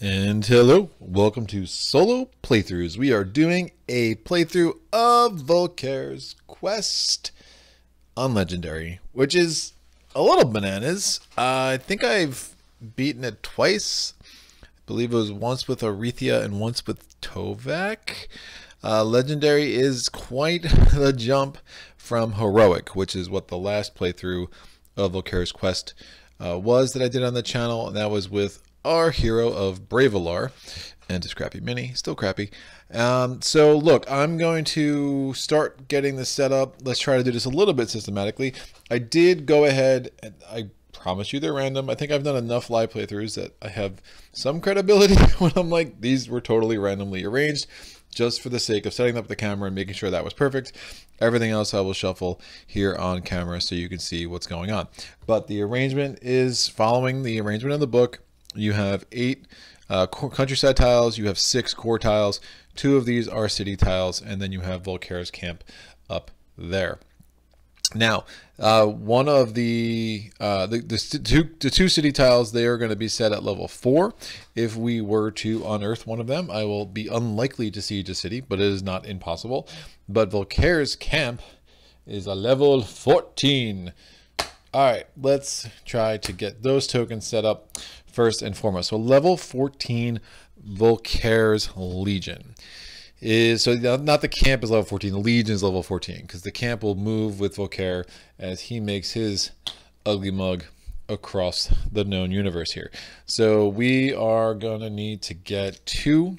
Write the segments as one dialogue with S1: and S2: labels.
S1: And hello, welcome to Solo Playthroughs. We are doing a playthrough of Volkare's Quest on Legendary, which is a little bananas. Uh, I think I've beaten it twice. I believe it was once with Arythea and once with Tovak. Uh, Legendary is quite the jump from Heroic, which is what the last playthrough of Volkare's Quest uh, was that I did on the channel, and that was with our hero of Braevalar and a crappy Mini, still crappy. Um, so look, I'm going to start getting this set up. Let's try to do this a little bit systematically. I did go ahead and I promise you they're random. I think I've done enough live playthroughs that I have some credibility when I'm like, these were totally randomly arranged just for the sake of setting up the camera and making sure that was perfect. Everything else I will shuffle here on camera so you can see what's going on. But the arrangement is following the arrangement of the book. You have eight uh, countryside tiles, you have six core tiles, two of these are city tiles, and then you have Volkare's camp up there. Now, uh, one of the, uh, the, the two the two city tiles they are going to be set at level four. If we were to unearth one of them, I will be unlikely to siege a city, but it is not impossible. But Volkare's camp is a level 14. All right, let's try to get those tokens set up first and foremost. So level 14 Volkare's Legion is so not the camp is level 14 the legion is level 14 because the camp will move with Volkare as he makes his ugly mug across the known universe here. So we are gonna need to get two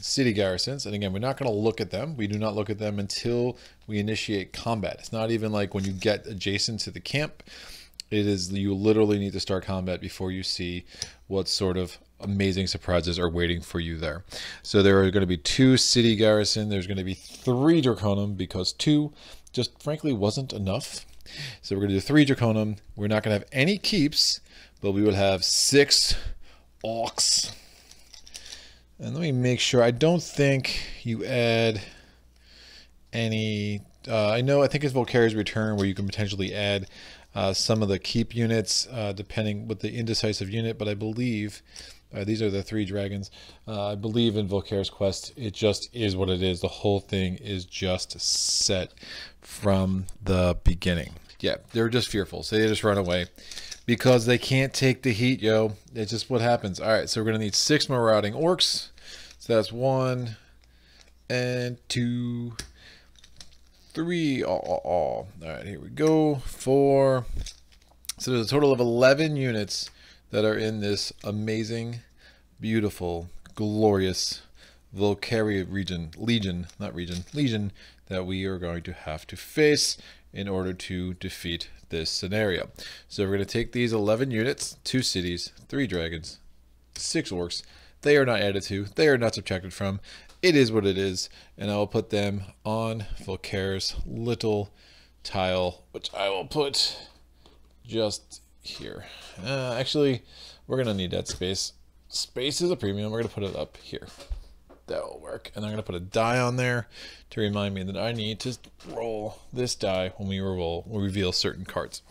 S1: city garrisons and again we're not going to look at them. We do not look at them until we initiate combat. It's not even like when you get adjacent to the camp it is you literally need to start combat before you see what sort of amazing surprises are waiting for you there. So there are going to be two city garrison. There's going to be three Draconum because two just frankly wasn't enough. So we're going to do three Draconum. We're not going to have any keeps, but we will have six Orcs. And let me make sure. I don't think you add any... Uh, I know, I think it's Volkare's Return where you can potentially add uh, some of the keep units, uh, depending with the indecisive unit, but I believe uh, these are the three dragons. Uh, I believe in Volkare's quest, it just is what it is. The whole thing is just set from the beginning. Yeah, they're just fearful, so they just run away because they can't take the heat, yo. It's just what happens. All right, so we're gonna need six marauding orcs. So that's one and two, three. All, right, here we go. Four. So there's a total of 11 units that are in this amazing, beautiful, glorious Volcaria region, legion, not region, legion that we are going to have to face in order to defeat this scenario. So we're going to take these 11 units, two cities, three dragons, six orcs. They are not added to, they are not subtracted from. It is what it is, and I will put them on Volkare's little tile, which I will put just here. Uh, actually, we're going to need that space. Space is a premium. We're going to put it up here. That will work. And I'm going to put a die on there to remind me that I need to roll this die when we roll, we reveal certain cards.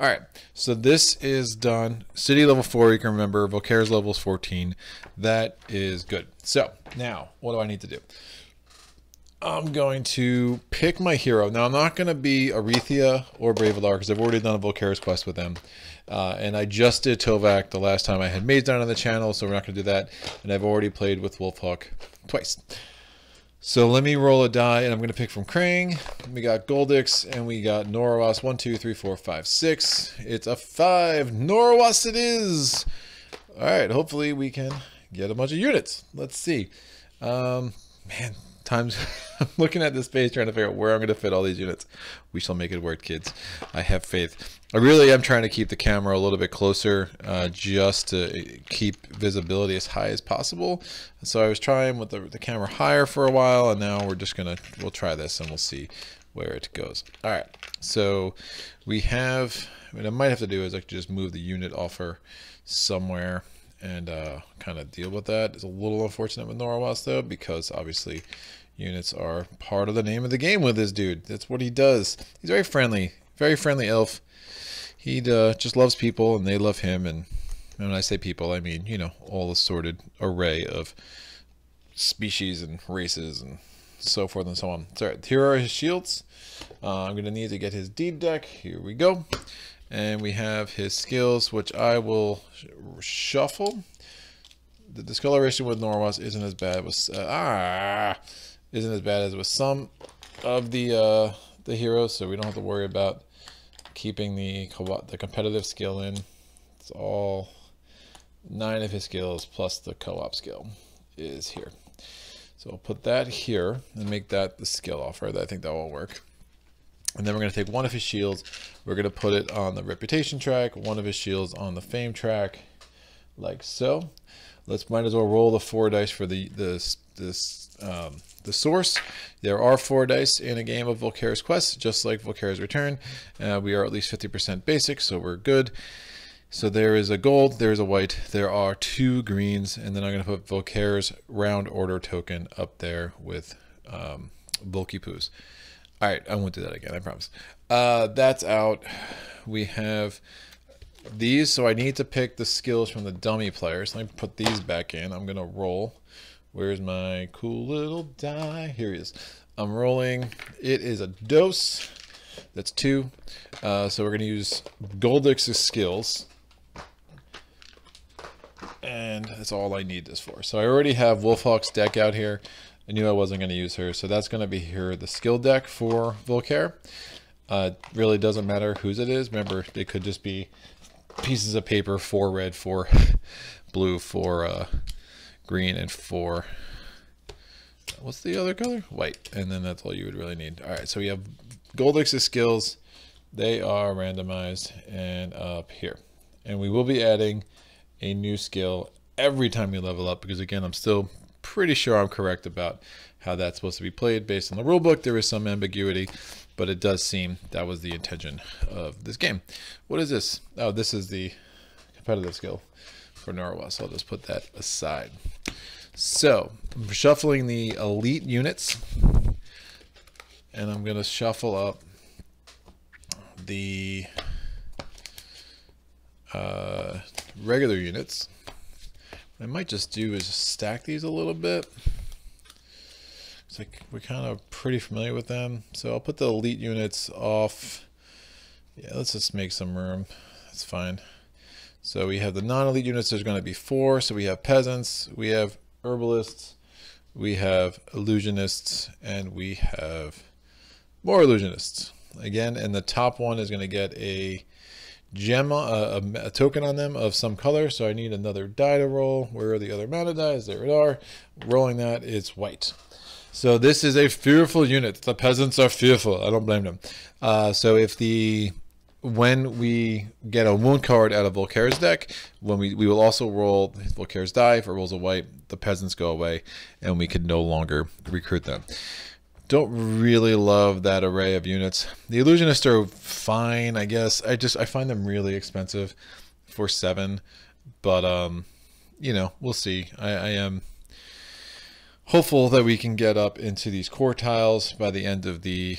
S1: All right, so this is done. City level 4, you can remember. Volkare's level is 14. That is good. So now, what do I need to do? I'm going to pick my hero. Now, I'm not going to be Arythea or Braevalar because I've already done a Volkare's quest with them. Uh, and I just did Tovak the last time I had Mage Knight on the channel, so we're not going to do that. And I've already played with Wolfhawk twice. So let me roll a die, and I'm going to pick from Krang. We got Goldyx, and we got Norowas. One, two, three, four, five, six. It's a five. Norowas it is! All right, hopefully we can get a bunch of units. Let's see. Um, man, times I'm looking at this space trying to figure out where I'm going to fit all these units. We shall make it work, kids. I have faith. I really am trying to keep the camera a little bit closer uh, just to keep visibility as high as possible. So I was trying with the, the camera higher for a while and now we're just going to, we'll try this and we'll see where it goes. All right, so we have, what I might have to do is I could just move the unit offer somewhere and uh, kind of deal with that. It's a little unfortunate with Norowas though, because obviously units are part of the name of the game with this dude. That's what he does. He's very friendly, very friendly elf. He uh, just loves people and they love him and when I say people, I mean, you know, all assorted array of species and races and so forth and so on. So here are his shields. Uh, I'm going to need to get his deed deck. Here we go. And we have his skills, which I will shuffle. The discoloration with Norowas isn't as bad with uh, ah isn't as bad as with some of the uh, the heroes, so we don't have to worry about keeping the the competitive skill in. It's all nine of his skills plus the co-op skill is here. So I'll put that here and make that the skill offer. I think that will work. And then we're going to take one of his shields. We're going to put it on the reputation track, one of his shields on the fame track, like so. Let's might as well roll the four dice for the this this um, the source. There are four dice in a game of Volkare's Quest, just like Volkare's Return. Uh, we are at least 50% basic, so we're good. So there is a gold, there is a white, there are two greens, and then I'm going to put Volkare's round order token up there with um, Bulky Poos. All right, I won't do that again, I promise. Uh, that's out. We have these, so I need to pick the skills from the dummy players. Let me put these back in. I'm going to roll. Where's my cool little die? Here he is. I'm rolling. It is a dose. That's two. Uh, so we're going to use Goldyx's skills. And that's all I need this for. So I already have Wolfhawk's deck out here. I knew I wasn't going to use her. So that's going to be here, the skill deck for Volkare. Uh, really doesn't matter whose it is. Remember, they could just be pieces of paper, four red, four blue, four uh, green, and four. What's the other color? White. And then that's all you would really need. All right, so we have Goldyx's skills. They are randomized and up here. And we will be adding a new skill every time we level up because again, I'm still pretty sure I'm correct about how that's supposed to be played based on the rulebook. There is some ambiguity, but it does seem that was the intention of this game. What is this? Oh, this is the competitive skill for Norwa, so I'll just put that aside. So I'm shuffling the elite units, and I'm going to shuffle up the uh, regular units. What I might just do is stack these a little bit. It's like we're kind of pretty familiar with them. So I'll put the elite units off. Yeah, let's just make some room. That's fine. So we have the non-elite units, there's going to be four. So we have peasants, we have herbalists, we have illusionists, and we have more illusionists. Again, and the top one is going to get a gem, a, a, token on them of some color. So I need another die to roll. Where are the other mana dies? There it are. Rolling that, it's white. So this is a fearful unit. The peasants are fearful. I don't blame them. Uh, so if the when we get a wound card out of Volkare's deck, when we, we will also roll Volkare's die. If it rolls a white, the peasants go away, and we can no longer recruit them. Don't really love that array of units. The illusionists are fine, I guess. I just I find them really expensive for seven, but um, you know, we'll see. I, I am hopeful that we can get up into these quartiles by the end of the,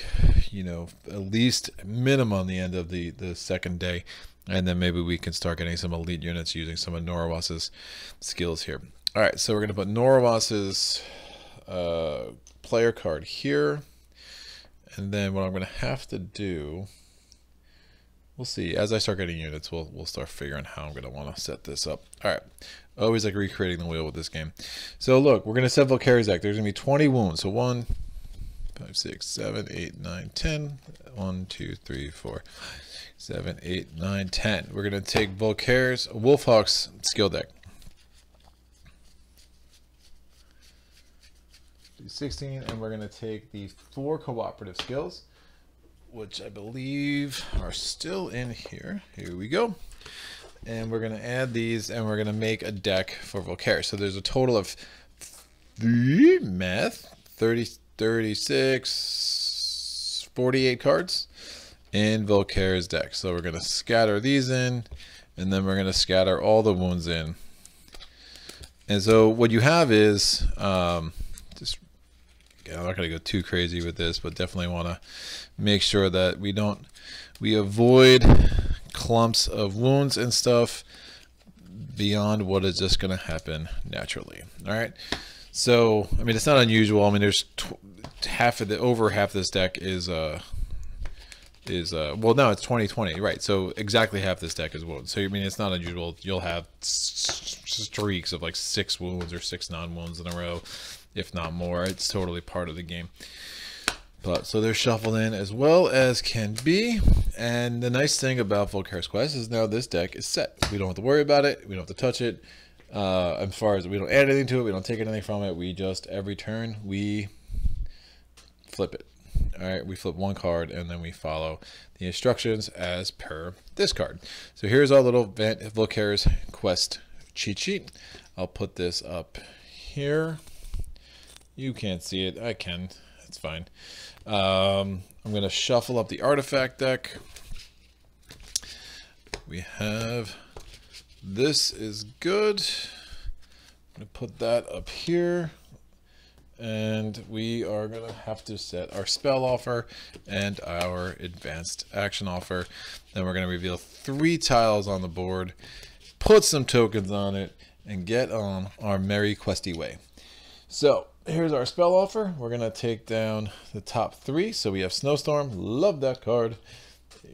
S1: you know, at least minimum the end of the, the second day. And then maybe we can start getting some elite units using some of Norowas's skills here. All right, so we're going to put Norowas's uh, player card here. And then what I'm going to have to do, we'll see. As I start getting units, we'll, we'll start figuring how I'm going to want to set this up. All right. Always like recreating the wheel with this game. So look, we're going to set deck. There's going to be 20 wounds. So 1, 5, 6, 7, 8, 9, 10. 1, 2, 3, 4, 7, 8, 9, 10. We're going to take Volkare's Wolfhawk's skill deck. 16, and we're going to take the four cooperative skills, which I believe are still in here. Here we go and we're going to add these and we're going to make a deck for Volkare. So there's a total of three math 30 36 48 cards in Volkare's deck. So we're going to scatter these in and then we're going to scatter all the wounds in. And so what you have is um, just again, I'm not going to go too crazy with this, but definitely want to make sure that we don't we avoid clumps of wounds and stuff beyond what is just going to happen naturally. All right. So, I mean, it's not unusual. I mean, there's half of the over half of this deck is uh is uh well no it's 2020 right so exactly half this deck is wounds so I mean it's not unusual you'll have streaks of like six wounds or six non-wounds in a row if not more it's totally part of the game but so they're shuffled in as well as can be and the nice thing about Volkare's Quest is now this deck is set we don't have to worry about it we don't have to touch it uh, as far as we don't add anything to it we don't take anything from it we just every turn we flip it. All right, we flip one card and then we follow the instructions as per this card. So here's our little Van Quest cheat sheet. I'll put this up here. You can't see it. I can. It's fine. Um, I'm going to shuffle up the artifact deck. We have this is good. I'm going to put that up here and we are going to have to set our spell offer and our advanced action offer. Then we're going to reveal three tiles on the board, put some tokens on it, and get on our merry questy way. So here's our spell offer. We're going to take down the top three. So we have Snowstorm. Love that card.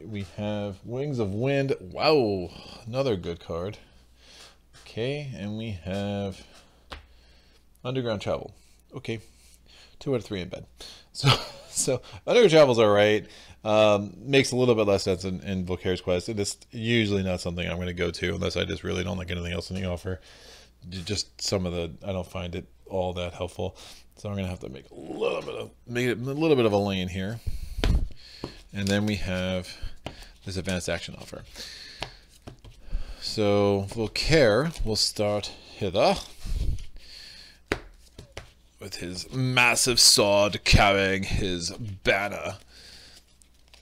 S1: We have Wings of Wind. Wow, another good card. Okay, and we have Underground Travel okay, two out of three in bed. So, so Underground Travel's all right. Um, makes a little bit less sense in, in Volkare's Quest. It is usually not something I'm going to go to unless I just really don't like anything else in the offer. Just some of the, I don't find it all that helpful. So I'm to have to make a little bit of, make a little bit of a lane here. And then we have this advanced action offer. So Volkare will start hither with his massive sword carrying his banner.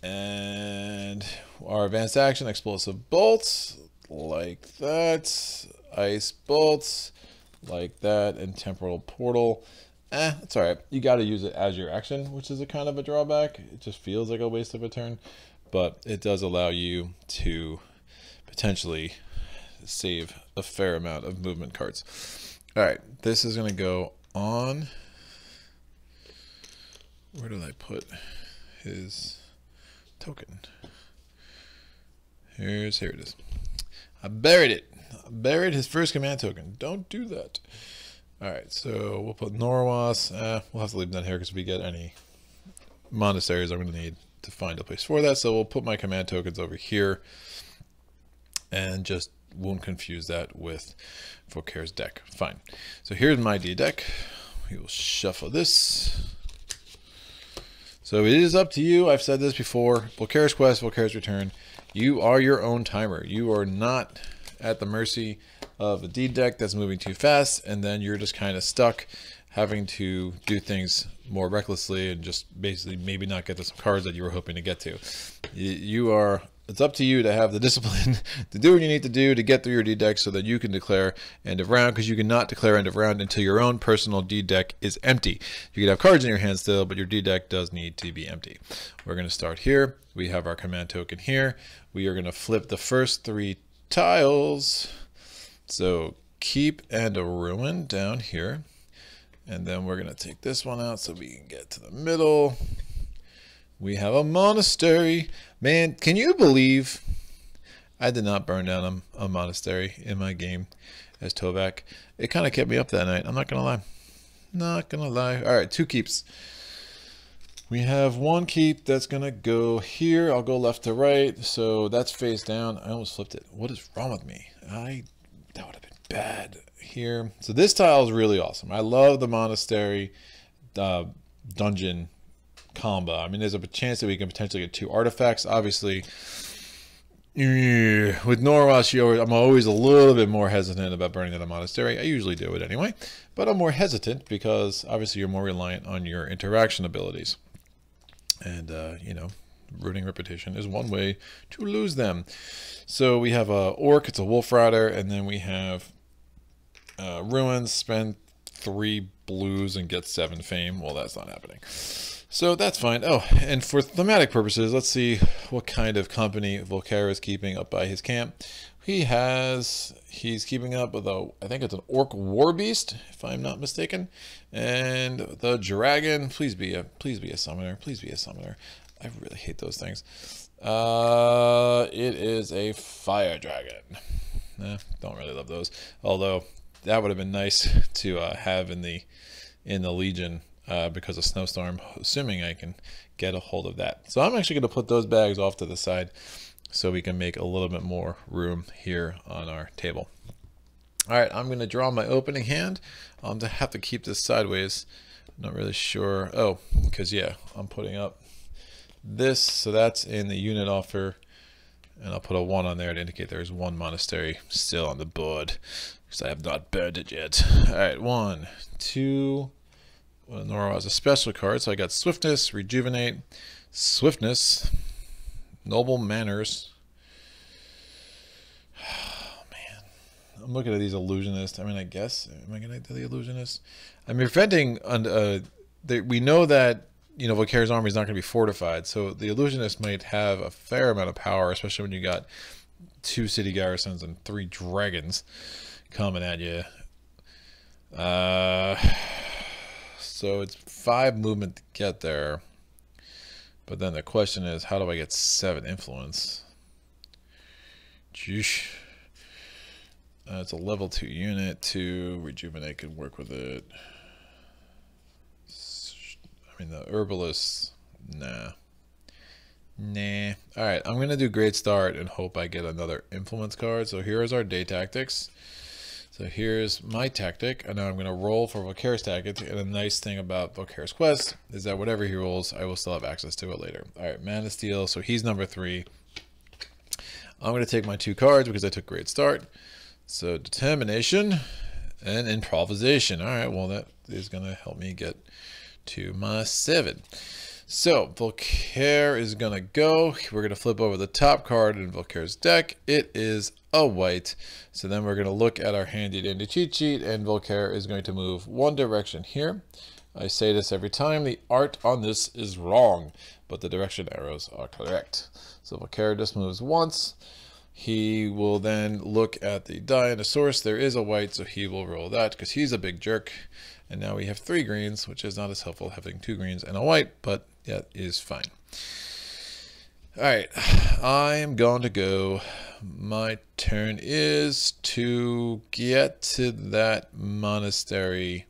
S1: And our advanced action, explosive bolts, like that. Ice bolts, like that. And temporal portal. Eh, it's alright. You gotta use it as your action, which is a kind of a drawback. It just feels like a waste of a turn. But it does allow you to potentially save a fair amount of movement cards. Alright, this is going to go on. Where did I put his token? Here's here it is. I buried it. Buried his first command token. Don't do that. All right, so we'll put Norowas. Uh, we'll have to leave that here because we get any monasteries I'm going to need to find a place for that. So we'll put my command tokens over here and just won't confuse that with Volkare's deck. Fine. So here's my D deck. We will shuffle this. So it is up to you. I've said this before. Volkare's Quest, Volkare's Return. You are your own timer. You are not at the mercy of a D deck that's moving too fast, and then you're just kind of stuck having to do things more recklessly and just basically maybe not get to some cards that you were hoping to get to. You are it's up to you to have the discipline to do what you need to do to get through your D deck so that you can declare end of round because you cannot declare end of round until your own personal D deck is empty. You can have cards in your hand still, but your D deck does need to be empty. We're going to start here. We have our command token here. We are going to flip the first three tiles. So keep and a ruin down here. And then we're going to take this one out so we can get to the middle. We have a monastery. Man, can you believe I did not burn down a, a monastery in my game as Tovak? It kind of kept me up that night. I'm not going to lie. Not going to lie. All right, two keeps. We have one keep that's going to go here. I'll go left to right. So that's face down. I almost flipped it. What is wrong with me? I That would have been bad here. So this tile is really awesome. I love the monastery uh, dungeon combo. I mean, there's a chance that we can potentially get two artifacts. Obviously, with Norowas, I'm always a little bit more hesitant about burning down a monastery. I usually do it anyway, but I'm more hesitant because obviously you're more reliant on your interaction abilities. And, uh, you know, rooting repetition is one way to lose them. So we have a orc, it's a wolf rider, and then we have uh, ruins, spend three blues and get seven fame. Well, that's not happening. So that's fine. Oh, and for thematic purposes, let's see what kind of company Volkare is keeping up by his camp. He has, he's keeping up with a, I think it's an Orc War Beast, if I'm not mistaken. And the Dragon, please be a, please be a summoner, please be a summoner. I really hate those things. Uh, it is a Fire Dragon. Eh, don't really love those. Although, that would have been nice to uh, have in the, in the Legion uh, because of snowstorm, assuming I can get a hold of that. So I'm actually going to put those bags off to the side so we can make a little bit more room here on our table. All right, I'm going to draw my opening hand. I'm going to have to keep this sideways. I'm not really sure. Oh, because yeah, I'm putting up this. So that's in the unit offer. And I'll put a one on there to indicate there's one monastery still on the board because I have not burned it yet. All right, one, two. Well, Nora has a special card, so I got Swiftness, Rejuvenate, Swiftness, Noble manners. Oh, man. I'm looking at these illusionists. I mean, I guess. Am I going to do the illusionist? I'm preventing. Uh, the, we know that you know Volkare's army is not going to be fortified, so the illusionist might have a fair amount of power, especially when you got two city garrisons and three dragons coming at you. Uh, so it's five movement to get there. But then the question is, how do I get seven influence? Uh, it's a level two unit. Two rejuvenate can work with it. I mean, the herbalist, nah. Nah. Alright, I'm going to do great start and hope I get another influence card. So here is our day tactics. So here's my tactic, and now I'm going to roll for Volkare's tactic, and the nice thing about Volkare's quest is that whatever he rolls, I will still have access to it later. Alright, Mana Steal, so he's number three. I'm going to take my two cards because I took Great Start. So Determination and Improvisation. Alright, well that is going to help me get to my seven. So Volkare is going to go. We're going to flip over the top card in Volkare's deck. It is a white. So then we're going to look at our handy dandy cheat sheet and Volkare is going to move one direction here. I say this every time, the art on this is wrong, but the direction arrows are correct. So Volkare just moves once. He will then look at the source. There is a white, so he will roll that because he's a big jerk. And now we have three greens, which is not as helpful having two greens and a white, but that is fine. All right, I am going to go. My turn is to get to that monastery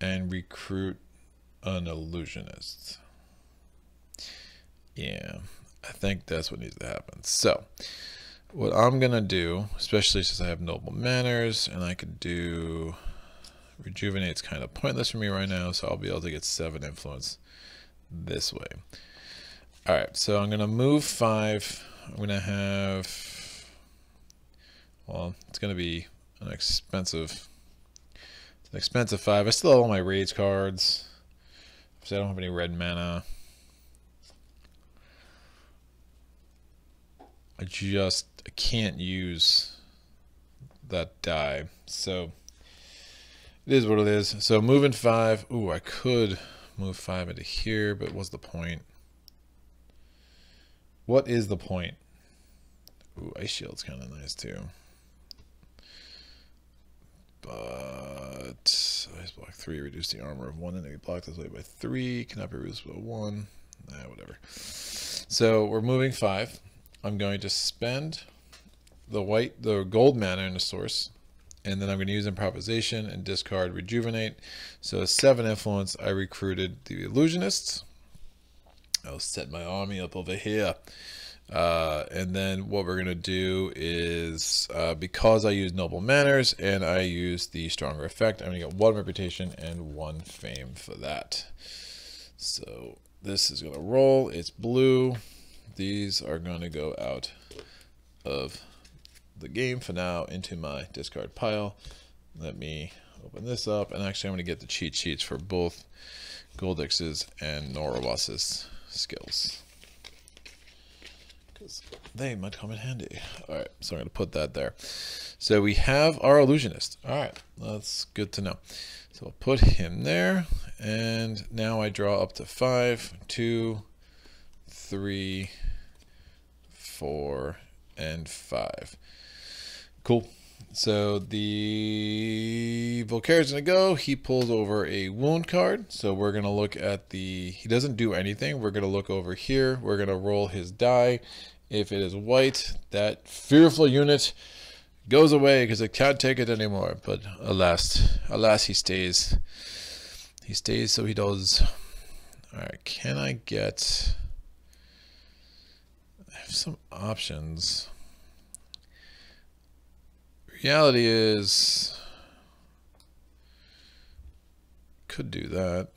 S1: and recruit an illusionist. Yeah, I think that's what needs to happen. So, what I'm going to do, especially since I have noble manners and I could do rejuvenate's kind of pointless for me right now, so I'll be able to get seven influence this way. All right, so I'm gonna move five. I'm gonna have, well, it's gonna be an expensive, an expensive five. I still have all my rage cards. So I don't have any red mana. I just can't use that die. So it is what it is. So moving five. Ooh, I could move five into here, but what's the point? What is the point? Ooh, Ice Shield's kind of nice too. But Ice Block 3, reduce the armor of one enemy blocked this way by 3, cannot be reduced by 1. Nah, whatever. So we're moving 5. I'm going to spend the white, the gold mana in the source, and then I'm going to use improvisation and discard rejuvenate. So 7 influence, I recruited the illusionists. I'll set my army up over here. Uh, and then what we're going to do is, uh, because I use Noble Manners and I use the Stronger Effect, I'm going to get one Reputation and one Fame for that. So this is going to roll. It's blue. These are going to go out of the game for now into my discard pile. Let me open this up. And actually, I'm going to get the cheat sheets for both Goldyx's and Norowas's skills. because they might come in handy. All right, so I'm going to put that there. So we have our illusionist. All right, that's good to know. So I'll put him there, and now I draw up to five, two, three, four, and five. Cool. So the Volkare is going to go. He pulls over a wound card. So we're going to look at the, he doesn't do anything. We're going to look over here. We're going to roll his die. If it is white, that fearful unit goes away because it can't take it anymore. But alas, alas, he stays. He stays, so he does. All right, can I get, I have some options reality is could do that.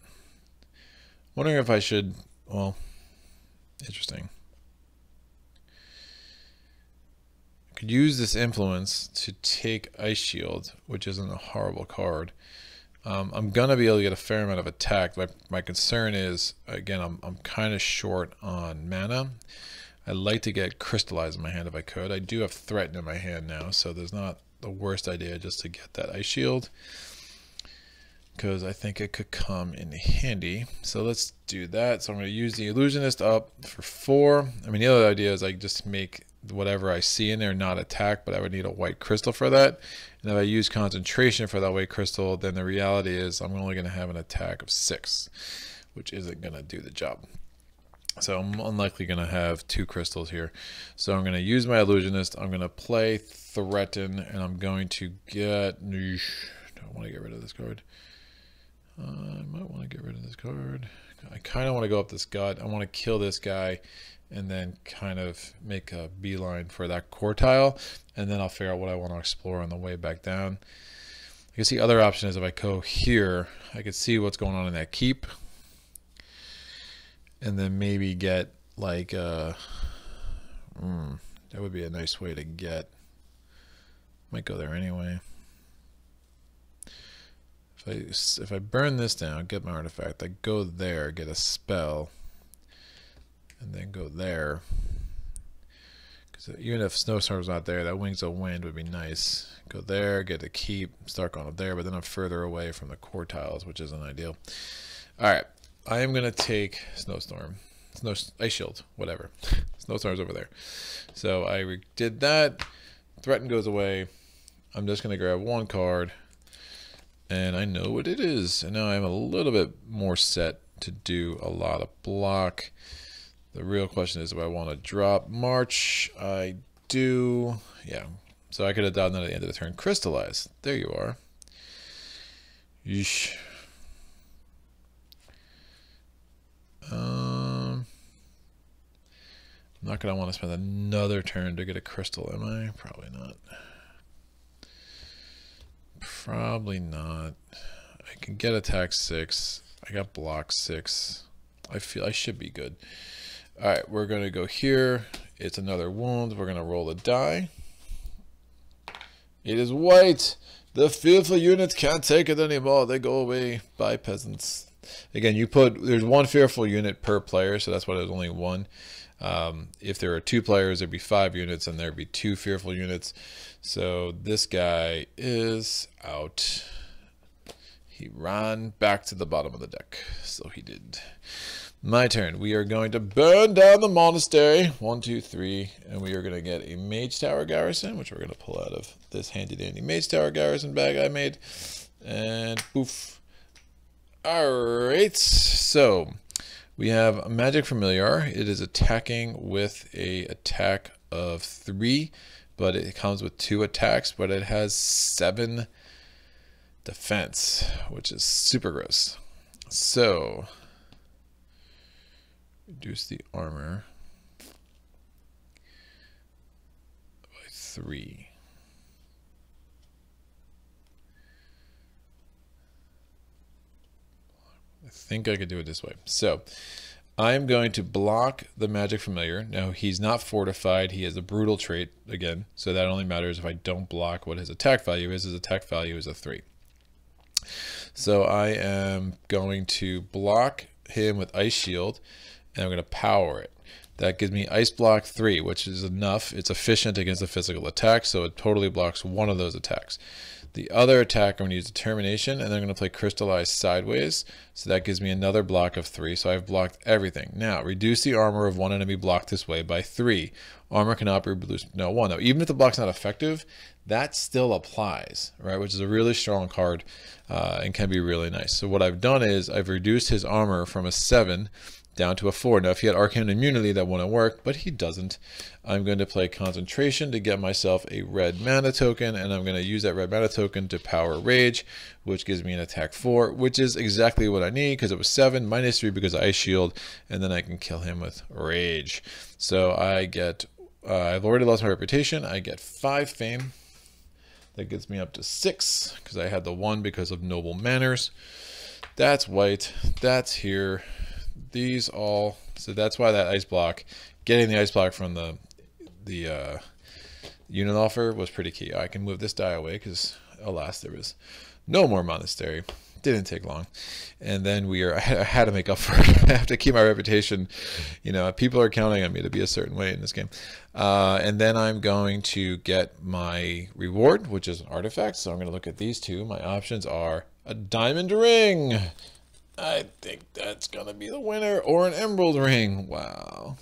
S1: Wondering if I should, well, interesting. could use this influence to take Ice Shield, which isn't a horrible card. Um, I'm gonna be able to get a fair amount of attack. My, my concern is, again, I'm, I'm kind of short on mana. I'd like to get Crystallize in my hand if I could. I do have Threaten in my hand now, so there's not the worst idea just to get that ice shield because I think it could come in handy. So let's do that. So I'm going to use the illusionist up for four. I mean, the other idea is I just make whatever I see in there not attack, but I would need a white crystal for that. And if I use concentration for that white crystal, then the reality is I'm only going to have an attack of six, which isn't going to do the job. So I'm unlikely going to have two crystals here. So I'm going to use my illusionist. I'm going to play threaten, and I'm going to get. Do I want to get rid of this card? Uh, I might want to get rid of this card. I kind of want to go up this gut. I want to kill this guy and then kind of make a beeline for that core tile. And then I'll figure out what I want to explore on the way back down. I guess the other option is if I go here, I could see what's going on in that keep. And then maybe get like, uh, mm, that would be a nice way to get might go there anyway. If I if I burn this down, get my artifact, I go there, get a spell, and then go there. Because even if snowstorm's not there, that wings of wind would be nice. Go there, get a keep, start going up there, but then I'm further away from the core tiles, which isn't ideal. All right, I am gonna take snowstorm, snow ice shield, whatever. Snowstorm's over there. So I did that. Threaten goes away. I'm just going to grab one card and I know what it is. And now I'm a little bit more set to do a lot of block. The real question is, do I want to drop March? I do. Yeah. So I could have done that at the end of the turn. Crystallize. There you are. Yeesh. Um, I'm not going to want to spend another turn to get a crystal, am I? Probably not. Probably not. I can get attack six. I got block six. I feel I should be good. All right, we're going to go here. It's another wound. We're going to roll a die. It is white. The fearful units can't take it anymore. They go away. Bye, peasants. Again, you put, there's one fearful unit per player, so that's why there's only one. Um, if there are two players, there'd be five units, and there'd be two fearful units. So this guy is out. He ran back to the bottom of the deck. So he did. My turn. We are going to burn down the monastery. One, two, three. And we are going to get a Mage Tower Garrison, which we're going to pull out of this handy dandy Mage Tower Garrison bag I made. And poof. Alright. So we have a Magic Familiar. It is attacking with a attack of three, but it comes with two attacks, but it has seven defense, which is super gross. So, reduce the armor by three. I think I could do it this way. So I'm going to block the magic familiar. Now he's not fortified. He has a brutal trait again. So that only matters if I don't block what his attack value is. His attack value is a three. So I am going to block him with ice shield and I'm going to power it. That gives me Ice Block 3, which is enough. It's efficient against a physical attack, so it totally blocks one of those attacks. The other attack, I'm going to use Determination, and then I'm going to play Crystallize Sideways. So that gives me another block of 3, so I've blocked everything. Now, reduce the armor of one enemy blocked this way by 3. Armor cannot be reduced, no, 1. Now, even if the block's not effective, that still applies, right? Which is a really strong card uh, and can be really nice. So what I've done is I've reduced his armor from a 7 down to a 4. Now, if he had Arcane Immunity, that wouldn't work, but he doesn't. I'm going to play Concentration to get myself a red mana token, and I'm going to use that red mana token to power Rage, which gives me an attack 4, which is exactly what I need because it was 7, minus 3 because Ice Shield, and then I can kill him with Rage. So I get, uh, I've already lost my reputation. I get 5 Fame. That gets me up to six because I had the one because of noble manners. That's white. That's here. These all. So that's why that ice block, getting the ice block from the the uh, unit offer was pretty key. I can move this die away because alas, there was no more monastery. Didn't take long. And then we are i had to make up for it. I have to keep my reputation. You know people are counting on me to be a certain way in this game. Uh, and then i'm going to get my reward which is an artifact. So i'm going to look at these two. My options are a diamond ring i think that's to be the winner or an emerald ring wow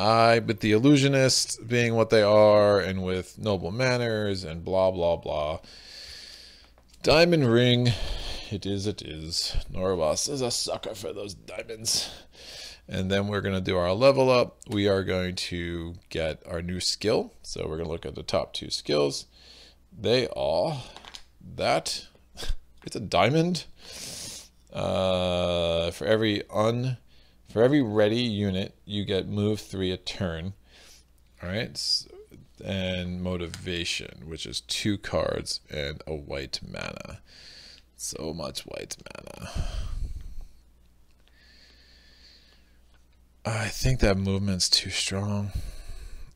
S1: I, but the illusionists being what they are, and with noble manners and blah blah blah, Diamond ring. It is, it is. Norowas is a sucker for those diamonds. And then we're going to do our level up. We are going to get our new skill. So we're going to look at the top two skills. They are that. It's a diamond. Uh, for every un, for every ready unit, you get move three a turn. All right. So and motivation, which is two cards and a white mana. So much white mana. I think that movement's too strong.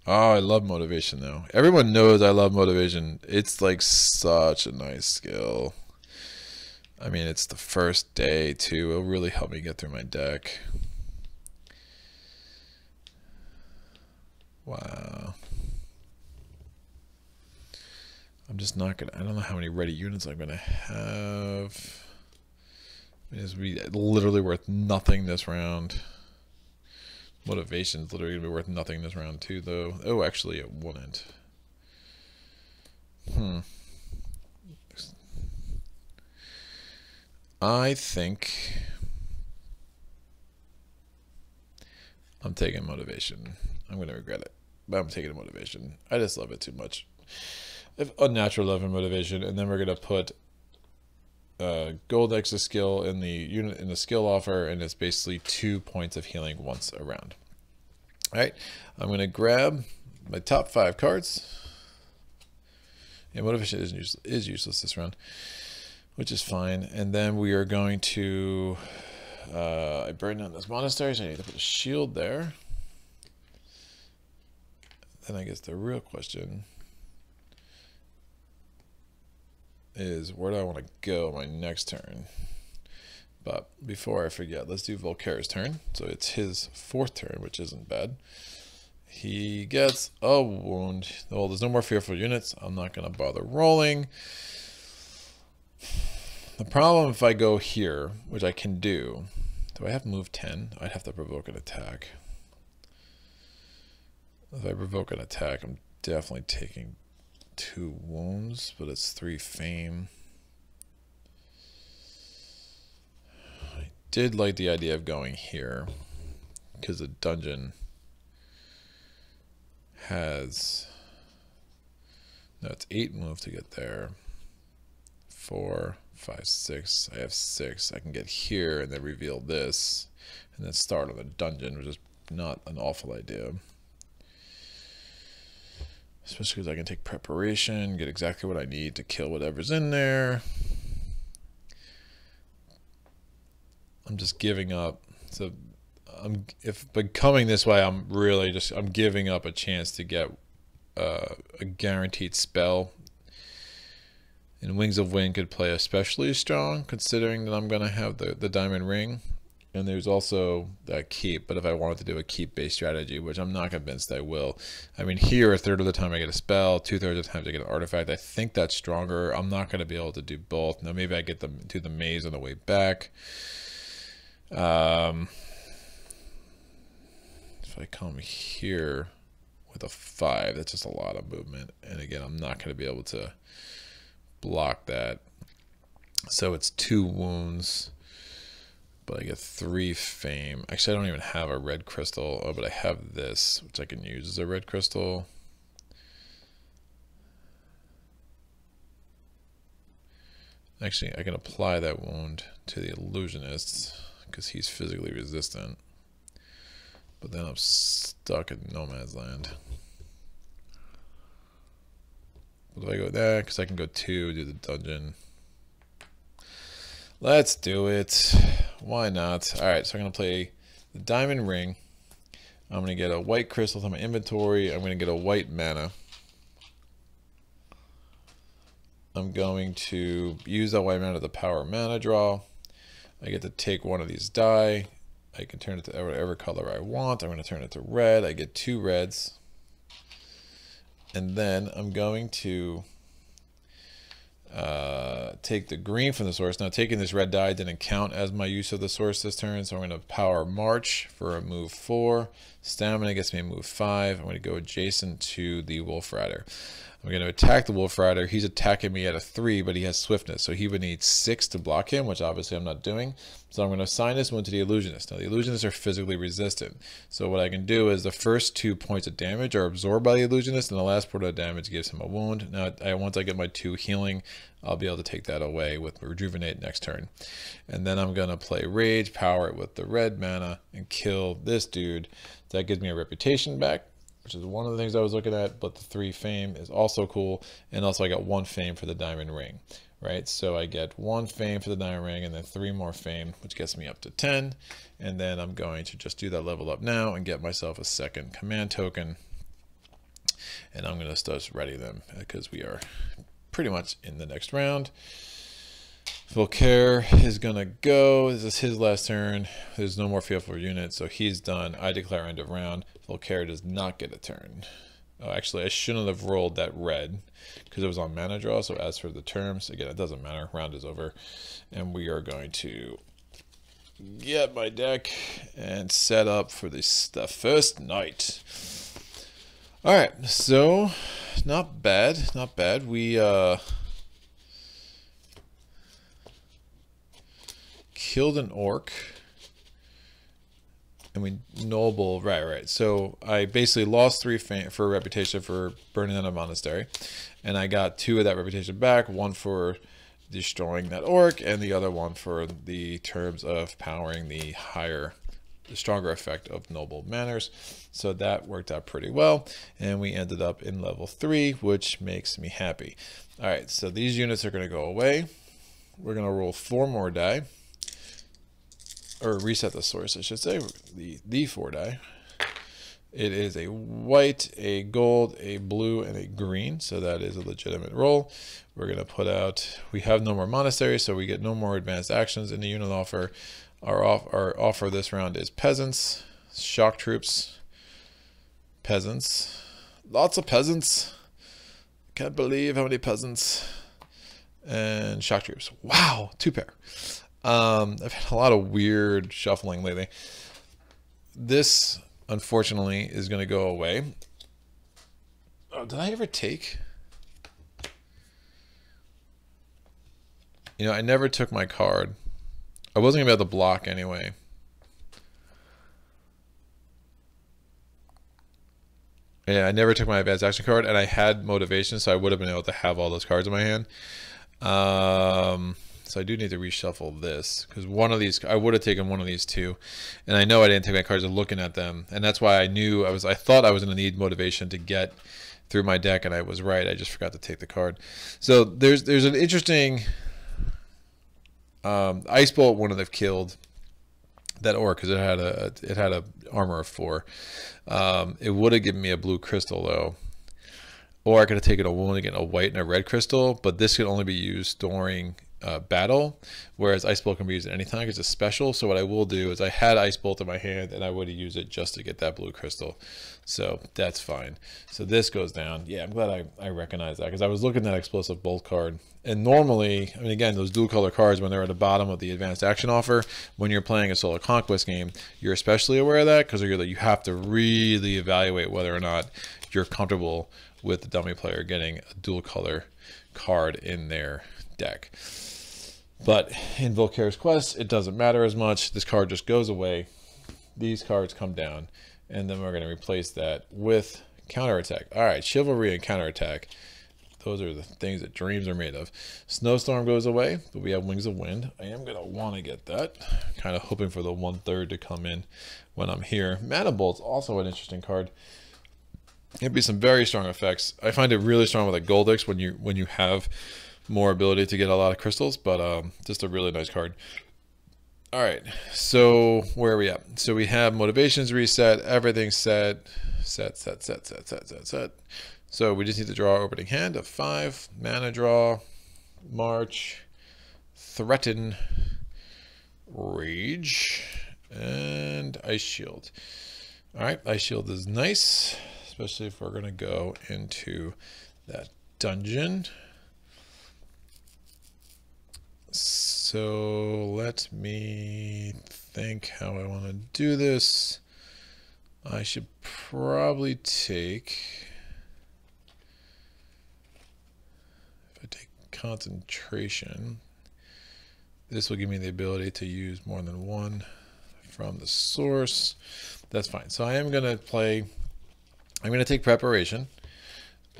S1: Oh, I love motivation though. Everyone knows I love motivation. It's like such a nice skill. I mean, it's the first day too. It'll really help me get through my deck. Wow. I'm just not gonna. I don't know how many ready units I'm gonna have. It's be literally worth nothing this round. Motivation's literally gonna be worth nothing this round too, though. Oh, actually, it wouldn't. Hmm. I think I'm taking motivation. I'm gonna regret it, but I'm taking motivation. I just love it too much unnatural love and motivation, and then we're gonna put uh, Goldyx's skill in the unit in the skill offer, and it's basically two points of healing once around. All right, I'm gonna grab my top five cards. Yeah, motivation is useless, is useless this round, which is fine. And then we are going to. Uh, I burned down this monastery, so I need to put a shield there. Then I guess the real question is where do I want to go my next turn? But before I forget, let's do Volkare's turn. So it's his fourth turn, which isn't bad. He gets a wound. Well, there's no more fearful units. I'm not going to bother rolling. The problem if I go here, which I can do, do I have move 10? I'd have to provoke an attack. If I provoke an attack, I'm definitely taking two wounds, but it's three fame. I did like the idea of going here because the dungeon has no it's eight move to get there four five six i have six i can get here and then reveal this and then start on the dungeon which is not an awful idea Especially because I can take preparation, get exactly what I need to kill whatever's in there. I'm just giving up. So I'm if becoming this way, I'm really just I'm giving up a chance to get uh, a guaranteed spell. And Wings of Wind could play especially strong, considering that I'm gonna have the the diamond ring. and there's also that keep. But if I wanted to do a keep based strategy, which I'm not convinced I will, I mean, here a third of the time I get a spell, two thirds of the time I get an artifact. I think that's stronger. I'm not going to be able to do both. Now maybe I get them to the maze on the way back. Um, if I come here with a five, that's just a lot of movement. And again, I'm not going to be able to block that. So it's two wounds but I get three fame. Actually, I don't even have a red crystal, oh, but I have this, which I can use as a red crystal. Actually, I can apply that wound to the illusionist because he's physically resistant. But then I'm stuck in Nomad's Land. Do I go there? Because I can go two, do the dungeon. Let's do it. Why not? All right, so I'm going to play the diamond ring. I'm going to get a white crystal from my inventory. I'm going to get a white mana. I'm going to use that white mana to the power mana draw. I get to take one of these die. I can turn it to whatever color I want. I'm going to turn it to red. I get two reds. And then I'm going to uh, take the green from the source. Now taking this red die didn't count as my use of the source this turn, so I'm going to power March for a move 4. Stamina gets me a move 5. I'm going to go adjacent to the Wolf Rider. I'm going to attack the Wolf Rider. He's attacking me at a 3, but he has swiftness, so he would need 6 to block him, which obviously I'm not doing. So I'm going to assign this one to the Illusionist. Now the Illusionists are physically resistant, so what I can do is the first two points of damage are absorbed by the Illusionist, and the last point of damage gives him a wound. Now I, once I get my 2 healing, I'll be able to take that away with Rejuvenate next turn. And then I'm going to play Rage, power it with the red mana, and kill this dude. That gives me a reputation back which is one of the things I was looking at, but the three fame is also cool. And also I got one fame for the diamond ring, right? So I get one fame for the diamond ring and then three more fame, which gets me up to 10. And then I'm going to just do that level up now and get myself a second command token. And I'm going to start ready them uh, because we are pretty much in the next round. Volkare is going to go. This is his last turn. There's no more fearful units, so he's done. I declare end of round. Volkare does not get a turn. Oh, actually, I shouldn't have rolled that red because it was on mana draw. So as for the terms, again, it doesn't matter. Round is over. And we are going to get my deck and set up for this the first night. All right, so not bad, not bad. We uh killed an orc. And we noble, right, right. So I basically lost three for reputation for burning down a monastery. And I got two of that reputation back, one for destroying that orc, and the other one for the terms of powering the higher, the stronger effect of noble manners. So that worked out pretty well. And we ended up in level three, which makes me happy. All right, so these units are going to go away. We're going to roll four more die or reset the source, I should say, the, the four die. It is a white, a gold, a blue, and a green, so that is a legitimate roll. We're going to put out, we have no more monasteries, so we get no more advanced actions in the unit offer. Our, off, our offer this round is peasants, shock troops, peasants, lots of peasants. Can't believe how many peasants and shock troops. Wow, two pair. Um, I've had a lot of weird shuffling lately. This, unfortunately, is going to go away. Oh, did I ever take? You know, I never took my card. I wasn't going to be able to block anyway. Yeah, I never took my advanced action card, and I had motivation, so I would have been able to have all those cards in my hand. Um, so I do need to reshuffle this because one of these I would have taken one of these two, and I know I didn't take my cards of looking at them, and that's why I knew I was I thought I was going to need motivation to get through my deck, and I was right. I just forgot to take the card. So there's there's an interesting um, ice bolt one of them killed that orc because it had a it had a armor of four. Um, it would have given me a blue crystal though. Or I could have taken a wound again, a white and a red crystal, but this could only be used during uh, battle, whereas Ice Bolt can be used at any time it's special. So what I will do is I had Ice Bolt in my hand and I would used it just to get that blue crystal. So that's fine. So this goes down. Yeah, I'm glad I, I recognize that because I was looking at that Explosive Bolt card. And normally, I mean, again, those dual color cards, when they're at the bottom of the advanced action offer, when you're playing a solo conquest game, you're especially aware of that because you have to really evaluate whether or not you're comfortable with the dummy player getting a dual color card in their deck. But in Volkare's Quest, it doesn't matter as much. This card just goes away. These cards come down, and then we're going to replace that with counterattack. All right, chivalry and counterattack. Those are the things that dreams are made of. Snowstorm goes away, but we have Wings of Wind. I am going to want to get that. Kind of hoping for the one-third to come in when I'm here. Mana Bolt's also an interesting card. It'd be some very strong effects. I find it really strong with like Goldyx when you when you have more ability to get a lot of crystals, but um, just a really nice card. All right, so where are we at? So we have motivations reset, everything set, set, set, set, set, set, set, set. So we just need to draw opening hand of five, mana draw, march, threaten, rage, and ice shield. All right, ice shield is nice, especially if we're gonna go into that dungeon. So let me think how I want to do this. I should probably take, if I take concentration, this will give me the ability to use more than one from the source. That's fine. So I am going to play, I'm going to take preparation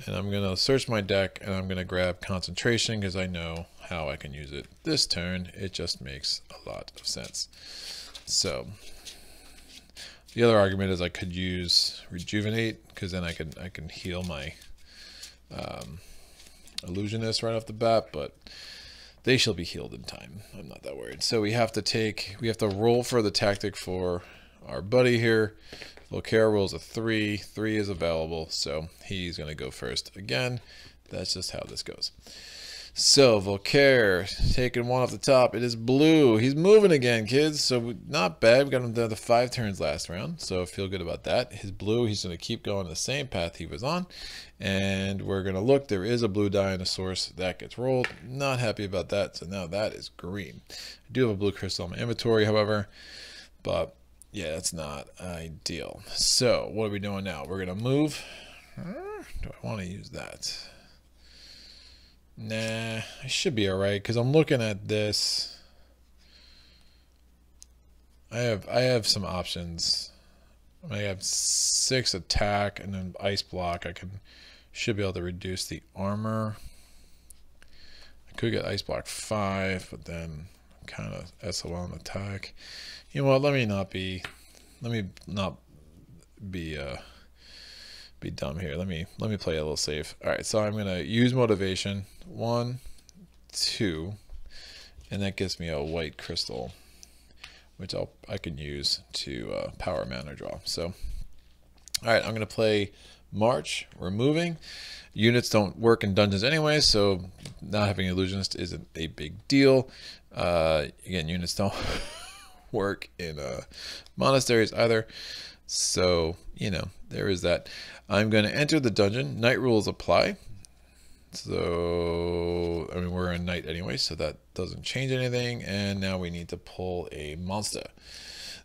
S1: and I'm going to search my deck and I'm going to grab concentration because I know how I can use it this turn. It just makes a lot of sense. So the other argument is I could use rejuvenate because then I can I can heal my um, illusionist right off the bat, but they shall be healed in time. I'm not that worried. So we have to take we have to roll for the tactic for our buddy here. Volkare rolls a three. Three is available, so he's going to go first again. That's just how this goes. So Volkare taking one off the top. It is blue. He's moving again, kids. So not bad. We got him down to five turns last round. So feel good about that. His blue, he's going to keep going the same path he was on. And we're going to look. There is a blue the source. That gets rolled. Not happy about that. So now that is green. I do have a blue crystal in my inventory, however. But yeah, that's not ideal. So what are we doing now? We're going to move. Hmm, do I want to use that? Nah, I should be alright because I'm looking at this. I have I have some options. I have six attack and then ice block. I can should be able to reduce the armor. I could get ice block five, but then kind of SOL on attack. You know what? Let me not be. Let me not be. Uh, be dumb here. Let me let me play a little safe. All right, so I'm gonna use motivation. One, two, and that gives me a white crystal, which I'll I can use to uh, power mana draw. So, all right, I'm gonna play March. We're moving. Units don't work in dungeons anyway, so not having illusionist isn't a big deal. Uh, again, units don't work in uh, monasteries either. So, you know, there is that. I'm going to enter the dungeon. Night rules apply. So, I mean, we're in night anyway, so that doesn't change anything. And now we need to pull a monster.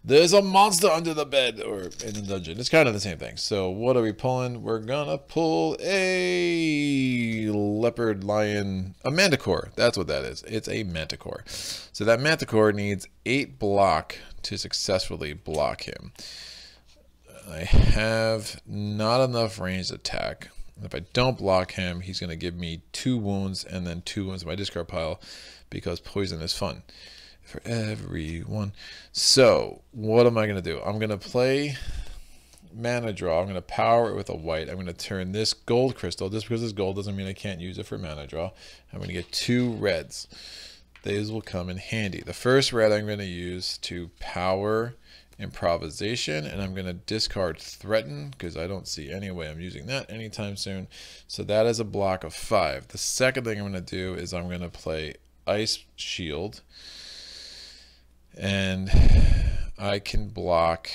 S1: There's a monster under the bed or in the dungeon. It's kind of the same thing. So what are we pulling? We're going to pull a leopard lion, a manticore. That's what that is. It's a manticore. So that manticore needs eight block to successfully block him. I have not enough ranged attack. If I don't block him, he's going to give me two wounds and then two wounds in my discard pile because poison is fun for everyone. So what am I going to do? I'm going to play mana draw. I'm going to power it with a white. I'm going to turn this gold crystal. Just because it's gold doesn't mean I can't use it for mana draw. I'm going to get two reds. These will come in handy. The first red I'm going to use to power improvisation and I'm going to discard threaten because I don't see any way I'm using that anytime soon. So that is a block of five. The second thing I'm going to do is I'm going to play Ice Shield. And I can block.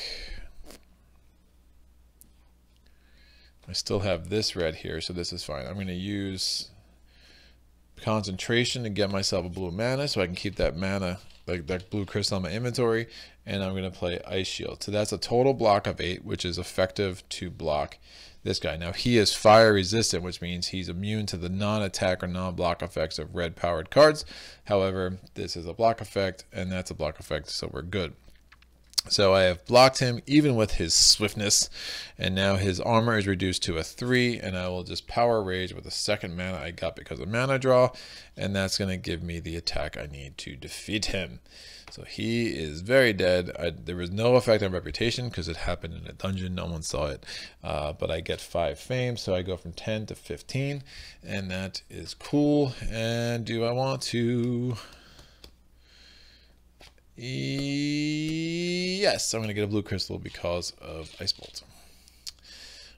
S1: I still have this red here, so this is fine. I'm going to use concentration to get myself a blue mana so I can keep that mana, like that blue crystal in my inventory, and I'm going to play Ice Shield. So that's a total block of 8, which is effective to block this guy. Now he is fire resistant, which means he's immune to the non-attack or non-block effects of red powered cards. However, this is a block effect, and that's a block effect, so we're good. So I have blocked him even with his swiftness, and now his armor is reduced to a 3, and I will just power rage with the second mana I got because of mana draw, and that's going to give me the attack I need to defeat him. So he is very dead. I, there was no effect on reputation because it happened in a dungeon. No one saw it, uh, but I get 5 fame, so I go from 10 to 15, and that is cool. And do I want to... Yes, I'm going to get a blue crystal because of Ice Bolt.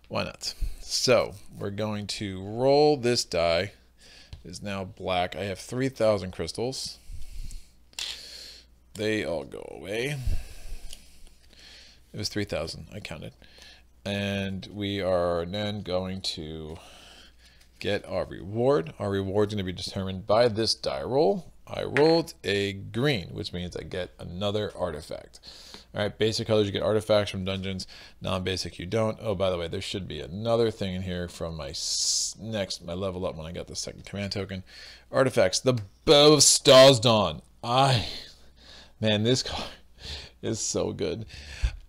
S1: Why not? So we're going to roll this die. It is now black. I have 3,000 crystals. They all go away. It was 3,000. I counted. And we are then going to get our reward. Our reward is going to be determined by this die roll. I rolled a green, which means I get another artifact. All right, basic colors, you get artifacts from dungeons. Non-basic, you don't. Oh, by the way, there should be another thing in here from my next, my level up when I got the second command token. Artifacts, the Bow of Starsdawn. I, man, this card is so good.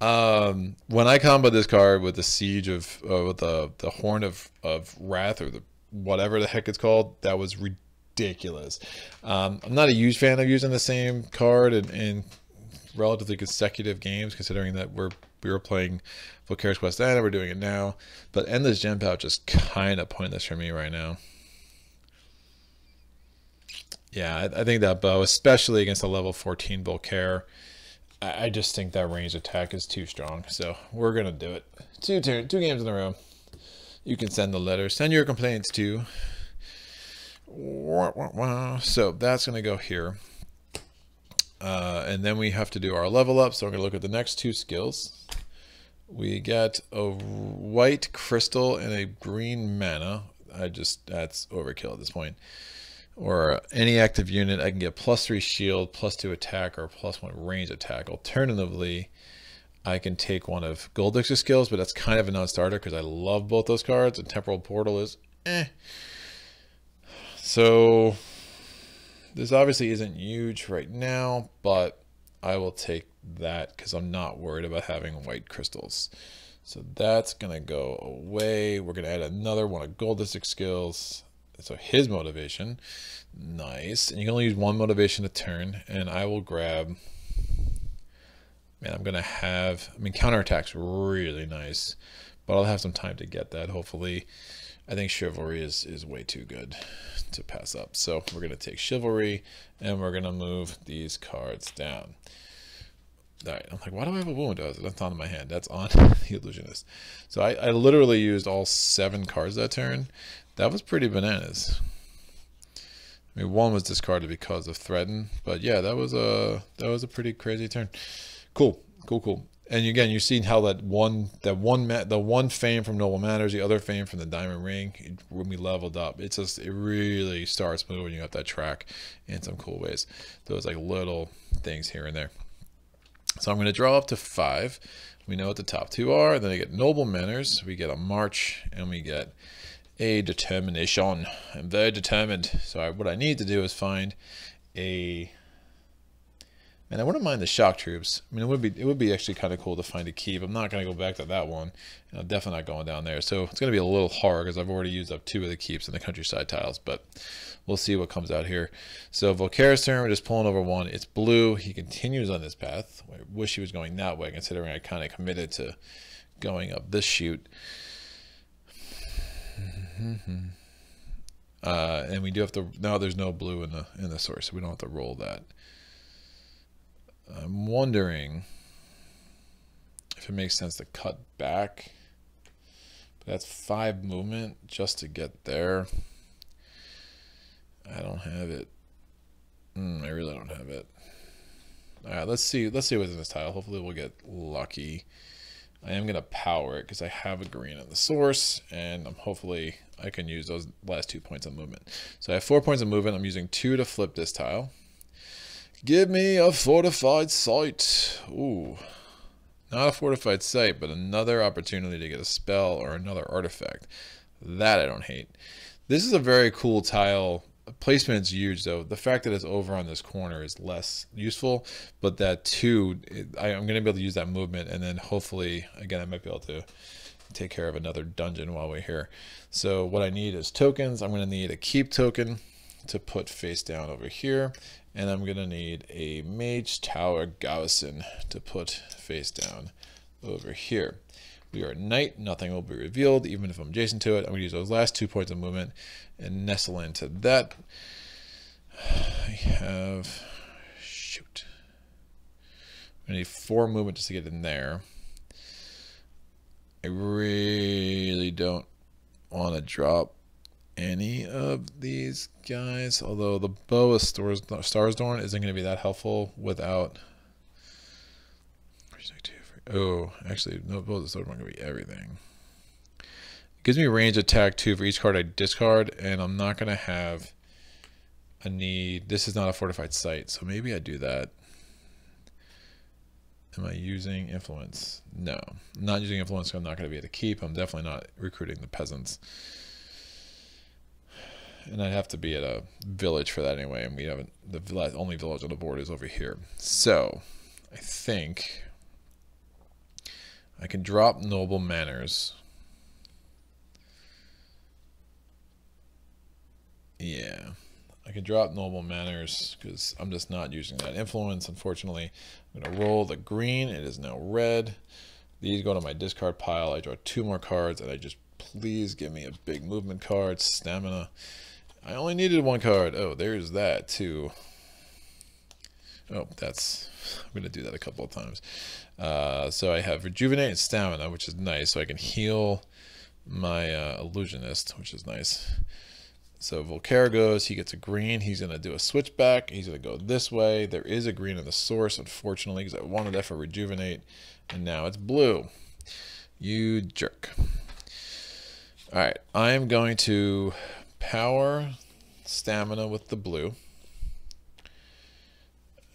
S1: Um, when I combo this card with the Siege of, uh, with the, the Horn of, of Wrath, or the whatever the heck it's called, that was ridiculous. Um, I'm not a huge fan of using the same card in, in relatively consecutive games, considering that we're we were playing Volkare's Quest and we're doing it now. But Endless Gem Pouch is kind of pointless for me right now. Yeah, I, I, think that bow, especially against a level 14 Volkare, I, I just think that range attack is too strong. So we're gonna do it. Two two two games in a row. You can send the letter. Send your complaints to so that's going to go here. Uh, and then we have to do our level up. So I'm going to look at the next two skills. We get a white crystal and a green mana. I just, that's overkill at this point. Or any active unit, I can get plus three shield, plus two attack, or plus one range attack. Alternatively, I can take one of Goldyx's skills, but that's kind of a non-starter because I love both those cards, and Temporal Portal is eh. So this obviously isn't huge right now, but I will take that because I'm not worried about having white crystals. So that's going to go away. We're going to add another one of Goldyx's skills. So his motivation. Nice. And you can only use one motivation a turn. And I will grab... Man, I'm going to have... I mean, counterattack's really nice. But I'll have some time to get that, hopefully. I think chivalry is, is way too good to pass up. So we're going to take chivalry and we're going to move these cards down. All right, I'm like, why do I have a wound? Oh, that's on my hand. That's on the illusionist. So I, I literally used all seven cards that turn. That was pretty bananas. I mean, one was discarded because of threaten, but yeah, that was a that was a pretty crazy turn. Cool, cool, cool and again, you're seeing how that one, that one, the one fame from Noble Manners, the other fame from the Diamond Ring, when we leveled up, it's just it really starts moving you up that track in some cool ways. Those like little things here and there. So I'm going to draw up to five. We know what the top two are. Then I get Noble Manners, we get a March, and we get a Determination. I'm very determined. So what I need to do is find a and I wouldn't mind the shock troops. I mean, it would be it would be actually kind of cool to find a keep. I'm not going to go back to that one. I'm definitely not going down there. So it's going to be a little hard because I've already used up two of the keeps in the countryside tiles. But we'll see what comes out here. So Volkare's turn, we're just pulling over one. It's blue. He continues on this path. I wish he was going that way, considering I kind of committed to going up this chute. Uh, and we do have to now. There's no blue in the in the source, so we don't have to roll that. I'm wondering if it makes sense to cut back. But that's five movement just to get there. I don't have it. Mm, I really don't have it. All right, let's see. Let's see what's in this tile. Hopefully, we'll get lucky. I am gonna power it because I have a green in the source, and I'm hopefully I can use those last two points of movement. So I have four points of movement. I'm using two to flip this tile. Give me a fortified site. Ooh, not a fortified site, but another opportunity to get a spell or another artifact. That I don't hate. This is a very cool tile. Placement is huge though. The fact that it's over on this corner is less useful, but that too, I'm going to be able to use that movement and then hopefully, again, I might be able to take care of another dungeon while we're here. So what I need is tokens. I'm going to need a keep token to put face down over here. And I'm going to need a Mage Tower Garrison to put face down over here. We are night, nothing will be revealed, even if I'm adjacent to it. I'm going to use those last two points of movement and nestle into that. I have, shoot. I need four movement just to get in there. I really don't want to drop any of these guys, although the bow of Stars, Starsdawn isn't going to be that helpful without... Oh, actually, no, bow of Starsdawn going to be everything. It gives me range attack 2 for each card I discard, and I'm not going to have a need... This is not a fortified site, so maybe I do that. Am I using influence? No, I'm not using influence. I'm not going to be able to keep. I'm definitely not recruiting the peasants and I'd have to be at a village for that anyway, and we haven't, the only village on the board is over here. So, I think I can drop Noble Manners. Yeah, I can drop Noble Manners because I'm just not using that influence, unfortunately. I'm going to roll the green. It is now red. These go to my discard pile. I draw two more cards, and I just please give me a big movement card, stamina. I only needed one card. Oh, there's that too. Oh, that's, I'm going to do that a couple of times. Uh, so I have Rejuvenate and Stamina, which is nice. So I can heal my uh, Illusionist, which is nice. So Volkare goes, he gets a green. He's going to do a switchback. He's going to go this way. There is a green in the source, unfortunately, because I wanted that for Rejuvenate. And now it's blue. You jerk. All right, I am going to power stamina with the blue.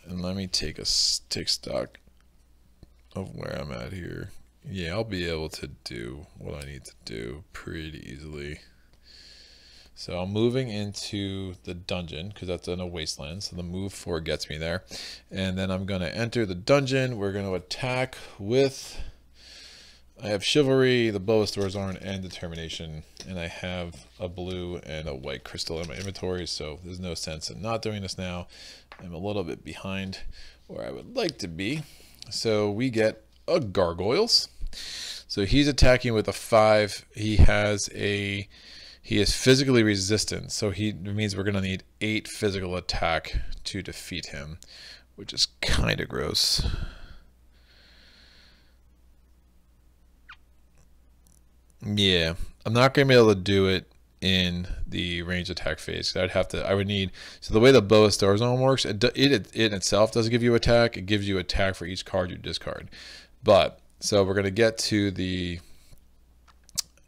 S1: And let me take a take stock of where I'm at here. Yeah, I'll be able to do what I need to do pretty easily. So I'm moving into the dungeon because that's in a wasteland. So the move four gets me there. And then I'm going to enter the dungeon. We're going to attack with I have Chivalry, the Bow of Starsdawn, and Determination, and I have a blue and a white crystal in my inventory, so there's no sense in not doing this now. I'm a little bit behind where I would like to be. So we get a Gargoyles. So he's attacking with a 5. He has a... He is physically resistant, so he means we're going to need 8 physical attack to defeat him, which is kind of gross. Yeah, I'm not going to be able to do it in the range attack phase. I'd have to, I would need, so the way the Bow of Starsdawn works, it, it, it itself doesn't give you attack. It gives you attack for each card you discard. But, so we're going to get to the,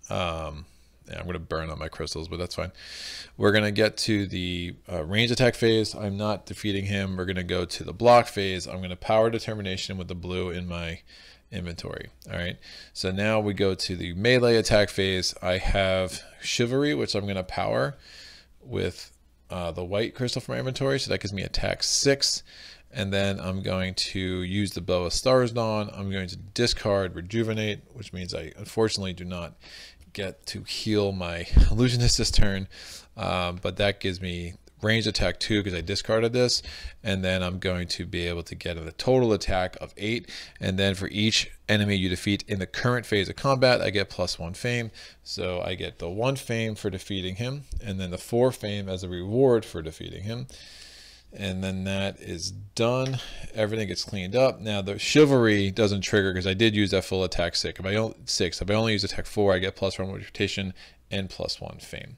S1: um, yeah, I'm going to burn on my crystals, but that's fine. We're going to get to the uh, range attack phase. I'm not defeating him. We're going to go to the block phase. I'm going to power determination with the blue in my inventory. All right. So now we go to the melee attack phase. I have chivalry, which I'm going to power with uh, the white crystal from my inventory. So that gives me attack six. And then I'm going to use the bow of Starsdawn. I'm going to discard rejuvenate, which means I unfortunately do not get to heal my illusionist this turn. Um, but that gives me range attack 2 because I discarded this and then I'm going to be able to get a total attack of 8 and then for each enemy you defeat in the current phase of combat I get plus 1 fame so I get the 1 fame for defeating him and then the 4 fame as a reward for defeating him and then that is done everything gets cleaned up now the chivalry doesn't trigger because I did use that full attack six if I only six if I only use attack four I get plus one reputation and plus one fame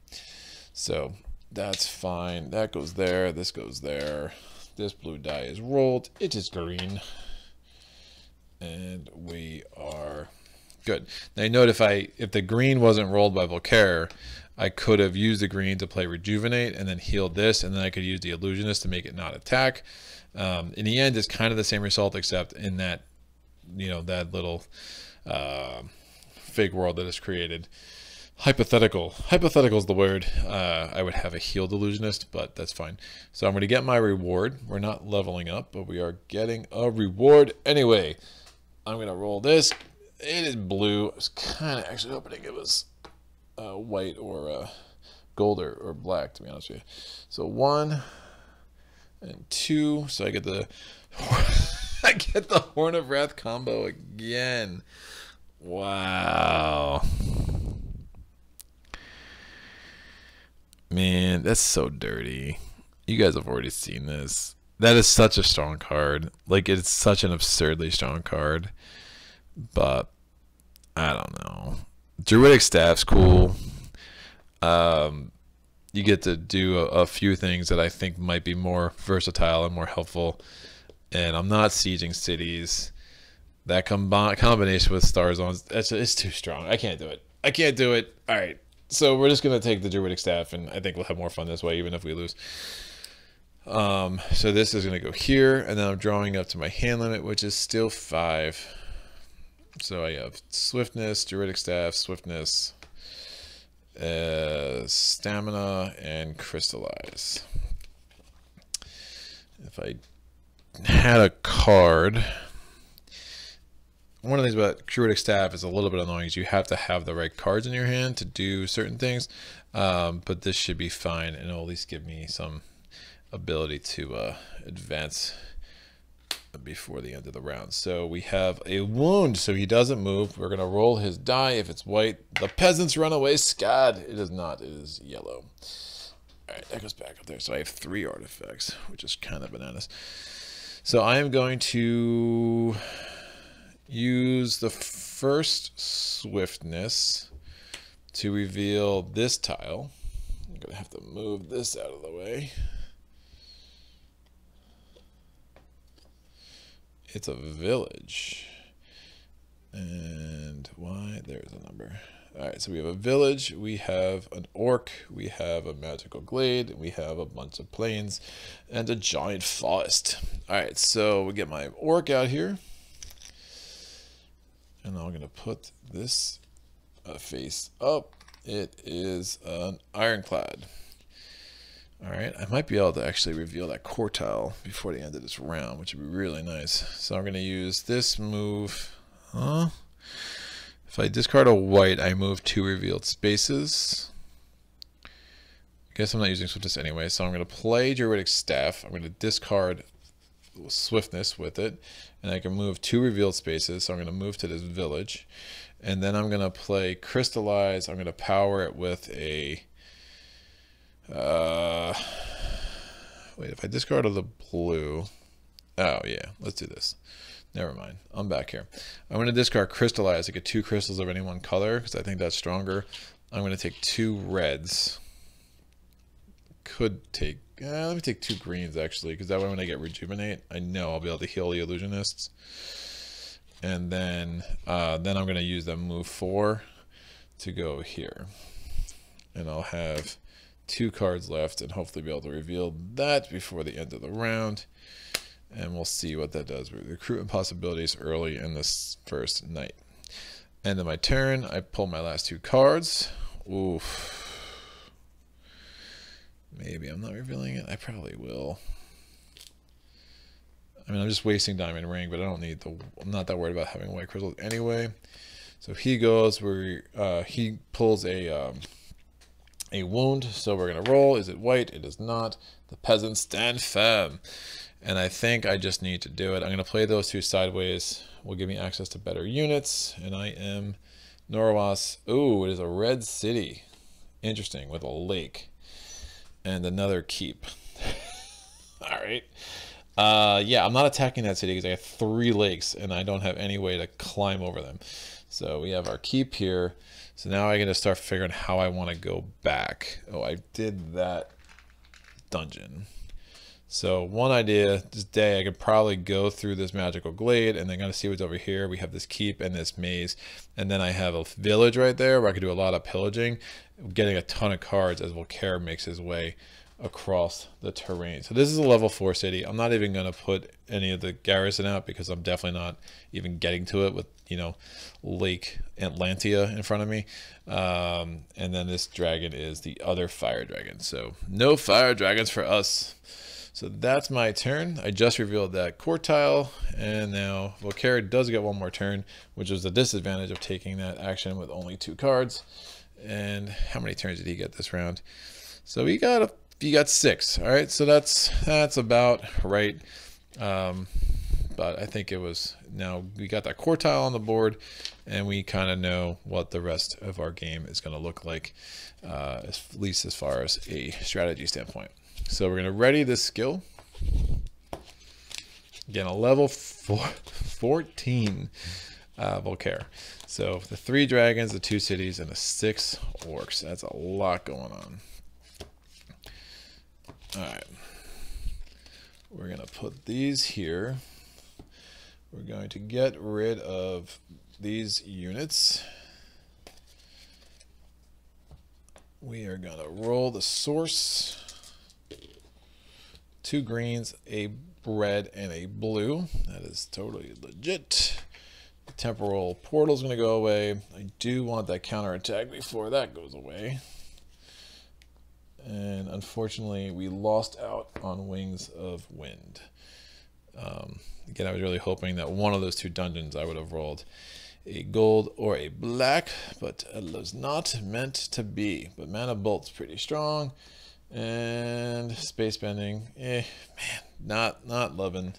S1: so That's fine. That goes there. This goes there. This blue die is rolled. It is green. And we are good. Now note if I if the green wasn't rolled by Volkare, I could have used the green to play Rejuvenate and then healed this, and then I could use the Illusionist to make it not attack. Um, in the end, it's kind of the same result, except in that, you know, that little uh, fake world that is created. Hypothetical. Hypothetical is the word. Uh, I would have a healed illusionist, but that's fine. So I'm going to get my reward. We're not leveling up, but we are getting a reward anyway. I'm going to roll this. It is blue. I was kind of actually hoping it was uh, white or uh, gold or, or black, to be honest with you. So one and two. So I get the I get the Horn of Wrath combo again. Wow. Man, that's so dirty. You guys have already seen this. That is such a strong card. Like it's such an absurdly strong card. But I don't know. Druidic Staff's cool. Um, you get to do a, a, few things that I think might be more versatile and more helpful. And I'm not sieging cities. That combi- combination with Starsdawn, it's, it's too strong. I can't do it. I can't do it. All right. So we're just going to take the Druidic Staff, and I think we'll have more fun this way, even if we lose. Um, so this is going to go here, and then I'm drawing up to my hand limit, which is still five. So I have swiftness, druidic staff, swiftness, uh, stamina, and crystallize. If I had a card, one of the things about druidic staff is a little bit annoying is you have to have the right cards in your hand to do certain things. Um, but this should be fine and it'll at least give me some ability to uh, advance before the end of the round. So we have a wound, so he doesn't move. We're going to roll his die. If it's white, the peasants run away. Scad. It is not. It is yellow. All right, that goes back up there. So I have three artifacts, which is kind of bananas. So I am going to use the first swiftness to reveal this tile. I'm going to have to move this out of the way. It's a village. And why? There's a number. All right, so we have a village, we have an orc, we have a magical glade, we have a bunch of plains, and a giant forest. All right, so we get my orc out here. And I'm going to put this uh, face up. It is an ironclad. All right, I might be able to actually reveal that core tile before the end of this round, which would be really nice. So I'm going to use this move. Huh? If I discard a white, I move two revealed spaces. I guess I'm not using swiftness anyway, so I'm going to play Druidic Staff. I'm going to discard swiftness with it, and I can move two revealed spaces. So I'm going to move to this village, and then I'm going to play Crystallize. I'm going to power it with a uh, wait, if I discard of the blue, oh yeah, let's do this. Never mind. I'm back here. I'm going to discard Crystallize. I get two crystals of any one color because I think that's stronger. I'm going to take two reds. Could take, uh, let me take two greens actually because that way when I get Rejuvenate, I know I'll be able to heal the Illusionists. And then, uh, then I'm going to use the move four to go here. And I'll have two cards left and hopefully be able to reveal that before the end of the round. And we'll see what that does with recruitment possibilities early in this first night. End of my turn, I pull my last two cards. Oof. Maybe I'm not revealing it. I probably will. I mean, I'm just wasting diamond ring, but I don't need the. I'm not that worried about having white crystals anyway. So he goes where uh, he pulls a um, a wound. So we're going to roll. Is it white? It is not. The peasants stand firm. And I think I just need to do it. I'm going to play those two sideways. Will give me access to better units. And I am Norowas. Ooh, it is a red city. Interesting, with a lake. And another keep. All right. Uh, yeah, I'm not attacking that city because I have three lakes and I don't have any way to climb over them. So we have our keep here. So now I got to start figuring how I want to go back. Oh, I did that dungeon. So one idea this day, I could probably go through this magical glade and then kind of see what's over here. We have this keep and this maze. And then I have a village right there where I could do a lot of pillaging, getting a ton of cards as Volkare makes his way across the terrain. So this is a level four city. I'm not even going to put any of the garrison out because I'm definitely not even getting to it with, you know, Lake Atlantia in front of me. Um, and then this dragon is the other fire dragon. So no fire dragons for us. So that's my turn. I just revealed that core tile, and now Volkare does get one more turn, which is the disadvantage of taking that action with only two cards. And how many turns did he get this round? So he got a, he got six. All right, so that's that's about right. Um, but I think it was now we got that core tile on the board, and we kind of know what the rest of our game is going to look like, uh, at least as far as a strategy standpoint. So we're going to ready this skill. Again, a level four, 14 uh, Volkare. So the three dragons, the two cities, and the six orcs. That's a lot going on. All right. We're going to put these here. We're going to get rid of these units. We are going to roll the source two greens, a red, and a blue. That is totally legit. The temporal portal is going to go away. I do want that counter attack before that goes away. And unfortunately, we lost out on Wings of Wind. Um, again, I was really hoping that one of those two dungeons I would have rolled a gold or a black, but it was not meant to be. But Mana Bolt's pretty strong. And space bending, eh, man, not not loving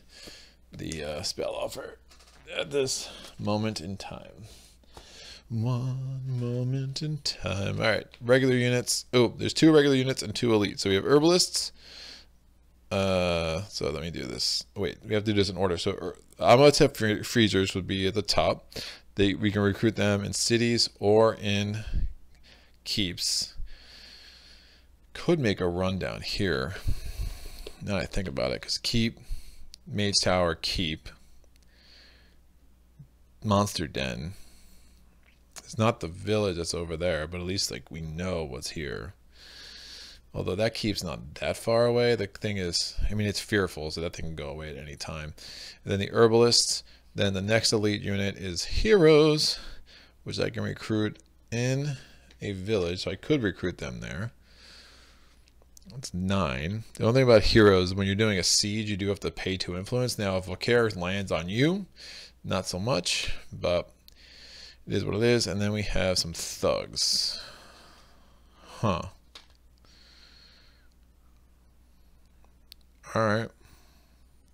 S1: the uh, spell offer at this moment in time. One moment in time. All right, regular units. Oh, there's two regular units and two elite. So we have herbalists. Uh, so let me do this. Wait, we have to do this in order. So er, Amotep freezers would be at the top. They we can recruit them in cities or in keeps could make a run down here. Now I think about it, because keep, Mage Tower, keep, Monster Den. It's not the village that's over there, but at least like we know what's here. Although that keeps not that far away. The thing is, I mean, it's fearful, so that thing can go away at any time. And then the herbalists. Then the next elite unit is heroes, which I can recruit in a village. So I could recruit them there. That's nine. The only thing about heroes, when you're doing a siege, you do have to pay to influence. Now, if Volkare lands on you, not so much, but it is what it is. And then we have some thugs. Huh. All right.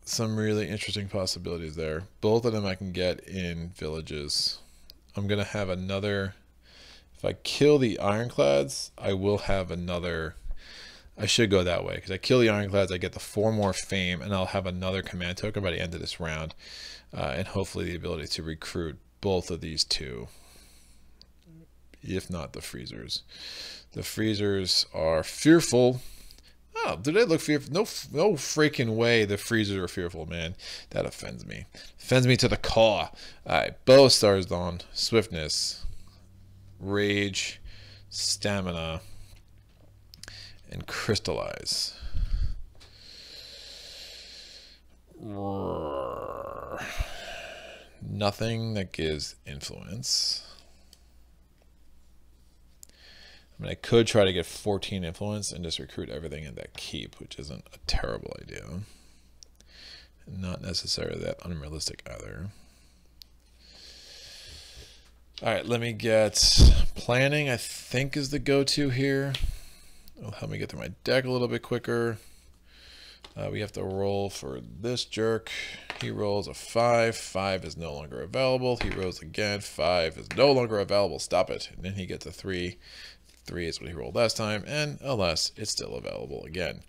S1: Some really interesting possibilities there. Both of them I can get in villages. I'm going to have another... If I kill the ironclads, I will have another I should go that way because I kill the ironclads, I get the four more fame, and I'll have another command token by the end of this round, uh, and hopefully the ability to recruit both of these two, if not the freezers. The freezers are fearful. Oh, do they look fearful? No, no freaking way the freezers are fearful, man. That offends me. Offends me to the core. All right, bow Starsdawn swiftness, rage, stamina and crystallize. Nothing that gives influence. I mean, I could try to get 14 influence and just recruit everything in that keep, which isn't a terrible idea. Not necessarily that unrealistic either. All right, let me get planning, I think is the go-to here. It'll help me get through my deck a little bit quicker. Uh, we have to roll for this jerk. He rolls a five. Five is no longer available. He rolls again. Five is no longer available. Stop it. And then he gets a three. Three is what he rolled last time. And alas, it's still available again.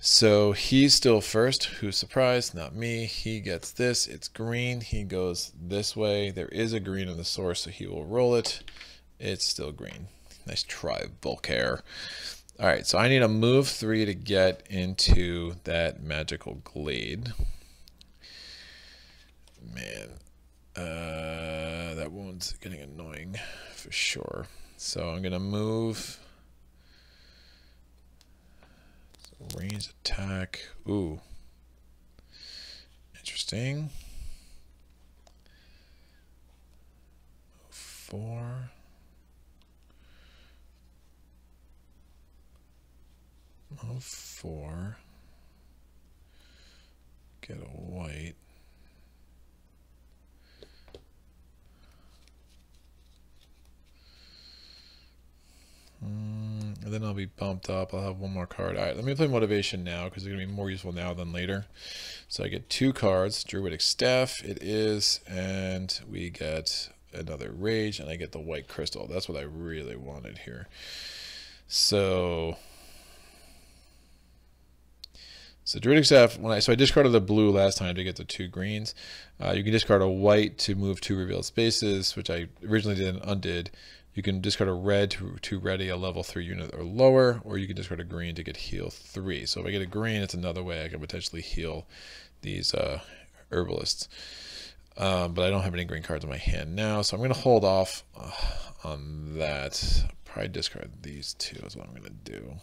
S1: So he's still first. Who's surprised? Not me. He gets this. It's green. He goes this way. There is a green in the source, so he will roll it. It's still green. Nice try, Volkare. All right, so I need a move three to get into that magical glade. Man, uh, that wound's getting annoying for sure. So I'm gonna move. Range attack. Ooh. Interesting. Four. Move four. Get a white. Mm, and then I'll be bumped up. I'll have one more card. All right, let me play Motivation now because it's going to be more useful now than later. So I get two cards. Druidic Staff it is. And we get another Rage. And I get the White Crystal. That's what I really wanted here. So... So Druidic Staff, when I so I discarded the blue last time to get the two greens. Uh, you can discard a white to move two revealed spaces, which I originally did and undid. You can discard a red to, to ready a level 3 unit or lower, or you can discard a green to get heal 3. So if I get a green, it's another way I can potentially heal these uh, herbalists. Um, but I don't have any green cards in my hand now, so I'm going to hold off uh, on that. Probably discard these two is what I'm going to do.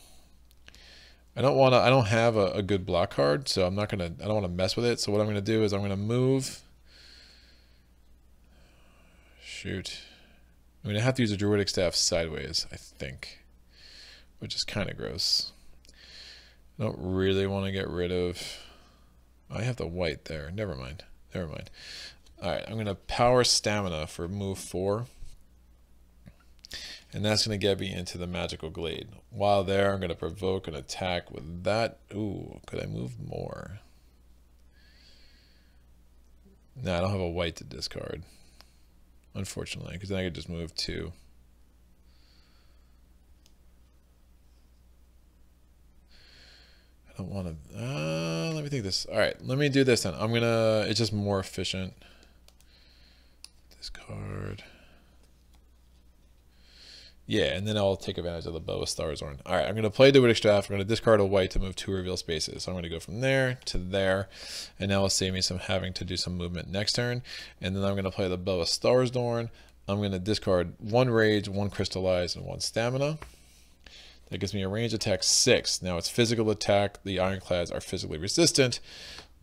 S1: I don't want to, I don't have a, a good block card, so I'm not going to, I don't want to mess with it. So what I'm going to do is I'm going to move. Shoot. I'm going to have to use a Druidic Staff sideways, I think, which is kind of gross. I don't really want to get rid of... I have the white there. Never mind. Never mind. All right, I'm going to power stamina for move four. And that's going to get me into the magical glade. While there, I'm going to provoke an attack with that. Ooh, could I move more? No, I don't have a white to discard unfortunately, because then I could just move to I don't want to, uh, let me think this. All right, let me do this then. I'm gonna, it's just more efficient. Discard. Yeah, and then I'll take advantage of the of Starsdawn. All right, I'm going to play Druidic Staff. I'm going to discard a white to move two reveal spaces. So I'm going to go from there to there, and now it'll save me some having to do some movement next turn. And then I'm going to play the Bow of Starsdawn. I'm going to discard one Rage, one Crystallize, and one Stamina. That gives me a range attack six. Now it's physical attack. The Ironclads are physically resistant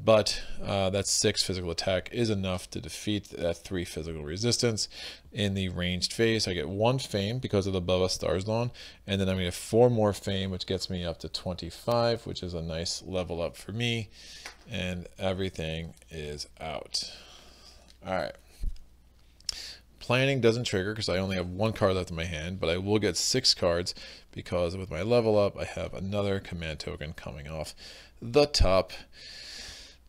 S1: but uh, that six physical attack is enough to defeat that three physical resistance in the ranged phase. I get one fame because of the Bow of Starsdawn, and then I'm to get four more fame, which gets me up to 25, which is a nice level up for me, and everything is out. All right. Planning doesn't trigger because I only have one card left in my hand, but I will get six cards because with my level up, I have another command token coming off the top.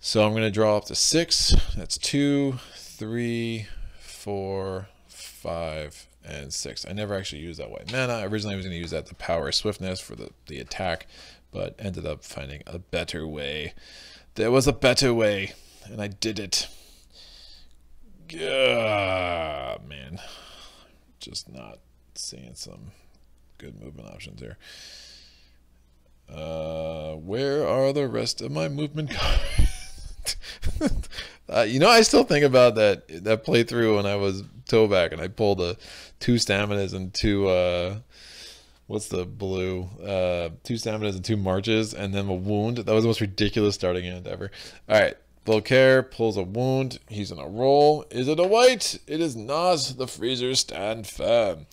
S1: So I'm going to draw up to six. That's two, three, four, five, and six. I never actually used that white mana. Originally I was going to use that to power swiftness for the, the attack, but ended up finding a better way. There was a better way, and I did it. Ah, man. Just not seeing some good movement options here. Uh, where are the rest of my movement cards? uh, you know, I still think about that that playthrough when I was Tovak and I pulled a two staminas and two uh, what's the blue uh, two staminas and two marches and then a wound. That was the most ridiculous starting end ever. All right. Volkare pulls a wound. He's in a roll. Is it a white? It is not. The freezers stand firm.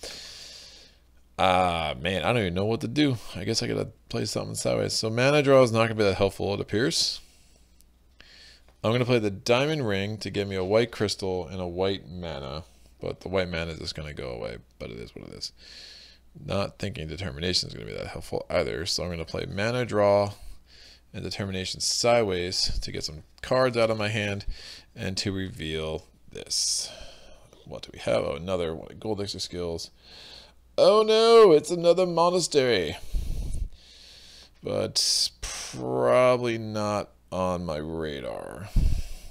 S1: Ah, man, I don't even know what to do. I guess I gotta play something sideways. So mana draw is not gonna be that helpful, it appears. I'm going to play the diamond ring to give me a white crystal and a white mana. But the white mana is just going to go away, but it is what it is. Not thinking determination is going to be that helpful either. So I'm going to play mana draw and determination sideways to get some cards out of my hand and to reveal this. What do we have? Oh, another one Goldyx's skills. Oh no, it's another monastery. But probably not on my radar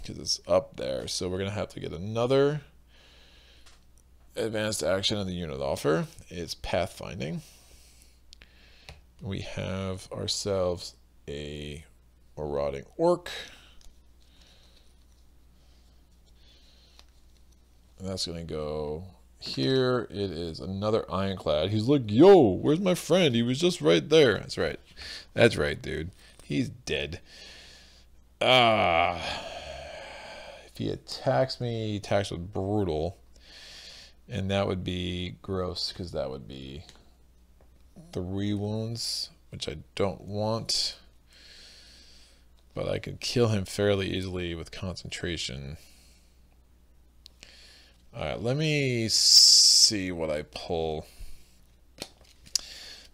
S1: because it's up there. So we're going to have to get another advanced action in the unit offer. It's pathfinding. we have ourselves a marauding orc. And that's going to go here. It is another ironclad. He's like, yo, where's my friend? He was just right there. That's right. That's right, dude. He's dead. Ah. If he attacks me, he attacks with brutal. And that would be gross because that would be three wounds, which I don't want. But I could kill him fairly easily with concentration. Alright, let me see what I pull.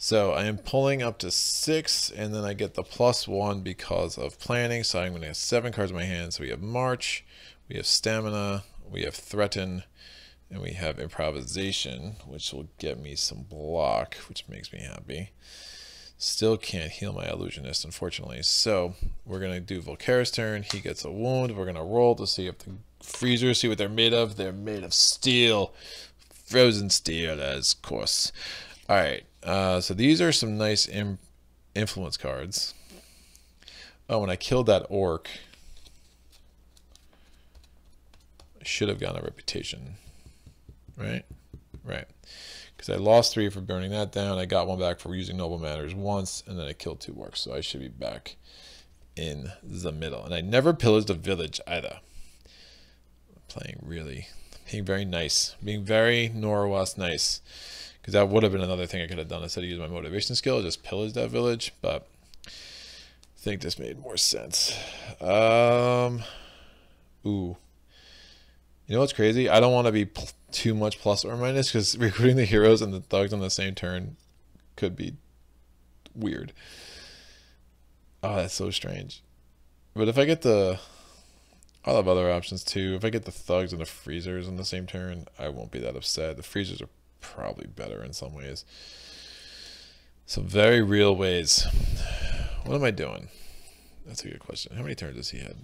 S1: So I am pulling up to six, and then I get the plus one because of planning. So I'm going to have seven cards in my hand. So we have March, we have Stamina, we have Threaten, and we have Improvisation, which will get me some block, which makes me happy. Still can't heal my illusionist, unfortunately. So we're going to do Volkare's turn. He gets a wound. We're going to roll to see if the freezers, see what they're made of. They're made of steel. Frozen steel, as course. All right. Uh, so these are some nice influence cards. Oh, when I killed that orc, I should have gotten a reputation. Right? Right because I lost three for burning that down. I got one back for using Noble Manners once, and then I killed two orcs, so I should be back in the middle. And I never pillaged a village either. I'm playing really, being very nice, being very Norowas nice, because that would have been another thing I could have done instead of using my motivation skill, just pillage that village, but I think this made more sense. Um, ooh. You know what's crazy? I don't want to be too much plus or minus because recruiting the heroes and the thugs on the same turn could be weird. Oh, that's so strange. But if I get the... I'll have other options too. If I get the thugs and the freezers on the same turn, I won't be that upset. The freezers are probably better in some ways. Some very real ways. What am I doing? That's a good question. How many turns does he have?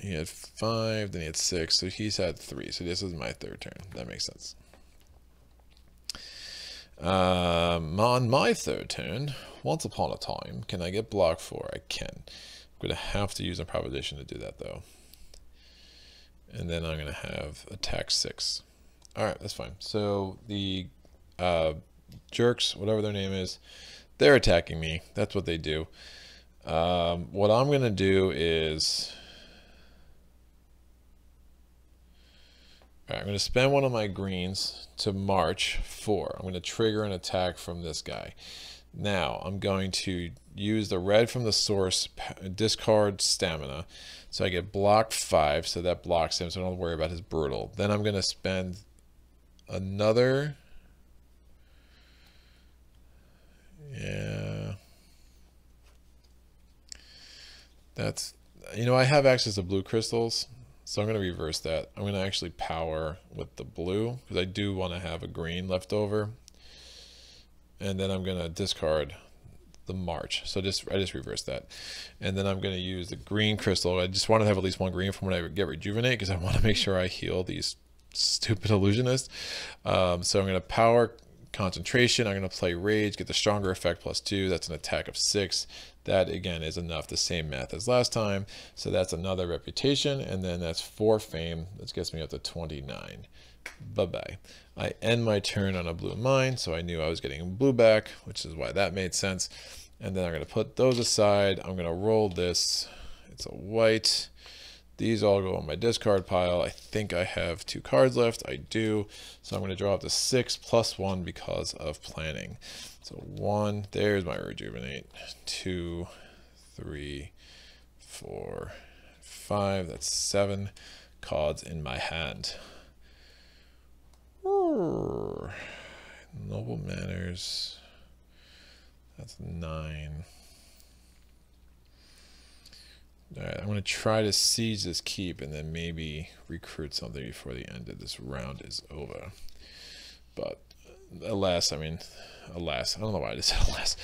S1: He had five, then he had six, so he's had three. So this is my third turn. That makes sense. Um, on my third turn, once upon a time, can I get block four? I can. I'm going to have to use improvisation to do that, though. And then I'm going to have attack six. All right, that's fine. So the uh, jerks, whatever their name is, they're attacking me. That's what they do. Um, what I'm going to do is I'm going to spend one of my greens to march four. I'm going to trigger an attack from this guy. Now, I'm going to use the red from the source, discard stamina. So I get block five, so that blocks him, so I don't worry about his brutal. Then I'm to spend another... Yeah. That's... You know, I have access to blue crystals, so I'm to reverse that. I'm to actually power with the blue because I do want to have a green left over. And then I'm to discard the March. So just I just reverse that. And then I'm going to use the green crystal. I just want to have at least one green from when I get rejuvenate because I want to make sure I heal these stupid illusionists. Um, so I'm going to power concentration. I'm going to play rage, get the stronger effect plus two. That's an attack of six. That again is enough, the same math as last time. So that's another reputation. And then that's four fame. That gets me up to 29. Bye-bye. I end my turn on a blue mine. So I knew I was getting blue back, which is why that made sense. And then I'm going to put those aside. I'm going to roll this. It's a white. These all go on my discard pile. I think I have two cards left. I do. So I'm going to draw up to six plus one because of planning. So one, there's my rejuvenate. Two, three, four, five. That's seven cards in my hand. Noble manners. That's nine. Alright, I'm going to try to seize this keep and then maybe recruit something before the end of this round is over. But alas, I mean, alas, I don't know why I just said alas.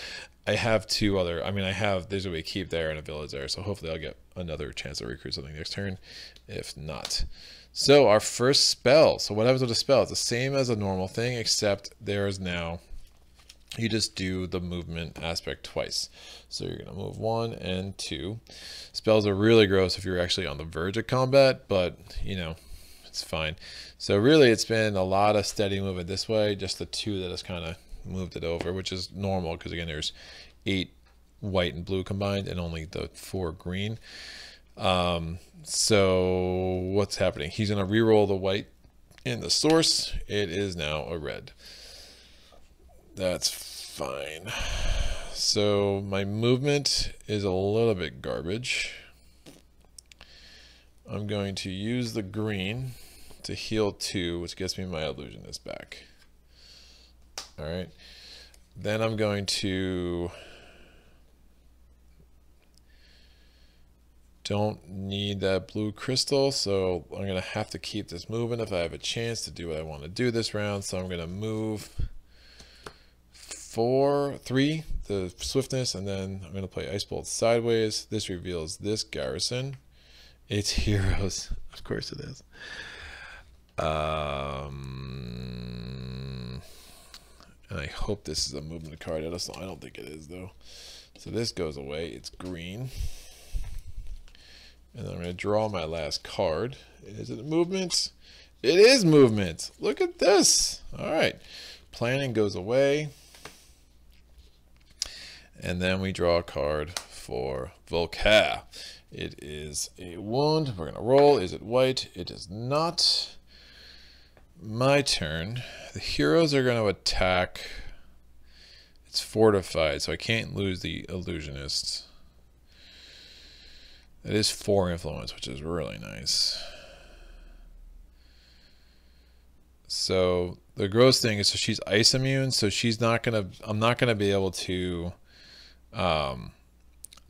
S1: I have two other, I mean, I have, there's a keep there and a village there, so hopefully I'll get another chance to recruit something next turn. If not, So our first spell. So what happens with a spell? It's the same as a normal thing, except there is now you just do the movement aspect twice. So you're to move one and two. Spells are really gross if you're actually on the verge of combat, but you know, it's fine. So really it's been a lot of steady movement this way, just the two that has kind of moved it over, which is normal because again, there's eight white and blue combined and only the four green. Um, so what's happening? He's going to re-roll the white in the source. It is now a red. That's fine. So my movement is a little bit garbage. I'm going to use the green to heal two, which gets me my illusionist back. All right. Then I'm going to don't need that blue crystal, so I'm going to have to keep this moving if I have a chance to do what I want to do this round. So I'm going to move four, three, the swiftness, and then I'm going to play Ice Bolt sideways. This reveals this garrison. It's heroes. Of course it is. Um, and I hope this is a movement card. I don't, think it is, though. So this goes away. It's green. And I'm going to draw my last card. Is it movement? It is movement. Look at this. All right. Planning goes away. And then we draw a card for Volkare. It is a wound. We're going to roll. Is it white? It is not. My turn. The heroes are going to attack. It's fortified, so I can't lose the illusionists. It is four influence, which is really nice. So the gross thing is so she's ice immune, so she's not gonna I'm not gonna be able to um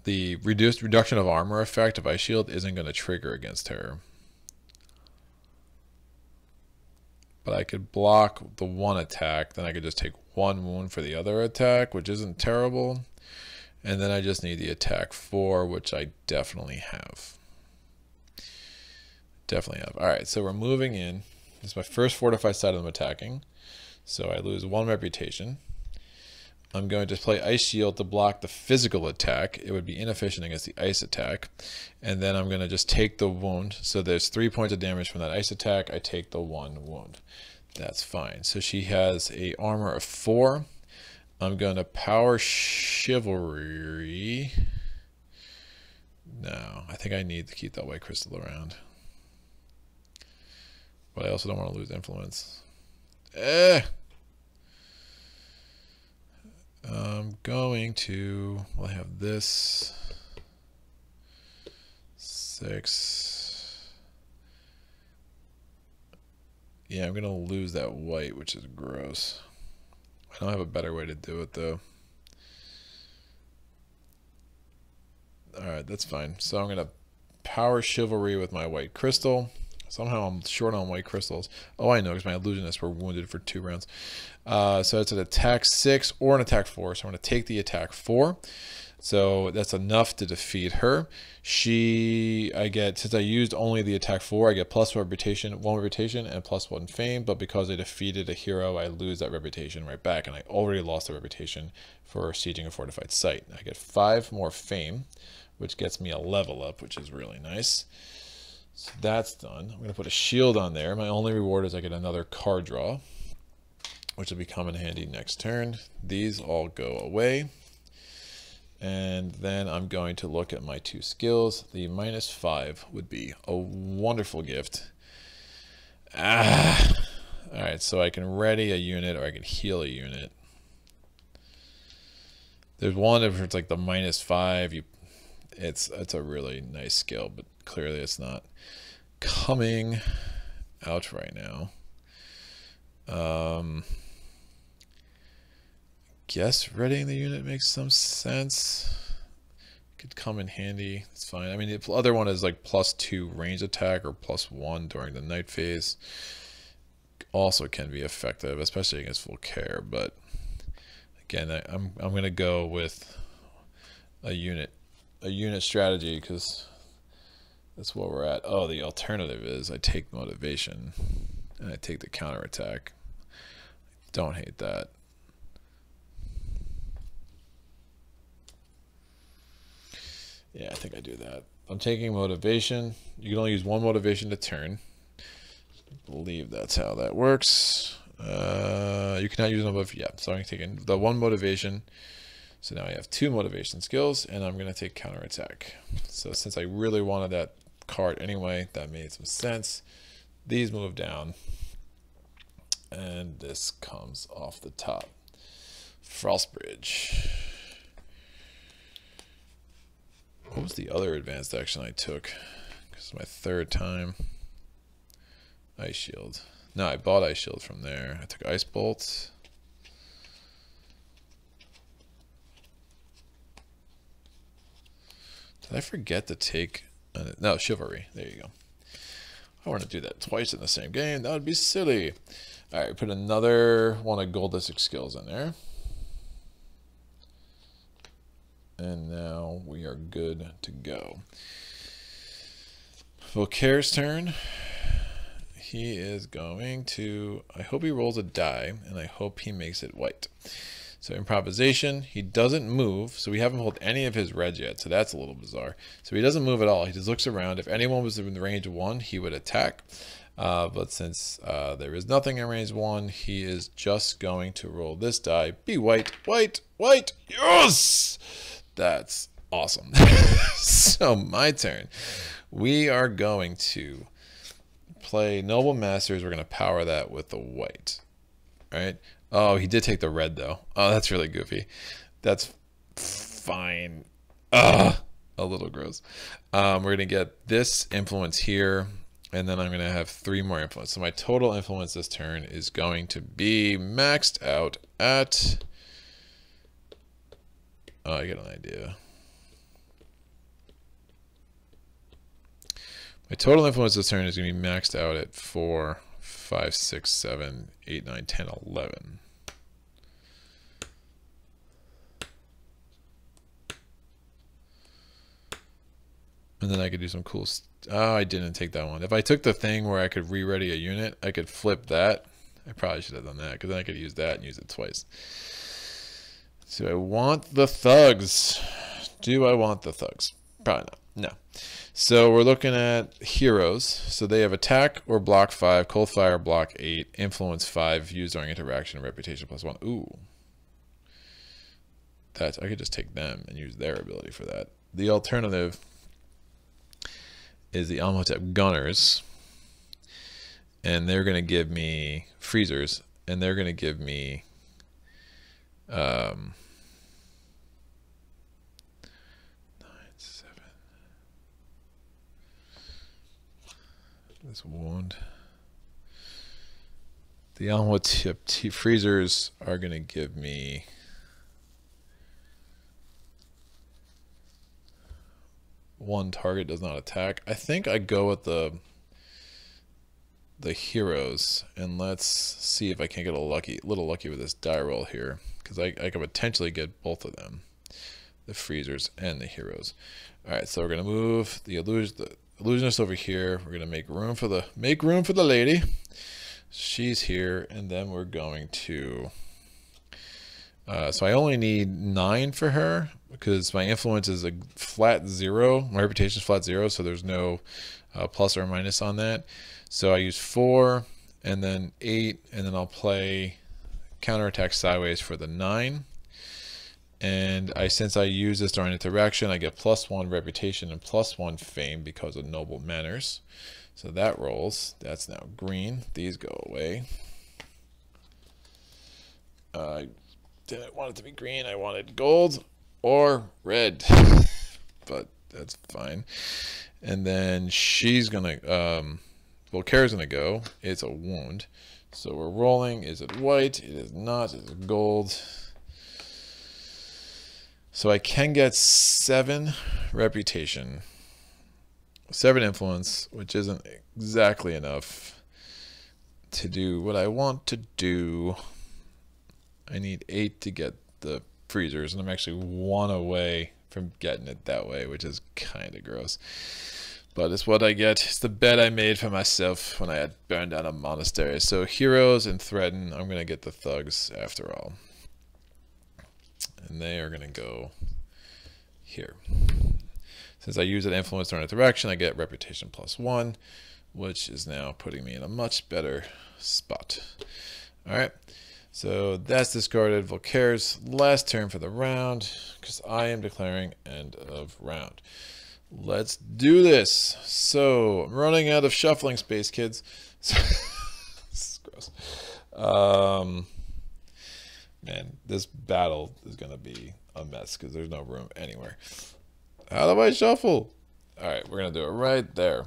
S1: the reduced reduction of armor effect of ice shield isn't gonna trigger against her. But I could block the one attack, then I could just take one wound for the other attack, which isn't terrible. And then I just need the attack four, which I definitely have. Definitely have. All right, so we're moving in. This is my first fortified side I'm attacking. So I lose one reputation. I'm going to play Ice Shield to block the physical attack. It would be inefficient against the ice attack. And then I'm going to just take the wound. So there's three points of damage from that ice attack. I take the one wound. That's fine. So she has a armor of four. I'm going to power chivalry. No, I think I need to keep that white crystal around. But I also don't want to lose influence. Eh. I'm going to, well, I have this. Six. Yeah, I'm going to lose that white, which is gross. I don't have a better way to do it though. Alright, that's fine. So I'm going to power chivalry with my white crystal. Somehow I'm short on white crystals. Oh, I know, because my illusionists were wounded for two rounds. Uh, so it's an attack six or an attack four. So I'm going to take the attack four. So that's enough to defeat her. She, I get, since I used only the attack four, I get plus one reputation, one reputation and plus one fame. But because I defeated a hero, I lose that reputation right back. And I already lost the reputation for sieging a fortified site. I get five more fame, which gets me a level up, which is really nice. So that's done. I'm going to put a shield on there. My only reward is I get another card draw, which will be come in handy next turn. These all go away. And then I'm going to look at my two skills. The minus five would be a wonderful gift. Ah. All right, so I can ready a unit or I can heal a unit. There's one if it's like the minus five, you it's it's a really nice skill, but clearly it's not coming out right now. Um guess readying the unit makes some sense. Could come in handy. It's fine. I mean, the other one is like plus two range attack or plus one during the night phase. Also can be effective, especially against Volkare. But again, I, I'm I'm gonna go with a unit a unit strategy because That's where we're at. Oh, the alternative is I take motivation and I take the counterattack. Don't hate that. Yeah, I think I do that. I'm taking motivation. You can only use one motivation to turn. I believe that's how that works. Uh, you cannot use them both. Yeah, so I'm taking the one motivation. So now I have two motivation skills, and I'm going to take counterattack. So since I really wanted that card anyway, that made some sense. These move down, and this comes off the top. Frostbridge. What was the other advanced action I took? This is my third time. Ice Shield. No, I bought Ice Shield from there. I took Ice Bolt. Did I forget to take... No, Chivalry. There you go. I want to do that twice in the same game. That would be silly. All right, put another one of Goldyx's skills in there. And now we are good to go. Volkare's turn. He is going to, I hope he rolls a die, and I hope he makes it white. So improvisation, he doesn't move, so we haven't pulled any of his red yet, so that's a little bizarre. So he doesn't move at all, he just looks around. If anyone was in the range one, he would attack. Uh, but since uh, there is nothing in range one, he is just going to roll this die. Be white, white, white, yes! That's awesome. so my turn. We are going to play Noble Manners. We're going to power that with the white. Right? Oh, he did take the red though. Oh, that's really goofy. That's fine. Ugh, a little gross. Um, we're going to get this influence here. And then I'm going to have three more influence. So my total influence this turn is going to be maxed out at Oh, I get an idea. My total influence this turn is going to be maxed out at 4, 5, 6, 7, 8, 9, 10, 11. And then I could do some cool... oh, I didn't take that one. If I took the thing where I could re-ready a unit, I could flip that. I probably should have done that, because then I could use that and use it twice. Do I want the thugs? Do I want the thugs? Probably not. No. So we're looking at heroes. So they have attack or block 5, cold fire block 8, influence 5, used during interaction, reputation plus 1. Ooh. That I could just take them and use their ability for that. The alternative is the Amotep Gunners. And they're going to give me freezers. And they're going to give me um, this wound. The T freezers are going to give me one target does not attack. I think I go with the the heroes and let's see if I can't get a lucky little lucky with this die roll here because I, I could potentially get both of them the freezers and the heroes. All right so we're gonna move the illusion the illusionist over here. We're gonna make room for the make room for the lady. She's here and then we're going to uh, so I only need nine for her because my influence is a flat zero my reputation is flat zero so there's no uh, plus or minus on that so I use four and then eight, and then I'll play counterattack sideways for the nine. And I, since I use this during interaction, I get plus one reputation and plus one fame because of noble manners. So that rolls. That's now green. These go away. I didn't want it to be green. I wanted gold or red, but that's fine. And then she's gonna um, Volkare's going to go. It's a wound. So we're rolling. Is it white? It is not. It's gold. So I can get seven reputation, seven influence, which isn't exactly enough to do what I want to do. I need eight to get the freezers, and I'm actually one away from getting it that way, which is kind of gross. But it's what I get. It's the bed I made for myself when I had burned down a monastery. So heroes and threaten, I'm going to get the thugs after all. And they are going to go here. Since I use an influence during a direction, I get reputation plus one, which is now putting me in a much better spot. All right. So that's discarded. Volkare's last turn for the round because I am declaring end of round. Let's do this. So I'm running out of shuffling space, kids. this is gross. Um, man, this battle is gonna be a mess because there's no room anywhere. How do I shuffle? All right, we're gonna do it right there.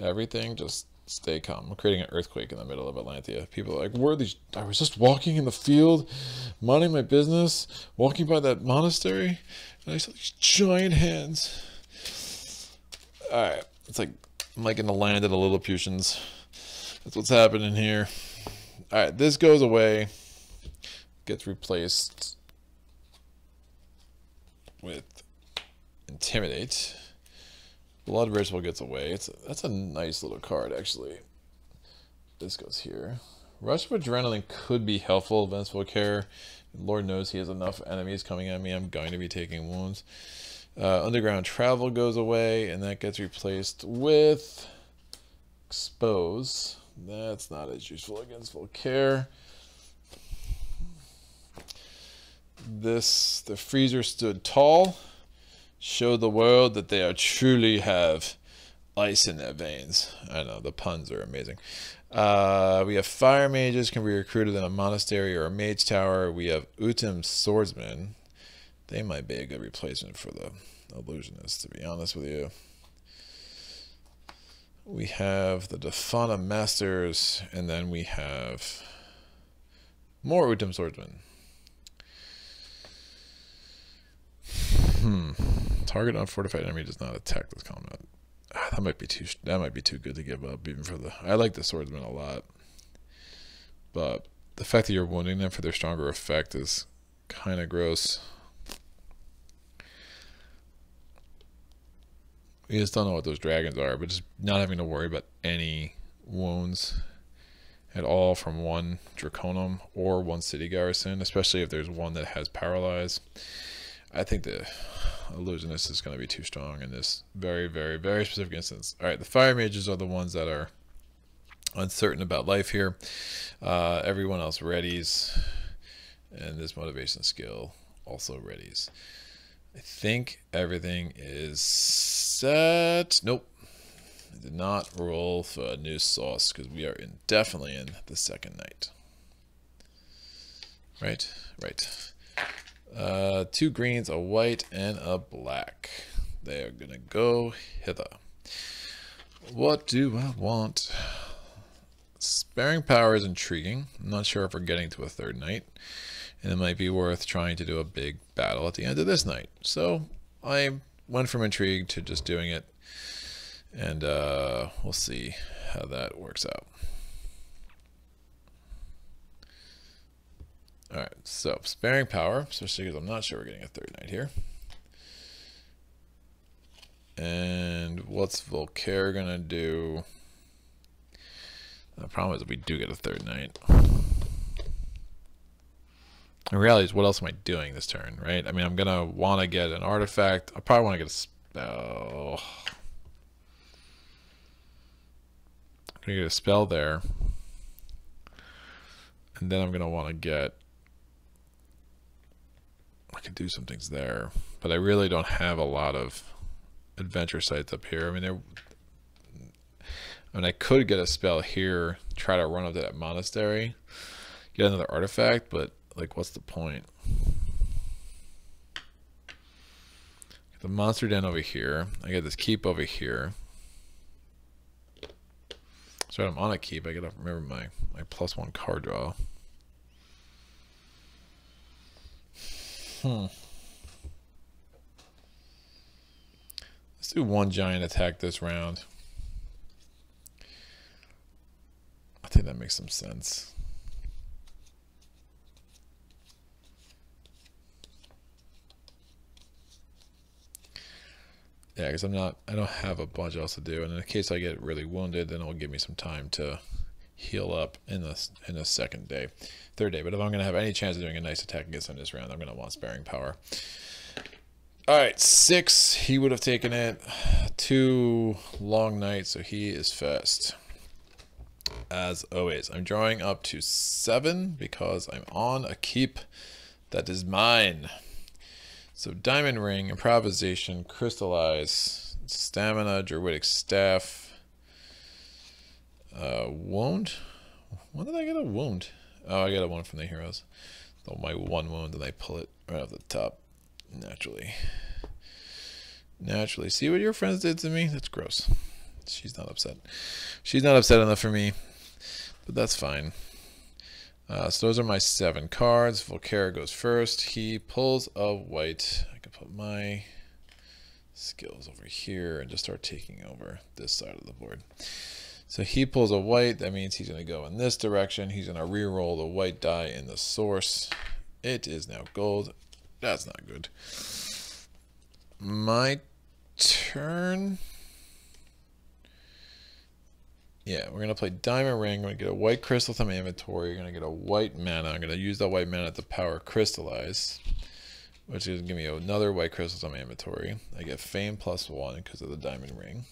S1: Everything just stay calm. I'm creating an earthquake in the middle of Atlantia. People are like, where are these? I was just walking in the field, minding my business, walking by that monastery, and I saw these giant hands all right. It's like I'm like in the land of the Lilliputians. That's what's happening here. All right, this goes away. Gets replaced with intimidate. Blood ritual gets away. It's a, that's a nice little card actually. This goes here. Rush of Adrenaline could be helpful. Vengeful Care. Lord knows he has enough enemies coming at me. I'm going to be taking wounds. Uh, underground travel goes away, and that gets replaced with expose. That's not as useful against Volkare. This the freezer stood tall, showed the world that they are truly have ice in their veins. I know the puns are amazing. Uh, we have fire mages can be recruited in a monastery or a mage tower. We have Utem swordsmen. They might be a good replacement for the illusionists, to be honest with you. We have the Defana Masters, and then we have more Utem Swordsmen. Hmm. Target unfortified enemy does not attack this combat. Ah, that might be too. That might be too good to give up, even for the. I like the swordsman a lot, but the fact that you're wounding them for their stronger effect is kind of gross. We just don't know what those dragons are, but just not having to worry about any wounds at all from one Draconum or one City Garrison, especially if there's one that has Paralyze. I think the Illusionist is going to be too strong in this very, very, very specific instance. All right, the Fire Mages are the ones that are uncertain about life here. Uh, everyone else readies, and this motivation skill also readies. I think everything is set. Nope. I did not roll for a new sauce because we are in, definitely in the second night. Right? Right. Uh, two greens, a white, and a black. They are to go hither. What do I want? Sparing power is intriguing. I'm not sure if we're getting to a third night and it might be worth trying to do a big battle at the end of this night. So I went from intrigue to just doing it, and uh, we'll see how that works out. All right, so sparing power, especially because I'm not sure we're getting a third night here. And what's Volkare gonna do? The problem is we do get a third night. In reality is what else am I doing this turn, right? I mean, I'm want to get an artifact. I probably want to get a spell. I'm to get a spell there. And then I'm want to get... I could do some things there. But I really don't have a lot of adventure sites up here. I mean, there... I mean, I could get a spell here, try to run up to that monastery, get another artifact, but like what's the point? The monster den over here. I get this keep over here. So I'm on a keep. I gotta remember my, my plus one card draw. Hmm. Let's do one giant attack this round. I think that makes some sense. Yeah, because I'm not, I don't have a bunch else to do. And in case I get really wounded, then it'll give me some time to heal up in the in the second day, third day. But if I'm going to have any chance of doing a nice attack against him this round, I'm going to want sparing power. All right, six. He would have taken it. Two long nights, so he is first. As always, I'm drawing up to seven because I'm on a keep that is mine. So Diamond Ring, Improvisation, Crystallize, Stamina, Druidic Staff, uh, Wound. When did I get a wound? Oh, I got a wound from the heroes. Oh, my one wound, and I pull it right off the top naturally. Naturally. See what your friends did to me? That's gross. She's not upset. She's not upset enough for me, but that's fine. Uh, so those are my seven cards. Volkare goes first. He pulls a white. I can put my skills over here and just start taking over this side of the board. So he pulls a white. That means he's going to go in this direction. He's going to re-roll the white die in the source. It is now gold. That's not good. My turn. Yeah, we're going to play Diamond Ring. I'm going to get a white crystal from my inventory. You're going to get a white mana. I'm going to use that white mana to power Crystallize, which is going to give me another white crystal from my inventory. I get Fame plus one because of the Diamond Ring.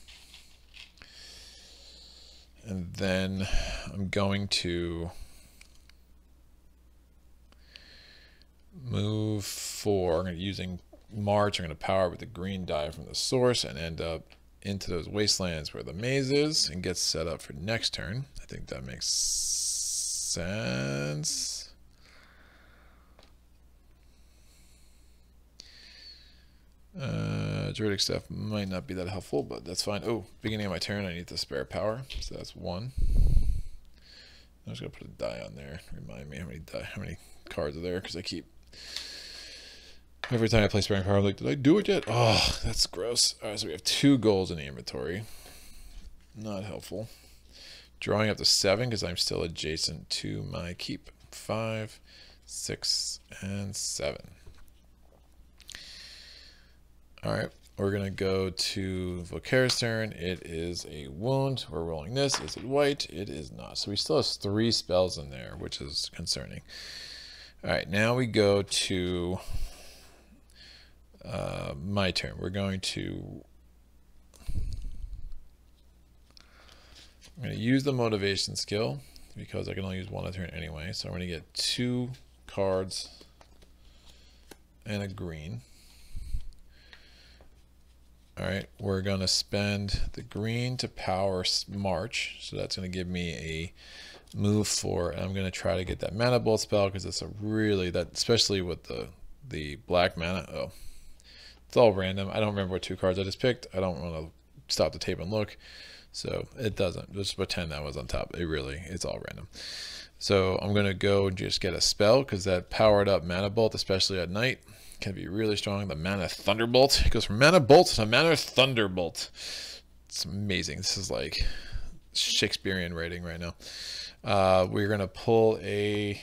S1: And then I'm going to move four. I'm going to using March. I'm going to power with the green die from the source and end up into those wastelands where the maze is and get set up for next turn. I think that makes sense. Uh, Druidic Staff might not be that helpful, but that's fine. Oh, beginning of my turn, I need the spare power, so that's one. I'm just gonna put a die on there. Remind me how many die, how many cards are there, because I keep Every time I play Sparing Power, I'm like, did I do it yet? Oh, that's gross. All right, so we have two goals in the inventory. Not helpful. Drawing up to seven because I'm still adjacent to my keep. Five, six, and seven. All right, we're going to go to Volkare's turn. It is a wound. We're rolling this. Is it white? It is not. So we still have three spells in there, which is concerning. All right, now we go to uh, my turn. We're going to I'm going to use the motivation skill because I can only use one a turn anyway. So I'm going to get two cards and a green. All right, we're to spend the green to power March. So that's to give me a move for, and I'm to try to get that mana bolt spell because it's a really, that especially with the, the black mana. Oh, it's all random. I don't remember what two cards I just picked. I don't want to stop the tape and look. So it doesn't. Just pretend that was on top. It really, it's all random. So I'm to go and just get a spell because that powered up Mana Bolt, especially at night, can be really strong. The Mana Thunderbolt. It goes from Mana Bolt to Mana Thunderbolt. It's amazing. This is like Shakespearean writing right now. Uh, we're to pull a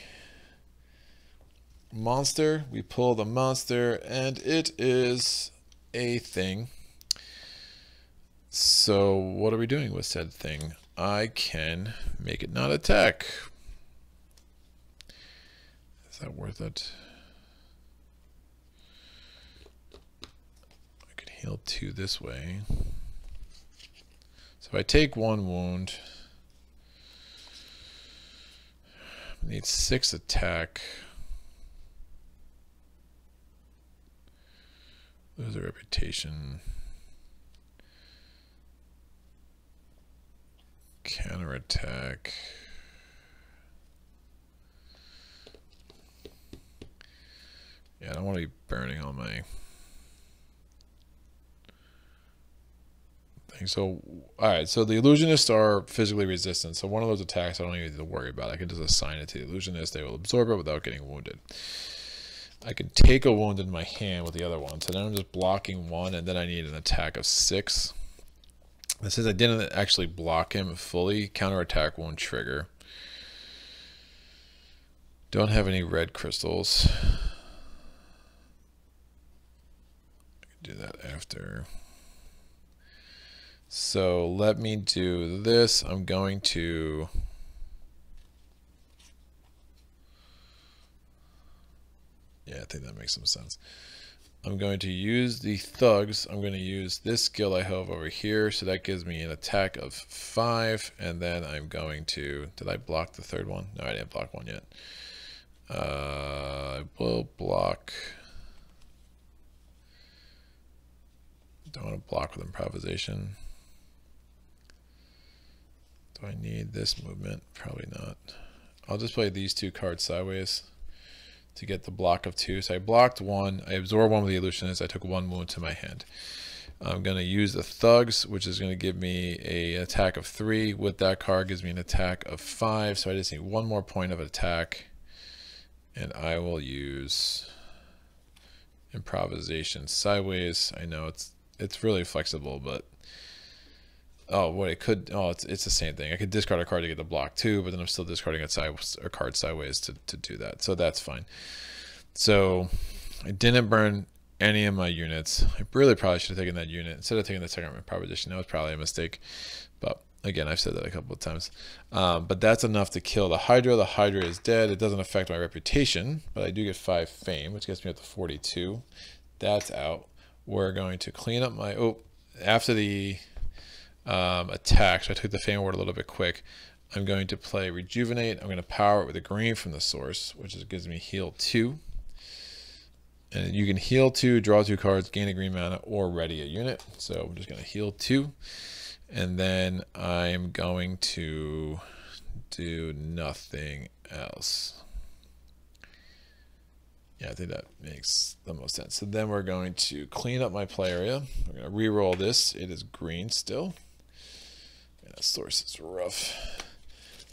S1: monster. We pull the monster, and it is a thing. So what are we doing with said thing? I can make it not attack. Is that worth it? I could heal two this way. So if I take one wound, I need six attack. Lose a reputation. Counterattack. Yeah, I don't want to be burning all my So, alright, so the illusionists are physically resistant. So one of those attacks I don't even need to worry about. I can just assign it to the illusionist. They will absorb it without getting wounded. I can take a wound in my hand with the other one. So then I'm just blocking one, and then I need an attack of six. This says I didn't actually block him fully. Counterattack won't trigger. Don't have any red crystals. I can do that after. So let me do this. I'm going to Yeah, I think that makes some sense. I'm going to use the thugs. I'm going to use this skill I have over here. So that gives me an attack of five. And then I'm going to, did I block the third one? No, I didn't block one yet. Uh, I will block. Don't want to block with improvisation. Do I need this movement? Probably not. I'll just play these two cards sideways to get the block of two. So I blocked one. I absorbed one with the illusionist. I took one wound to my hand. I'm going to use the thugs, which is going to give me a attack of three. With that card, gives me an attack of five. So I just need one more point of attack. And I will use improvisation sideways. I know it's it's really flexible, but oh, what it could oh, it's it's the same thing. I could discard a card to get the block too, but then I'm still discarding a side a card sideways to to do that. So that's fine. So I didn't burn any of my units. I really probably should have taken that unit instead of taking the second proposition, That was probably a mistake, but again, I've said that a couple of times. Um, but that's enough to kill the Hydra. The Hydra is dead. It doesn't affect my reputation, but I do get five fame, which gets me up to 42. That's out. We're going to clean up my oh after the um, attack. So I took the Fame Ward a little bit quick. I'm going to play Rejuvenate. I'm going to power it with a green from the source, which is, gives me heal 2. And you can heal 2, draw 2 cards, gain a green mana, or ready a unit. So I'm just going to heal 2. And then I'm going to do nothing else. Yeah, I think that makes the most sense. So then we're going to clean up my play area. We're going to re-roll this. It is green still. That source is rough.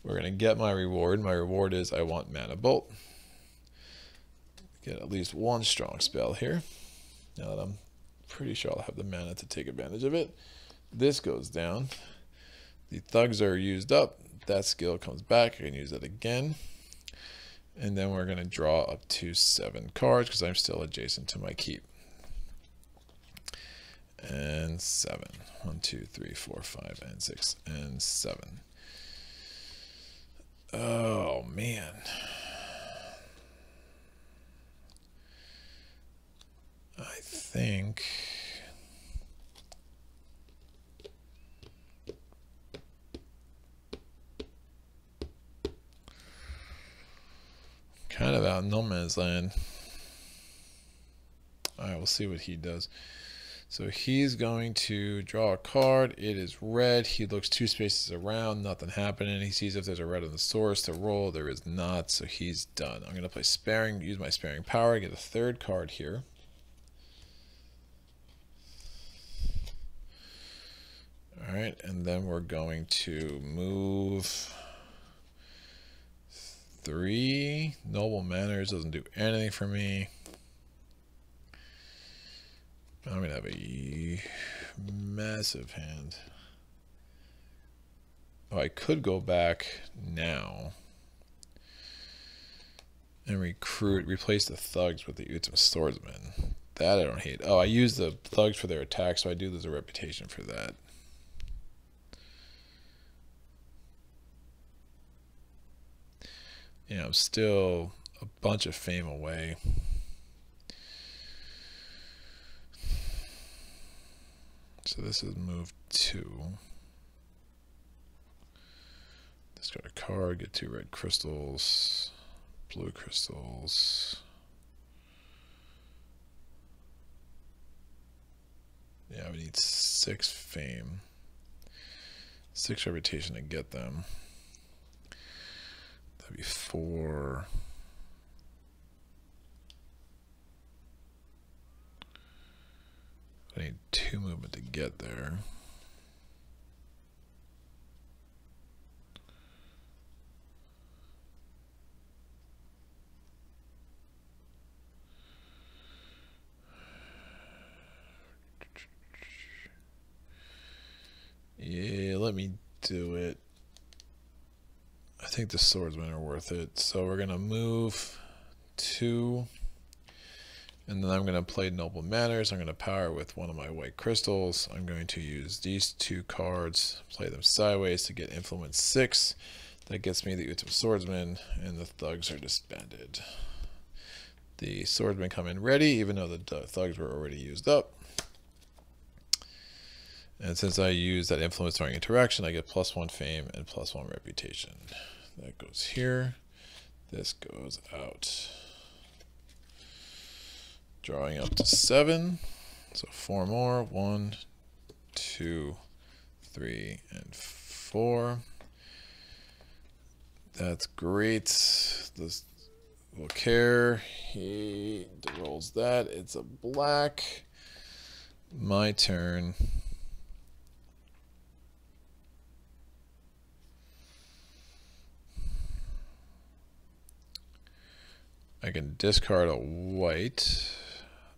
S1: We're going to get my reward. My reward is I want Mana Bolt. Get at least one strong spell here. Now that I'm pretty sure I'll have the mana to take advantage of it. This goes down. The thugs are used up. That skill comes back. I can use it again. And then we're going to draw up to seven cards because I'm still adjacent to my keep and seven. One, two, three, four, five, and six, and seven. Oh, man. I think... Kind of out in no man's land. Alright, we'll see what he does. So he's going to draw a card. It is red. He looks two spaces around. Nothing happening. He sees if there's a red on the source to roll. There is not. So he's done. I'm going to play sparing. Use my sparing power. Get a third card here. All right, and then we're going to move three. Noble Manners doesn't do anything for me. I'm going to have a massive hand. Oh, I could go back now and recruit, replace the thugs with the Utem swordsmen. That I don't hate. Oh, I use the thugs for their attack, so I do lose a reputation for that. Yeah, I'm still a bunch of fame away. So this is move two. Discard a card, get two red crystals, blue crystals. Yeah, we need six fame, six reputation to get them. That'd be four. I need two movement to get there. Yeah, let me do it. I think the swordsmen are worth it. So we're going to move two And then I'm going to play Noble Manners. I'm going to power with one of my white crystals. I'm going to use these two cards, play them sideways to get Influence 6. That gets me the Utem Swordsman, and the thugs are disbanded. The swordsmen come in ready, even though the thugs were already used up. And since I use that influence during interaction, I get plus one fame and plus one reputation. That goes here. This goes out. Drawing up to seven. So four more. One, two, three, and four. That's great. This will care. He rolls that. It's a black. My turn. I can discard a white.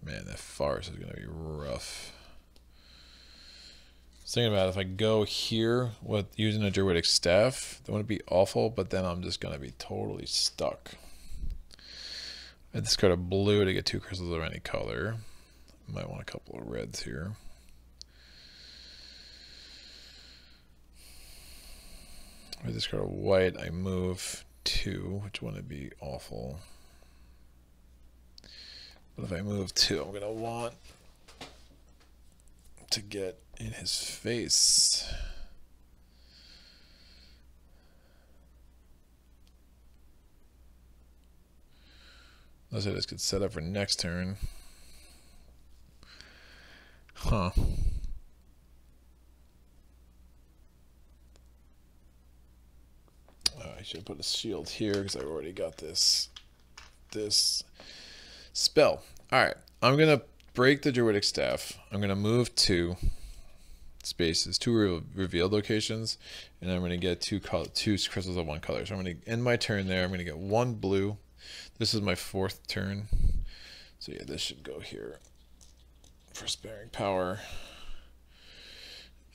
S1: Man, that farce is going to be rough. I was thinking about if I go here with using a druidic staff, that wouldn't be awful, but then I'm just going to be totally stuck. I just discard a blue to get two crystals of any color. Might want a couple of reds here. I just discard a white, I move two, which wouldn't be awful. But if I move two, I'm going to want to get in his face. Unless I just could set up for next turn. Huh. Oh, I should put a shield here because I already got this this spell. All right, I'm gonna break the druidic staff. I'm gonna move two spaces, two re revealed locations, and I'm gonna get two two crystals of one color. So I'm gonna end my turn there. I'm gonna get one blue. This is my fourth turn. So yeah, this should go here for sparing power.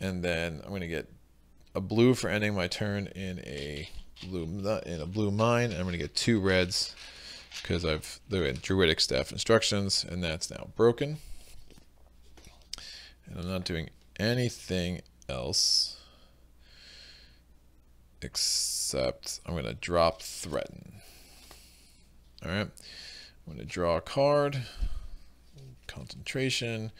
S1: And then I'm gonna get a blue for ending my turn in a blue in a blue mine. I'm gonna get two reds because I've the druidic staff instructions and that's now broken. And I'm not doing anything else except I'm going to drop threaten. All right, I'm going to draw a card, concentration,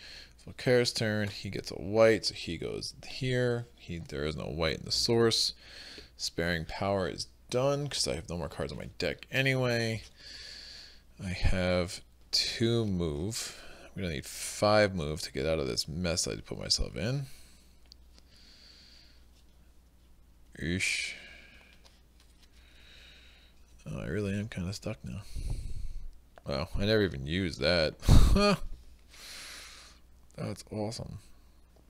S1: Volkare's turn, he gets a white, so he goes here. He There is no white in the source. Sparing power is done because I have no more cards on my deck anyway. I have two move. I'm to need five move to get out of this mess I put myself in. Eesh. Oh, I really am kind of stuck now. Wow, I never even used that. That's awesome.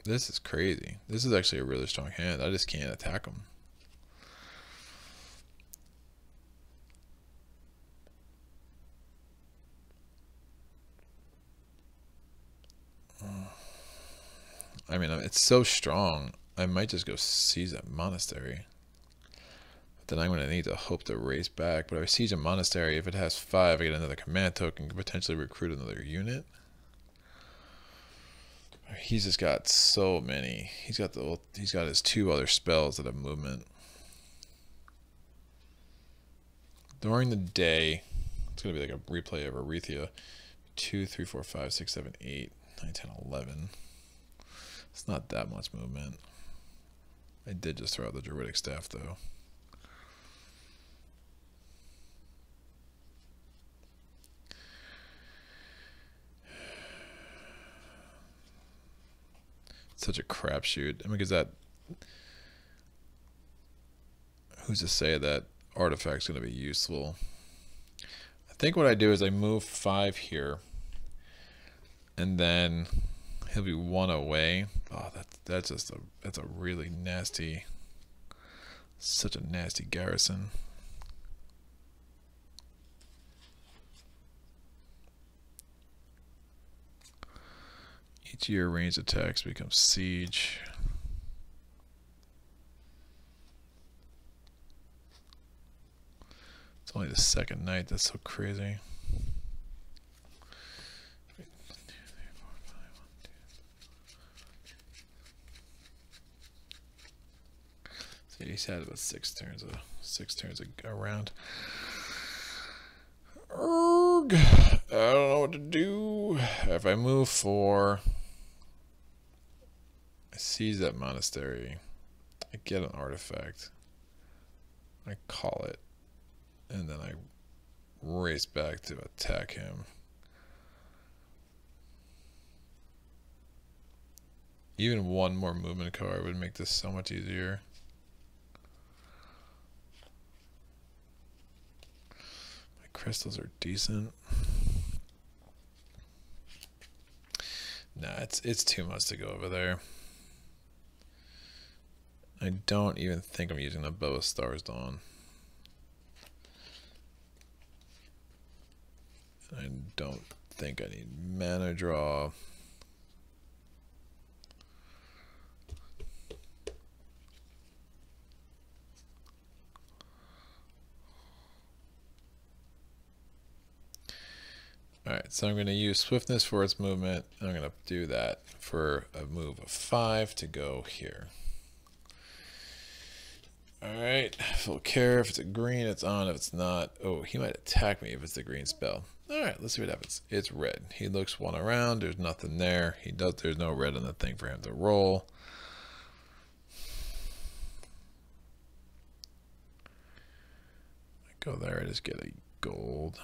S1: This is crazy. This is actually a really strong hand. I just can't attack him. I mean, it's so strong. I might just go seize a monastery. But then I'm going to need to hope to race back. But if I siege a monastery, if it has five, I get another command token, can potentially recruit another unit. He's just got so many. He's got the he's got his two other spells that have movement. During the day, it's gonna be like a replay of Arythea. Two, three, four, five, six, seven, eight, nine, ten, eleven. It's not that much movement. I did just throw out the Druidic Staff, though. such a crapshoot. I mean, because that. Who's to say that artifact's going to be useful? I think what I do is I move five here. And then he'll be one away. Oh, that's that's just a that's a really nasty, such a nasty garrison. Each year, ranged attacks become siege. It's only the second night. That's so crazy. Yeah, he's had about six turns, of six turns around. Erg. I don't know what to do. If I move four, I seize that monastery. I get an artifact. I call it. And then I race back to attack him. Even one more movement card would make this so much easier. Crystals are decent. Nah, it's it's too much to go over there. I don't even think I'm using the Bow of Starsdawn. I don't think I need mana draw. Alright, so I'm going to use swiftness for its movement. I'm going to do that for a move of 5 to go here. Alright, Volkare, if it's a green, it's on. If it's not, oh, he might attack me if it's the green spell. Alright, let's see what happens. It's red. He looks one around. There's nothing there. He does. There's no red on the thing for him to roll. I go there. I just get a gold.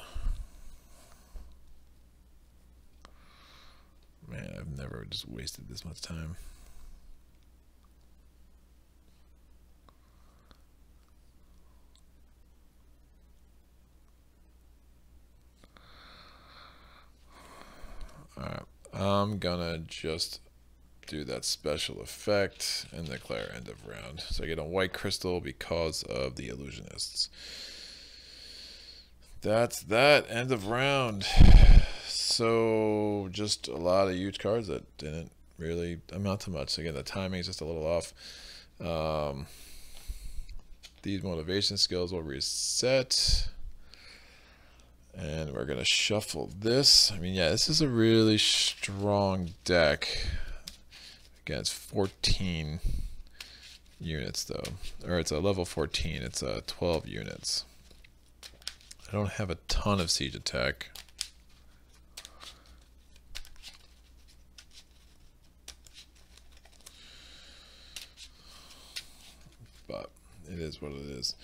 S1: Man, I've never just wasted this much time. Alright, I'm gonna just do that special effect and declare end of round. So I get a white crystal because of the illusionists. That's that, end of round. So just a lot of huge cards that didn't really amount to much. Again, the timing is just a little off. Um, these motivation skills will reset. And we're going to shuffle this. I mean, yeah, this is a really strong deck. Again, it's 14 units, though. Or it's a level 14. It's a uh, 12 units. I don't have a ton of siege attack. But it is what it is.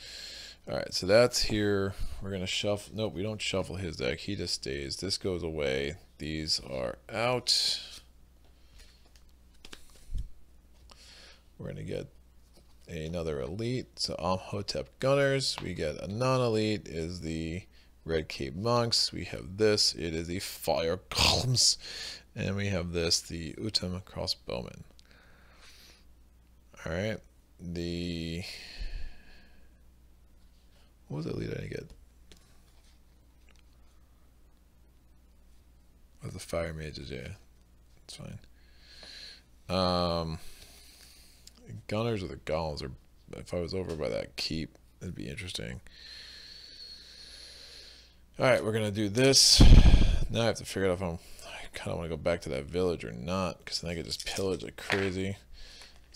S1: All right, so that's here. We're going to shuffle. Nope, we don't shuffle his deck. He just stays. This goes away. These are out. We're going to get another elite. So Amotep Gunners. We get a non-elite is the Red Cape Monks. We have this. It is the Fire Golems. And we have this, the Utem Crossbowmen. All right. The what was the lead I didn't get? Oh, the fire mages, yeah. It's fine. Um, gunners or the golems, or if I was over by that keep, it'd be interesting. All right, we're gonna do this. Now I have to figure out if I'm. I kind of want to go back to that village or not, because then I could just pillage like crazy.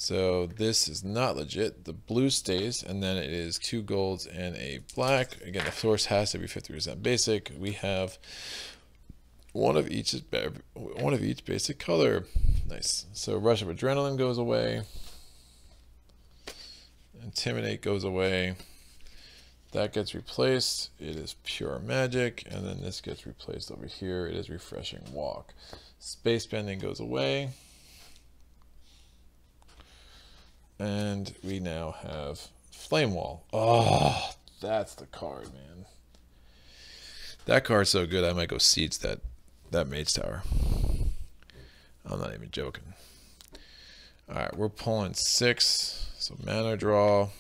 S1: So this is not legit. The blue stays, and then it is two golds and a black. Again, the source has to be 50% basic. We have one of each one of each basic color. Nice. So rush of adrenaline goes away. Intimidate goes away. That gets replaced. It is pure magic, and then this gets replaced over here. It is refreshing walk. Space bending goes away. And we now have Flame Wall. Oh, that's the card, man. That card's so good, I might go siege that, that Mage Tower. I'm not even joking. Alright, we're pulling six. So mana draw.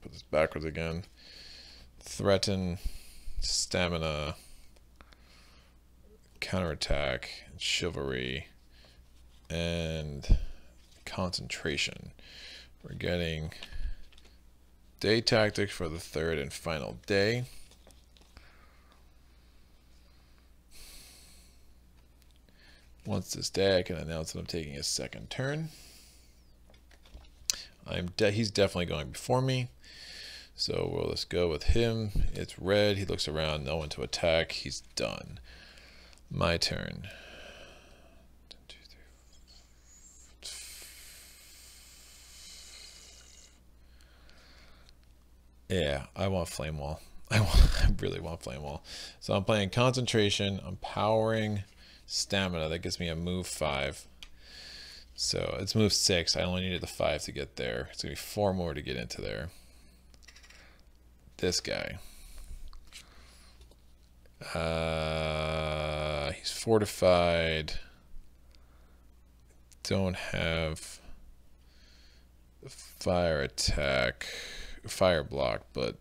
S1: Put this backwards again. Threaten. Stamina. Counterattack. Chivalry. And concentration. We're getting day tactics for the third and final day. Once this day, I can announce that I'm taking a second turn. I'm de he's definitely going before me. So we'll just go with him. It's red. He looks around. No one to attack. He's done. My turn. Yeah, I want Flame Wall. I, want, I really want Flame Wall. So I'm playing Concentration. I'm powering Stamina. That gives me a move 5. So it's move 6. I only needed the 5 to get there. It's going to be 4 more to get into there. This guy. Uh, he's fortified. Don't have fire attack, fire block, but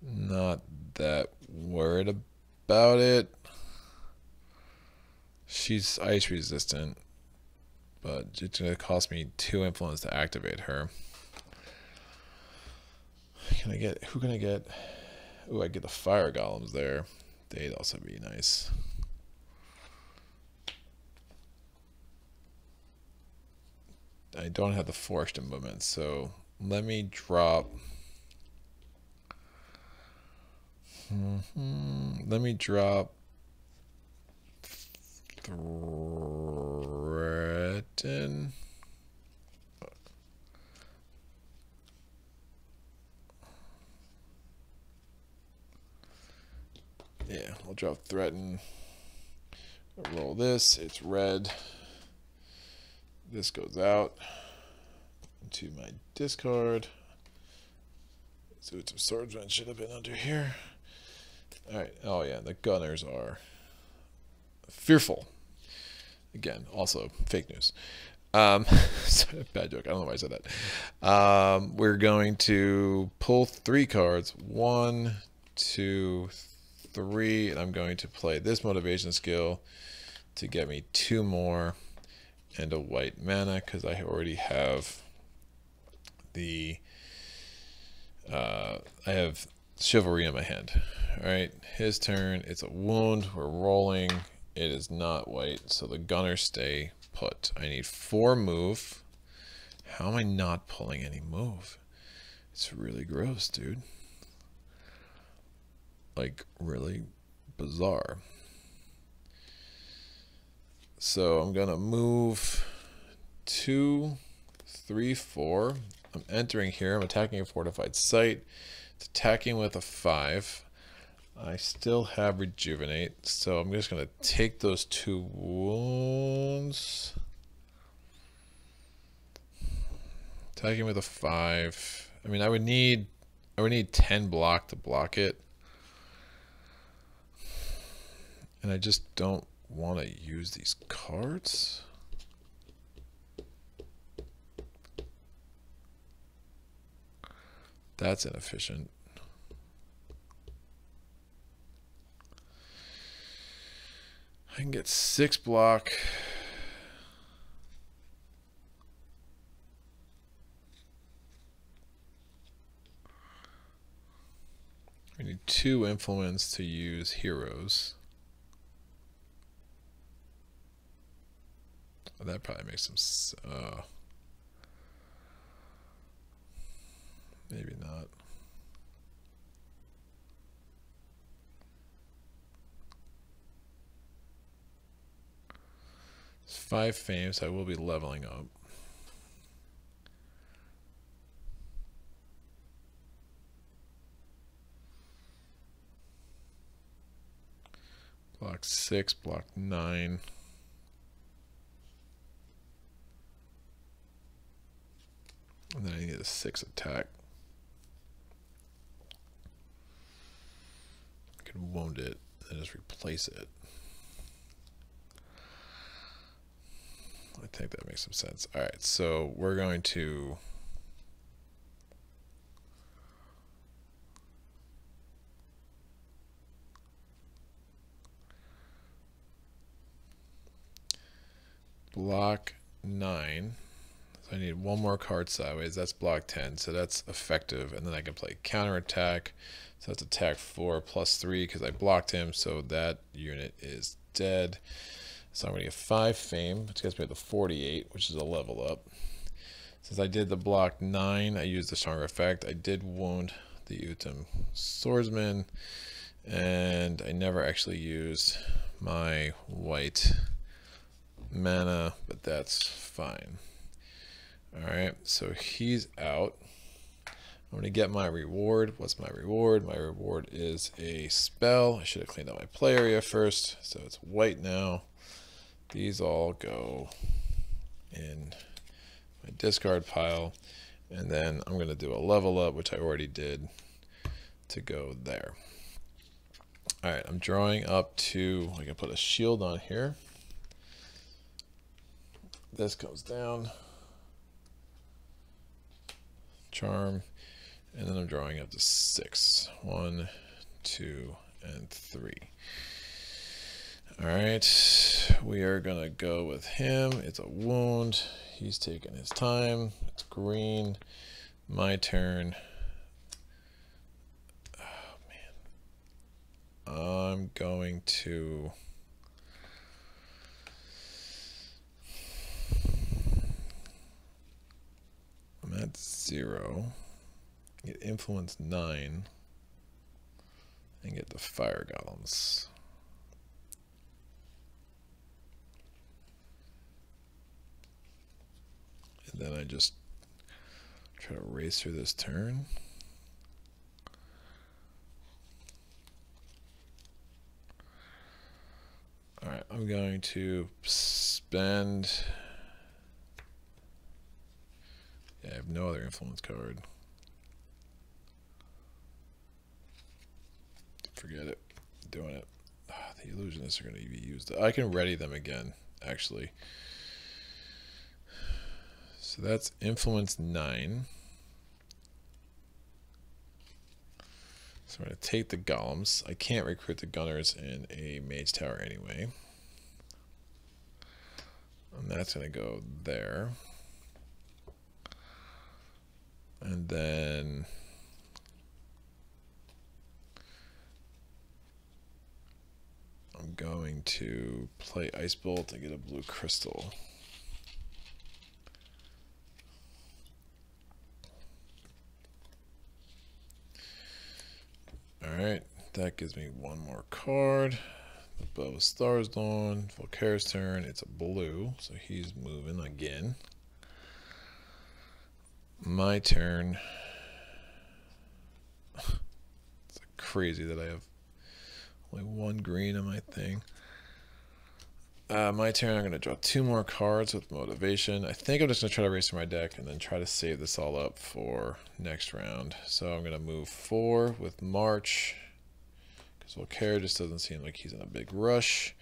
S1: not that worried about it. She's ice resistant, but it's going to cost me two influence to activate her. Can I get, who can I get? Ooh, I get the fire golems there. They'd also be nice. I don't have the forced movement, so let me drop. Mm -hmm. Let me drop threaten. Yeah, I'll drop threaten. roll this. It's red. This goes out to my discard. So some swordsman should have been under here. Alright, oh yeah, the gunners are fearful. Again, also fake news. Um, bad joke. I don't know why I said that. Um, we're going to pull three cards. One, two, three. And I'm going to play this motivation skill to get me two more and a white mana because I already have the uh, I have chivalry in my hand. All right, his turn. It's a wound. We're rolling. It is not white, so the gunners stay put. I need four move. How am I not pulling any move? It's really gross, dude. Like, really bizarre. So I'm going to move two, three, four. I'm entering here. I'm attacking a fortified site. It's attacking with a five. I still have rejuvenate, so I'm just going to take those two wounds. Attacking with a five. I mean, I would need, I would need 10 block to block it. And I just don't want to use these cards. That's inefficient. I can get six block. We need two influence to use heroes. Oh, that probably makes some. Uh, maybe not. Five fame, so I will be leveling up. Block six, block nine. And then I need a six attack. I can wound it and just replace it. I think that makes some sense. All right, so we're going to block nine. So I need one more card sideways. That's block 10. So that's effective. And then I can play counterattack. So that's attack 4 plus 3 because I blocked him. So that unit is dead. So I'm going to get 5 fame, which gets me to 48, which is a level up. Since I did the block 9, I used the stronger effect. I did wound the Utem Swordsman, and I never actually used my white mana, but that's fine. Alright, so he's out. I'm going to get my reward. What's my reward? My reward is a spell. I should have cleaned up my play area first. So it's white now. These all go in my discard pile. And then I'm going to do a level up, which I already did, to go there. All right, I'm drawing up to, I can put a shield on here. This goes down. Charm. And then I'm drawing up to six. One, two, and three. All right, we are gonna go with him. It's a wound. He's taking his time. It's green. My turn. Oh man. I'm going to. I'm at zero get influence 9 and get the fire golems. Then I just try to race through this turn. Alright, I'm going to spend... Yeah, I have no other influence card. forget it. I'm doing it. Ah, the illusionists are going to be used. I can ready them again, actually. So that's influence 9. So I'm going to take the golems. I can't recruit the gunners in a mage tower anyway. And that's going to go there. And then I'm going to play Ice Bolt and get a blue crystal. Alright, that gives me one more card. The Bow of Starsdawn, Volkare's turn, it's a blue, so he's moving again. My turn. it's crazy that I have only one green on my thing. Uh, my turn, I'm going to draw two more cards with motivation. I think I'm just going to try to race my deck and then try to save this all up for next round. So I'm going to move four with March. Because Volkare just doesn't seem like he's in a big rush.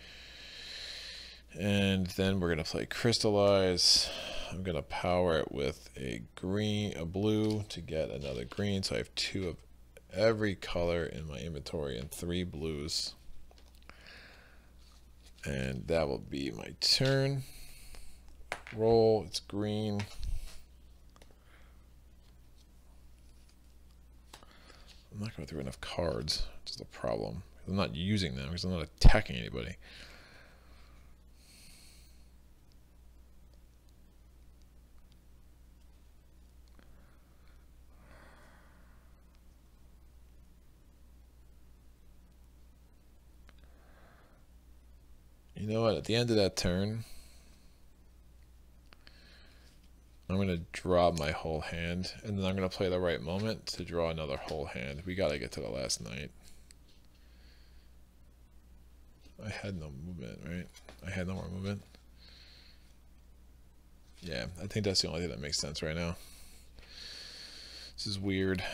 S1: And then we're going to play Crystallize. I'm going to power it with a green, a blue to get another green. So I have two of every color in my inventory and three blues. And that will be my turn. Roll, it's green. I'm not going through enough cards, which is a problem. I'm not using them because I'm not attacking anybody. You know what? At the end of that turn, I'm going to draw my whole hand, and then I'm going to play the right moment to draw another whole hand. We got to get to the last night. I had no movement, right? I had no more movement. Yeah, I think that's the only thing that makes sense right now. This is weird.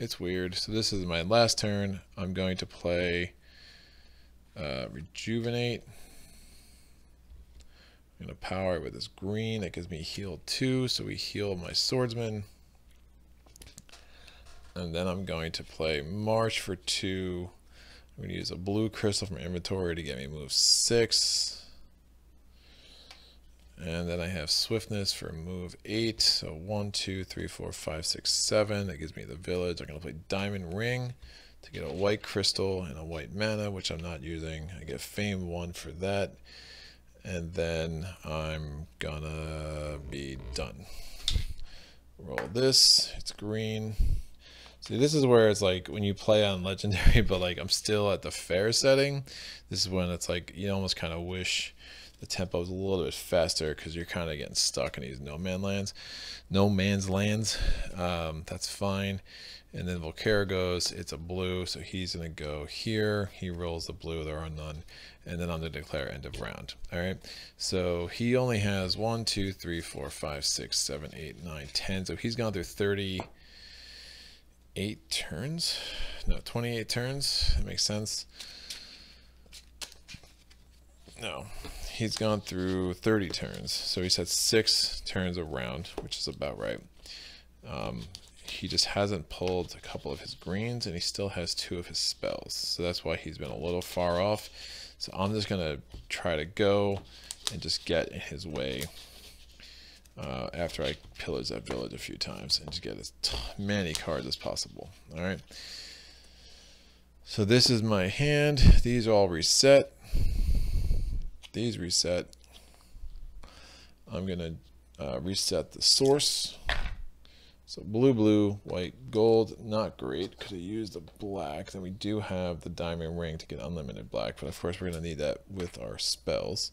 S1: It's weird. So this is my last turn. I'm going to play uh, rejuvenate. I'm to power it with this green. That gives me heal 2, so we heal my swordsman. And then I'm going to play March for 2. I'm to use a blue crystal from inventory to get me move 6. And then I have swiftness for move 8. So 1, 2, 3, 4, 5, 6, 7. That gives me the village. I'm to play Diamond Ring to get a white crystal and a white mana, which I'm not using. I get fame one for that. And then I'm gonna be done. roll this. It's green. See, this is where it's like when you play on legendary, but like I'm still at the fair setting. This is when it's like you almost kind of wish the tempo was a little bit faster because you're kind of getting stuck in these no man lands, no man's lands. Um, that's fine. And then Volkare goes, it's a blue, so he's going to go here. He rolls the blue, there are none. And then I'm to declare end of round. All right. So he only has one, two, three, four, five, six, seven, eight, nine, ten. So he's gone through 38 turns. No, 28 turns. That makes sense. No, he's gone through 30 turns. So he's had six turns around, which is about right. Um, he just hasn't pulled a couple of his greens and he still has two of his spells. So that's why he's been a little far off. So I'm just going to try to go and just get in his way uh, after I pillage that village a few times and just get as many cards as possible. All right. So this is my hand. These all reset. These reset. I'm going to uh, reset the source. So blue, blue, white, gold, not great. Could have used the black. Then we do have the diamond ring to get unlimited black, but of course we're going to need that with our spells.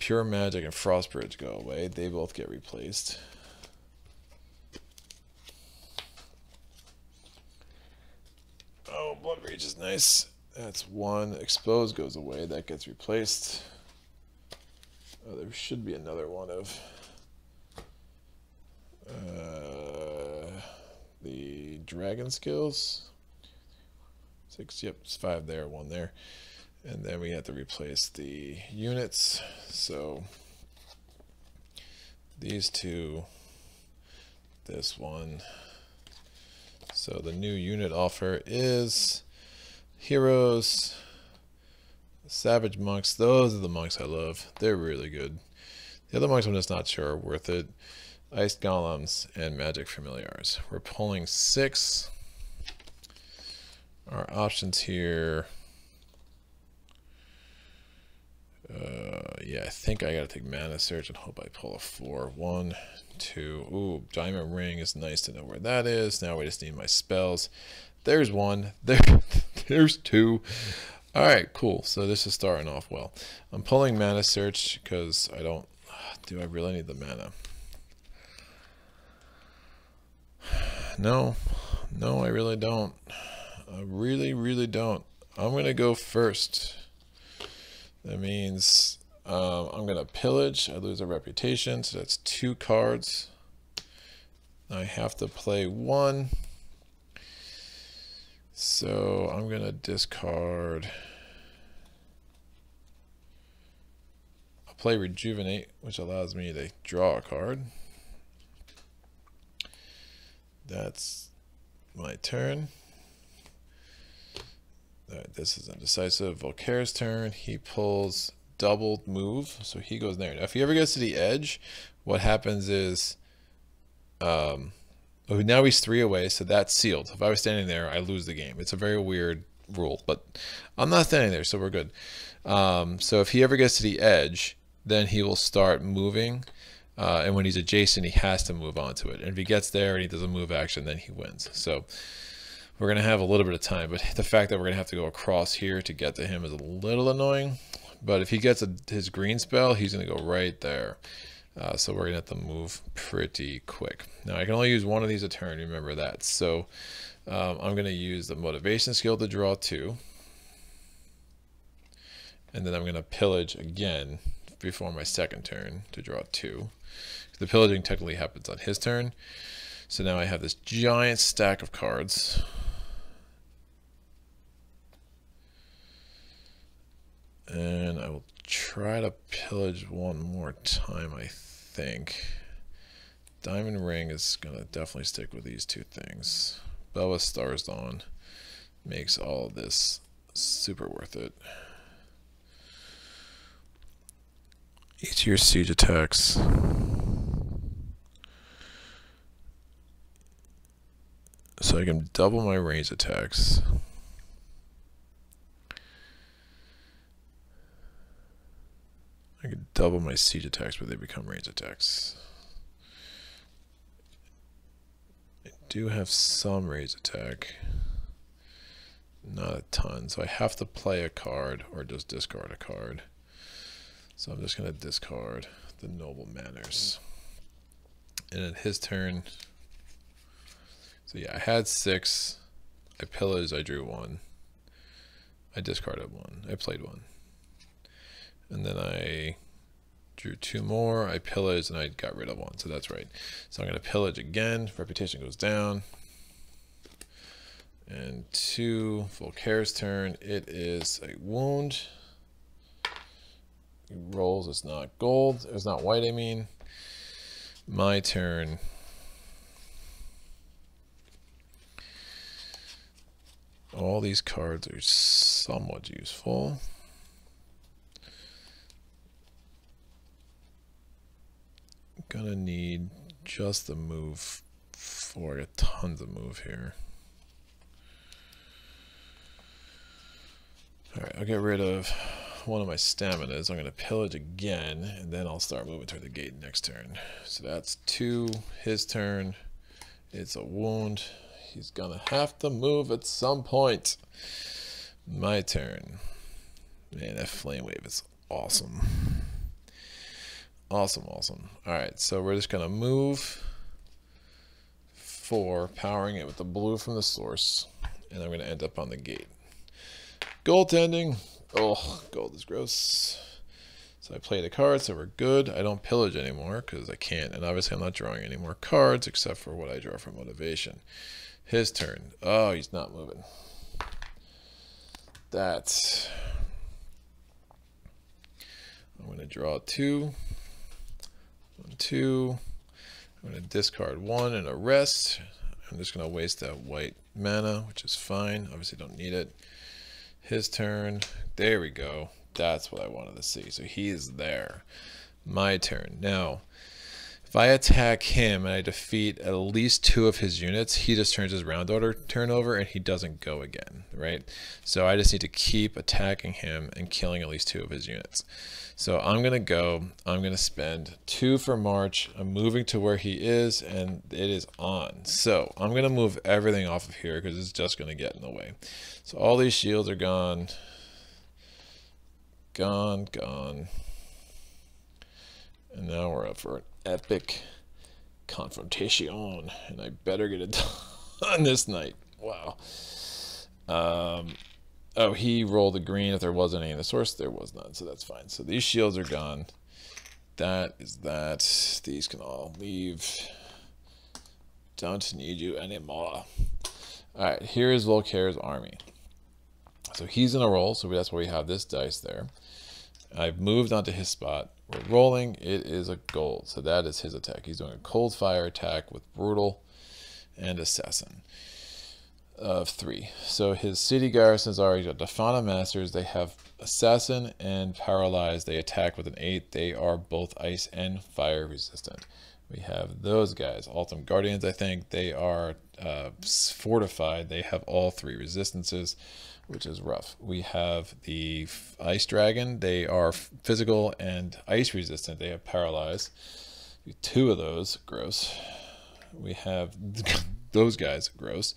S1: Pure Magic and Frostbridge go away. They both get replaced. Oh, Blood Rage is nice. That's one. Expose goes away. That gets replaced. Oh, there should be another one of... Uh, the dragon skills. Six, yep, it's five there, one there. And then we have to replace the units. So these two, this one. So the new unit offer is heroes, savage monks. Those are the monks I love. They're really good. The other monks I'm just not sure are worth it. Ice Golems, and Magic Familiars. We're pulling six. Our options here. Uh, yeah, I think I gotta take Mana Search and hope I pull a four. One, two. Ooh, Diamond Ring is nice to know where that is. Now we just need my spells. There's one. There, there's two. All right, cool. So this is starting off well. I'm pulling Mana Search because I don't. Do I really need the mana? No, no, I really don't. I really, really don't. I'm going to go first. That means um, I'm going to pillage. I lose a reputation, so that's two cards. I have to play one. So I'm going to discard. I'll play Rejuvenate, which allows me to draw a card. That's my turn. Right, this is indecisive. Volkare's turn. He pulls doubled move, so he goes there. Now, if he ever gets to the edge, what happens is, um, oh, now he's three away, so that's sealed. If I was standing there, I lose the game. It's a very weird rule, but I'm not standing there, so we're good. Um, so if he ever gets to the edge, then he will start moving uh, and when he's adjacent, he has to move on to it. And if he gets there and he does a move action, then he wins. So we're going to have a little bit of time. But the fact that we're going to have to go across here to get to him is a little annoying. But if he gets a, his green spell, he's going to go right there. Uh, so we're going to have to move pretty quick. Now, I can only use one of these a turn. Remember that. So um, I'm going to use the motivation skill to draw two. And then I'm going to pillage again before my second turn to draw two. The pillaging technically happens on his turn. So now I have this giant stack of cards. And I will try to pillage one more time, I think. Diamond Ring is going to definitely stick with these two things. Bow of Starsdawn makes all of this super worth it. Each of your siege attacks So I can double my range attacks. I can double my siege attacks, but they become range attacks. I do have some range attack. Not a ton, so I have to play a card or just discard a card. So I'm just going to discard the Noble Manners. And then his turn. So yeah, I had six. I pillaged, I drew one. I discarded one. I played one. And then I drew two more. I pillaged and I got rid of one. So that's right. So I'm going to pillage again. Reputation goes down. And two, Volkare's turn. It is a wound. He rolls. It's not gold. It's not white, I mean. My turn. All these cards are somewhat useful. gonna need just the move for a tons of move here. Alright, I'll get rid of one of my staminas. I'm going to pillage again, and then I'll start moving toward the gate next turn. So that's two, his turn. It's a wound. He's to have to move at some point. My turn. Man, that flame wave is awesome. Awesome, awesome. All right, so we're just to move for powering it with the blue from the source, and I'm to end up on the gate. Goaltending. Oh, gold is gross. So I play the cards, so we're good. I don't pillage anymore because I can't, and obviously I'm not drawing any more cards except for what I draw for motivation. His turn. Oh, he's not moving. That's... I'm going to draw two. One, two. I'm going to discard one and a rest. I'm just going to waste that white mana, which is fine. Obviously don't need it. His turn. There we go. That's what I wanted to see. So he is there. My turn. Now, if I attack him and I defeat at least two of his units, he just turns his round order turnover and he doesn't go again, right? So I just need to keep attacking him and killing at least two of his units. So I'm going to go, I'm going to spend two for March. I'm moving to where he is and it is on. So I'm going to move everything off of here because it's just going to get in the way. So all these shields are gone. Gone, gone. And now we're up for an epic confrontation. And I better get it done this night. Wow. Um, oh, he rolled a green. If there wasn't any in the source, there was none. So that's fine. So these shields are gone. That is that. These can all leave. Don't need you anymore. All right, here is Volkare's army. So he's in a roll, so that's why we have this dice there. I've moved onto his spot. We're rolling. It is a gold. So that is his attack. He's doing a cold fire attack with brutal and assassin of three. So his city garrisons are Delphana Masters. They have assassin and paralyzed. They attack with an eight. They are both ice and fire resistant. We have those guys, Altem Guardians, I think. They are uh, fortified. They have all three resistances which is rough. We have the Ice Dragon. They are physical and ice resistant. They have paralyzed. Two of those, gross. We have those guys, gross.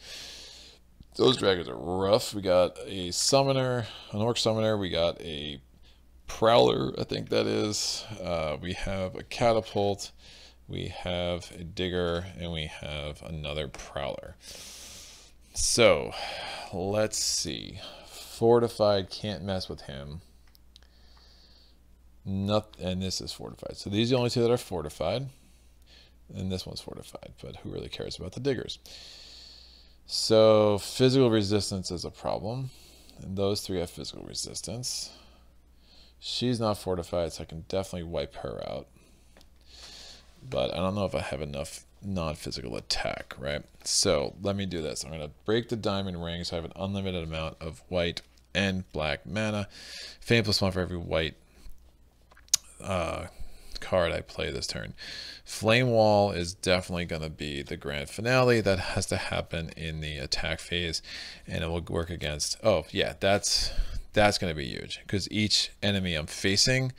S1: Those dragons are rough. We got a summoner, an orc summoner. We got a prowler, I think that is. Uh, we have a catapult. We have a digger, and we have another prowler. So, let's see. Fortified, can't mess with him. Not, and this is fortified. So these are the only two that are fortified. And this one's fortified, but who really cares about the diggers? So physical resistance is a problem. And those three have physical resistance. She's not fortified, so I can definitely wipe her out. But I don't know if I have enough non-physical attack, right? So let me do this. I'm going to break the diamond ring so I have an unlimited amount of white and black mana. Fame plus one for every white uh, card I play this turn. Flame Wall is definitely going to be the grand finale. That has to happen in the attack phase, and it will work against... Oh, yeah, that's that's going to be huge because each enemy I'm facing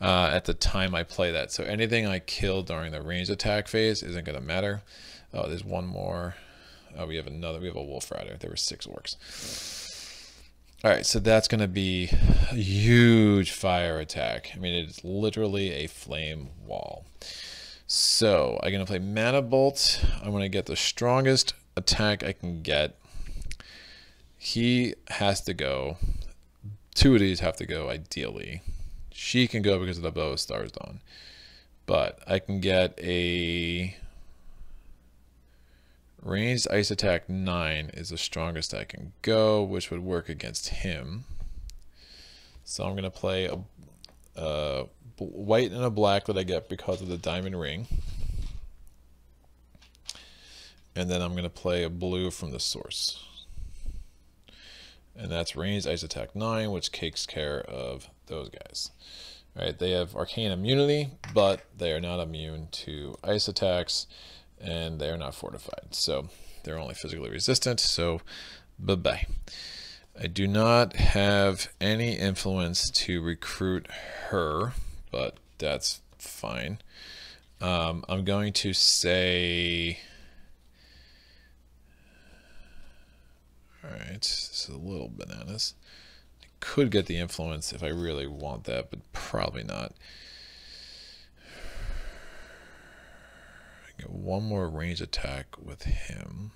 S1: uh, at the time I play that. So anything I kill during the range attack phase isn't going to matter. Oh, there's one more. Oh, we have another. We have a Wolf Rider. There were six orcs. All right, so that's going to be a huge fire attack. I mean, it's literally a flame wall. So I'm going to play Mana Bolt. I'm going to get the strongest attack I can get. He has to go. Two of these have to go, ideally. She can go because of the Bow of Starsdawn. But I can get a Ranged ice attack 9 is the strongest I can go, which would work against him. So I'm going to play a, a white and a black that I get because of the diamond ring. And then I'm going to play a blue from the source. And that's ranged ice attack 9, which takes care of those guys. All right, they have arcane immunity, but they are not immune to ice attacks and they are not fortified. So they're only physically resistant. So bye bye. I do not have any influence to recruit her, but that's fine. Um, I'm going to say. Alright, is a little bananas. I could get the influence if I really want that, but probably not. Get one more range attack with him.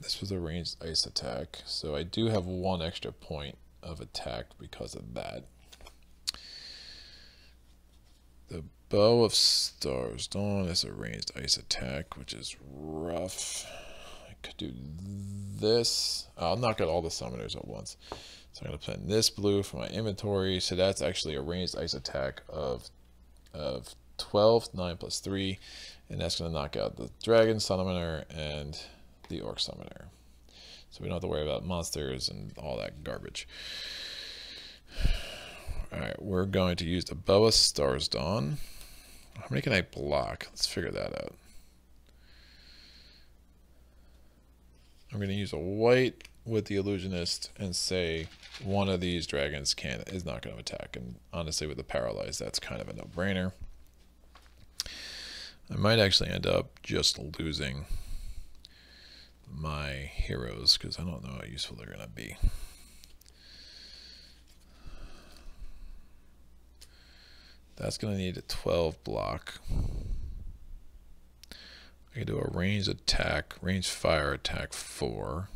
S1: This was a ranged ice attack, so I do have one extra point of attack because of that. The Bow of Starsdawn is a ranged ice attack, which is rough. I could do this. I'll knock out all the summoners at once. So I'm going to put this blue for my inventory. So that's actually a ranged ice attack of of 12, 9 plus 3, and that's going to knock out the Dragon Summoner and the Orc Summoner. So we don't have to worry about monsters and all that garbage. Alright, we're going to use the Bow of Starsdawn. How many can I block? Let's figure that out. I'm going to use a white with the illusionist and say one of these dragons can is not going to attack and honestly with the paralyzed that's kind of a no-brainer I might actually end up just losing my heroes because I don't know how useful they're going to be that's going to need a 12 block I can do a range attack, range fire attack 4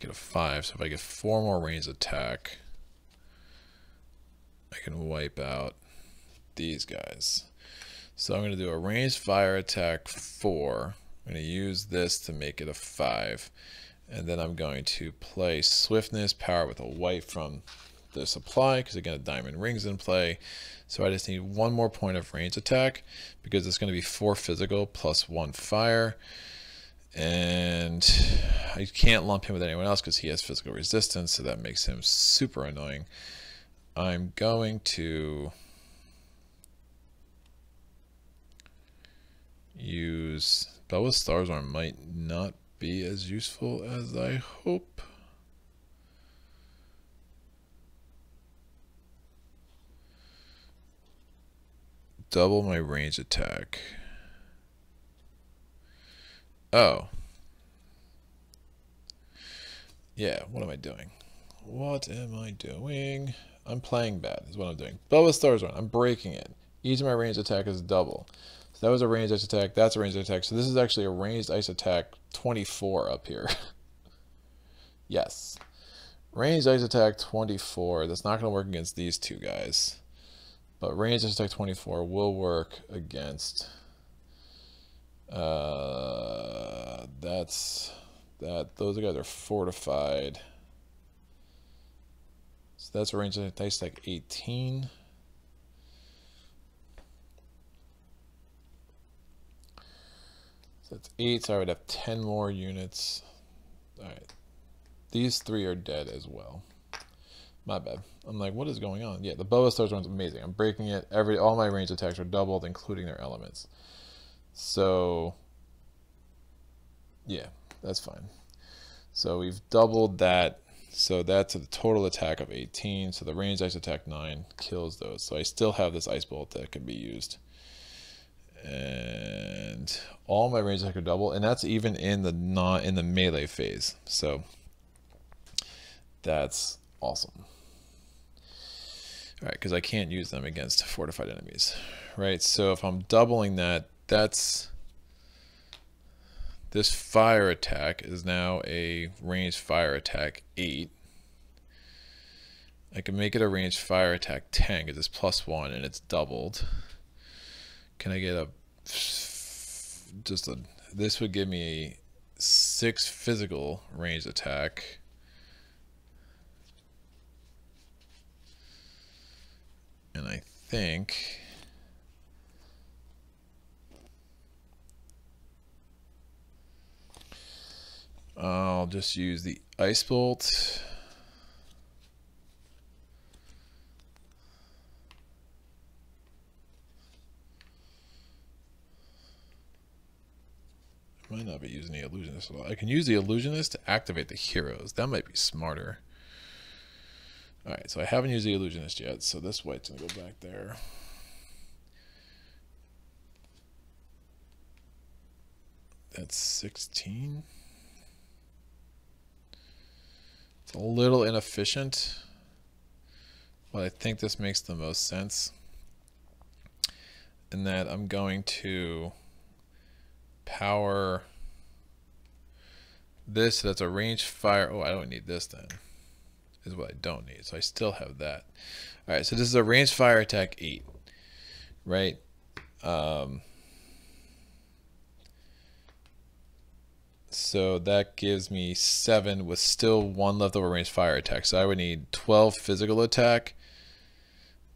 S1: make it a 5. So if I get 4 more range attack, I can wipe out these guys. So I'm going to do a range fire attack 4. I'm going to use this to make it a 5. And then I'm going to play swiftness power with a white from the supply because again a diamond rings in play. So I just need one more point of range attack because it's going to be 4 physical plus 1 fire and I can't lump him with anyone else because he has physical resistance, so that makes him super annoying. I'm going to use Bow Stars Starsdawn might not be as useful as I hope. Double my range attack. Oh. Yeah, what am I doing? What am I doing? I'm playing bad is what I'm doing. Of Stars I'm breaking it. Each of my ranged attack is double. So that was a ranged ice attack. That's a ranged attack. So this is actually a ranged ice attack 24 up here. yes. Ranged ice attack 24. That's not going to work against these two guys. But ranged ice attack 24 will work against uh, that's that. Those guys are fortified. So that's a range like 18. So that's 8, so I would have 10 more units. Alright. These three are dead as well. My bad. I'm like, what is going on? Yeah, the of Stars one's amazing. I'm breaking it. Every All my range attacks are doubled, including their elements. So yeah, that's fine. So we've doubled that. So that's a total attack of 18. So the range ice attack 9 kills those. So I still have this ice bolt that can be used. and all my range attack are double, and that's even in the not in the melee phase. So that's awesome. All right, because I can't use them against fortified enemies, right? So if I'm doubling that, that's this fire attack is now a ranged fire attack 8. I can make it a ranged fire attack 10 because it's plus 1 and it's doubled. Can I get a just a this would give me 6 physical ranged attack. And I think I'll just use the ice bolt. I might not be using the illusionist at all. I can use the illusionist to activate the heroes. That might be smarter. Alright, so I haven't used the illusionist yet, so this white's gonna go back there. That's 16. It's a little inefficient, but I think this makes the most sense. In that I'm going to power this that's a range fire. Oh, I don't need this then. Is what I don't need. So I still have that. All right, so this is a range fire attack 8, right? Um, So that gives me 7 with still one leftover range fire attack. So I would need 12 physical attack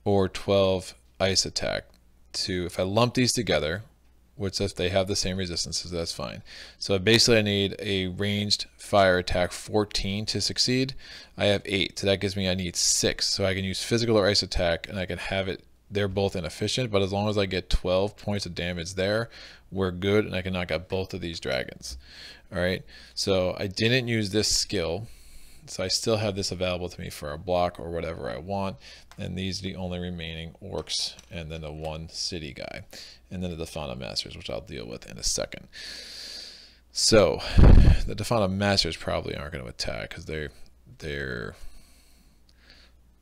S1: or 12 ice attack to, if I lump these together, which if they have the same resistances, that's fine. So basically I need a ranged fire attack 14 to succeed. I have 8, so that gives me I need 6. So I can use physical or ice attack and I can have it, they're both inefficient, but as long as I get 12 points of damage there, we're good and I can knock out both of these dragons. All right, so I didn't use this skill. So I still have this available to me for a block or whatever I want. And these are the only remaining orcs and then the one city guy. And then the Delphana Masters, which I'll deal with in a second. So the Delphana Masters probably aren't going to attack because they're they're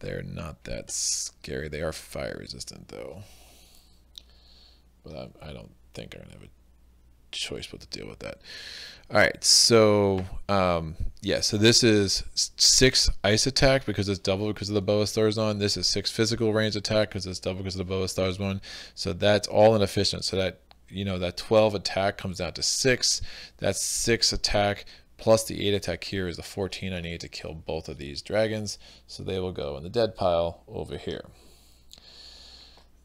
S1: they're not that scary. They are fire resistant though. But I, I don't think I'm going to choice but to deal with that. All right, so um, yeah, so this is six ice attack because it's double because of the of stars on. This is six physical range attack because it's double because of the of stars one. So that's all inefficient. So that you know that 12 attack comes down to six. That's six attack plus the eight attack here is the 14 I need to kill both of these dragons. So they will go in the dead pile over here.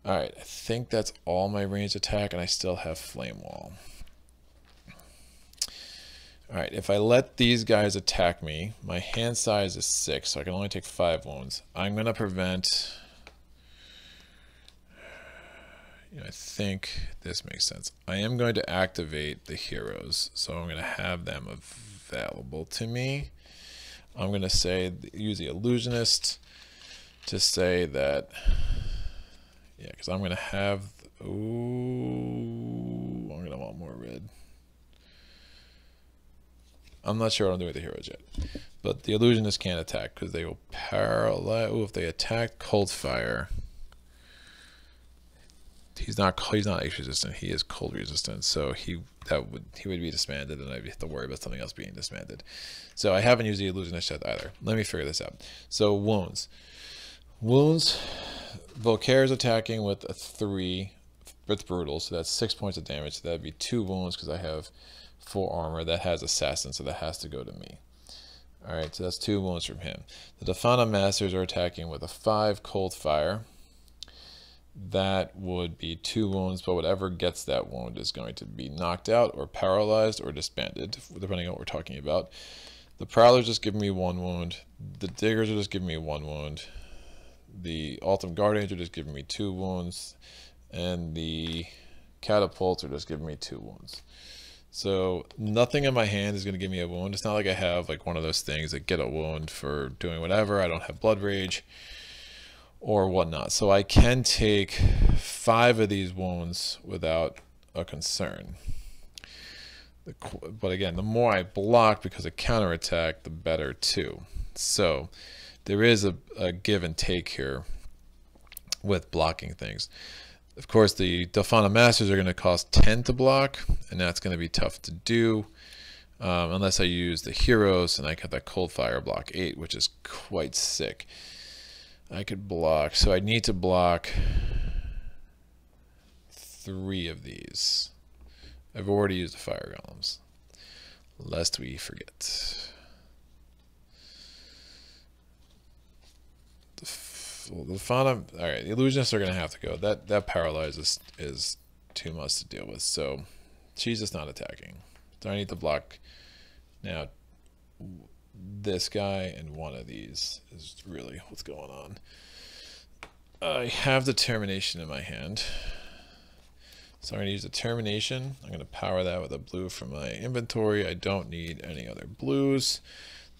S1: All right, I think that's all my range attack, and I still have flame wall. All right, if I let these guys attack me, my hand size is six, so I can only take five wounds. I'm going to prevent... You know, I think this makes sense. I am going to activate the heroes, so I'm going to have them available to me. I'm going to say, use the illusionist to say that, yeah, because I'm going to have, ooh, I'm going to want more red. I'm not sure I'm doing with the heroes yet. But the illusionists can't attack because they will paralyze. Ooh, if they attack cold fire, he's not he's not ice resistant. He is cold resistant. So he that would he would be disbanded, and I'd have to worry about something else being disbanded. So I haven't used the illusionist yet either. Let me figure this out. So wounds, wounds. Volkare is attacking with a three with brutal, so that's six points of damage. That'd be two wounds because I have full armor that has assassin, so that has to go to me. Alright, so that's two wounds from him. The Delphana Masters are attacking with a five cold fire. That would be two wounds, but whatever gets that wound is going to be knocked out or paralyzed or disbanded, depending on what we're talking about. The Prowlers just give me one wound. The Diggers are just giving me one wound. The Altem Guardians are just giving me two wounds. And the Catapults are just giving me two wounds. So nothing in my hand is going to give me a wound. It's not like I have like one of those things that get a wound for doing whatever. I don't have blood rage or whatnot. So I can take five of these wounds without a concern. But again, the more I block because of counterattack, the better too. So there is a, a give and take here with blocking things. Of course, the Delphana Masters are going to cost 10 to block, and that's going to be tough to do um, unless I use the heroes and I get that Cold Fire block 8, which is quite sick. I could block, so I need to block three of these. I've already used the Fire Golems, lest we forget. well, the fauna. All right, the illusionists are gonna have to go. That that paralyzes is too much to deal with. So she's just not attacking. So I need to block now. This guy and one of these is really what's going on. I have determination in my hand. So I'm going to use determination. I'm going to power that with a blue from my inventory. I don't need any other blues.